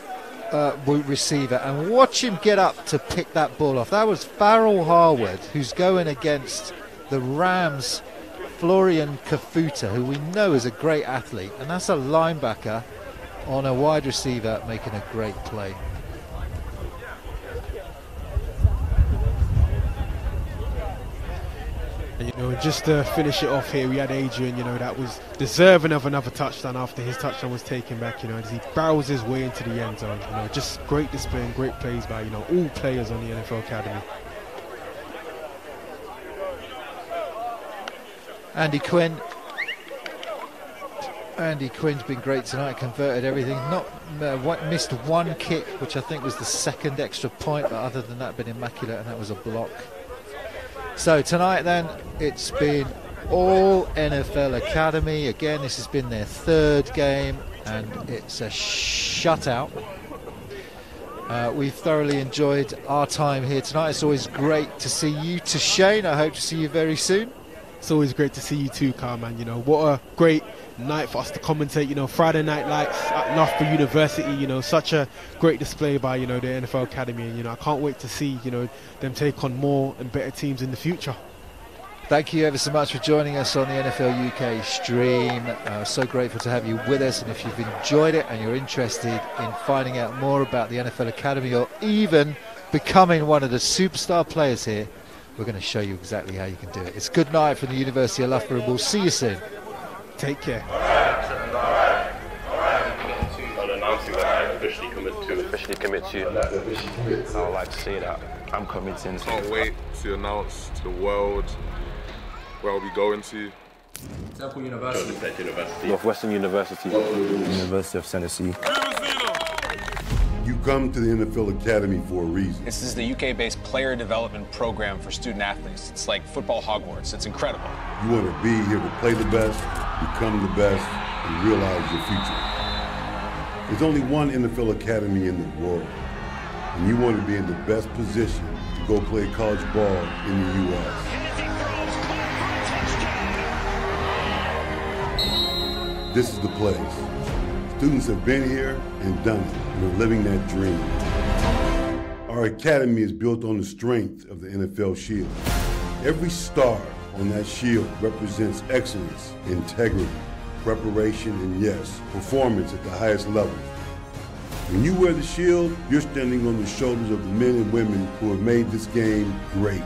uh, receiver, and watch him get up to pick that ball off. That was Farrell Harwood, who's going against the Rams Florian Kafuta, who we know is a great athlete, and that's a linebacker on a wide receiver making a great play. You know, just to finish it off here, we had Adrian, you know, that was deserving of another touchdown after his touchdown was taken back, you know, as he barrels his way into the end zone. You know, just great display and great plays by, you know, all players on the NFL Academy. Andy Quinn. Andy Quinn's been great tonight, converted everything. Not uh, missed one kick, which I think was the second extra point, but other than that, been immaculate, and that was a block. So tonight, then, it's been all NFL Academy. Again, this has been their third game, and it's a shutout. Uh, we've thoroughly enjoyed our time here tonight. It's always great to see you, to Shane. I hope to see you very soon. It's always great to see you too, Carl, You know, what a great night for us to commentate. You know, Friday Night Lights at Loughborough University. You know, such a great display by you know the NFL Academy, and you know I can't wait to see you know them take on more and better teams in the future. Thank you ever so much for joining us on the NFL UK stream. Uh, so grateful to have you with us. And if you've enjoyed it and you're interested in finding out more about the NFL Academy or even becoming one of the superstar players here, we're going to show you exactly how you can do it. It's good night from the University of Loughborough, we'll see you soon. Take care. officially commit to officially commit to. I would like to say that I'm committing. To Can't wait to announce to the world where I'll be going to. Temple University. University. Northwestern University. University of Tennessee. You come to the NFL Academy for a reason. This is the UK-based player development program for student athletes. It's like football Hogwarts. It's incredible. You want to be here to play the best, become the best, and realize your future. There's only one NFL Academy in the world, and you want to be in the best position to go play college ball in the U.S. This is the place. Students have been here and done it, and are living that dream. Our academy is built on the strength of the NFL Shield. Every star on that shield represents excellence, integrity, preparation, and yes, performance at the highest level. When you wear the shield, you're standing on the shoulders of the men and women who have made this game great.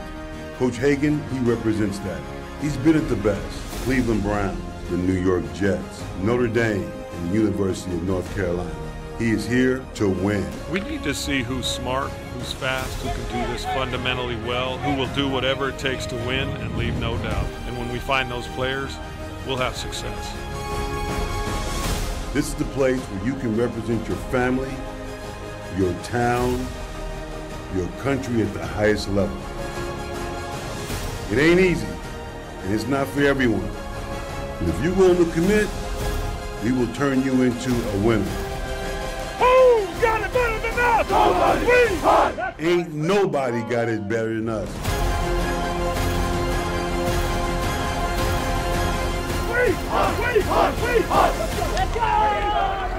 Coach Hagan, he represents that. He's been at the best. Cleveland Browns, the New York Jets, Notre Dame, and the University of North Carolina. He is here to win. We need to see who's smart, who's fast, who can do this fundamentally well, who will do whatever it takes to win and leave no doubt. And when we find those players, we'll have success. This is the place where you can represent your family, your town, your country at the highest level. It ain't easy, and it's not for everyone. But if you're willing to commit, we will turn you into a winner. Who's got it better than us? Nobody. Ain't nobody got it better than us. We, we, we, we, let's go!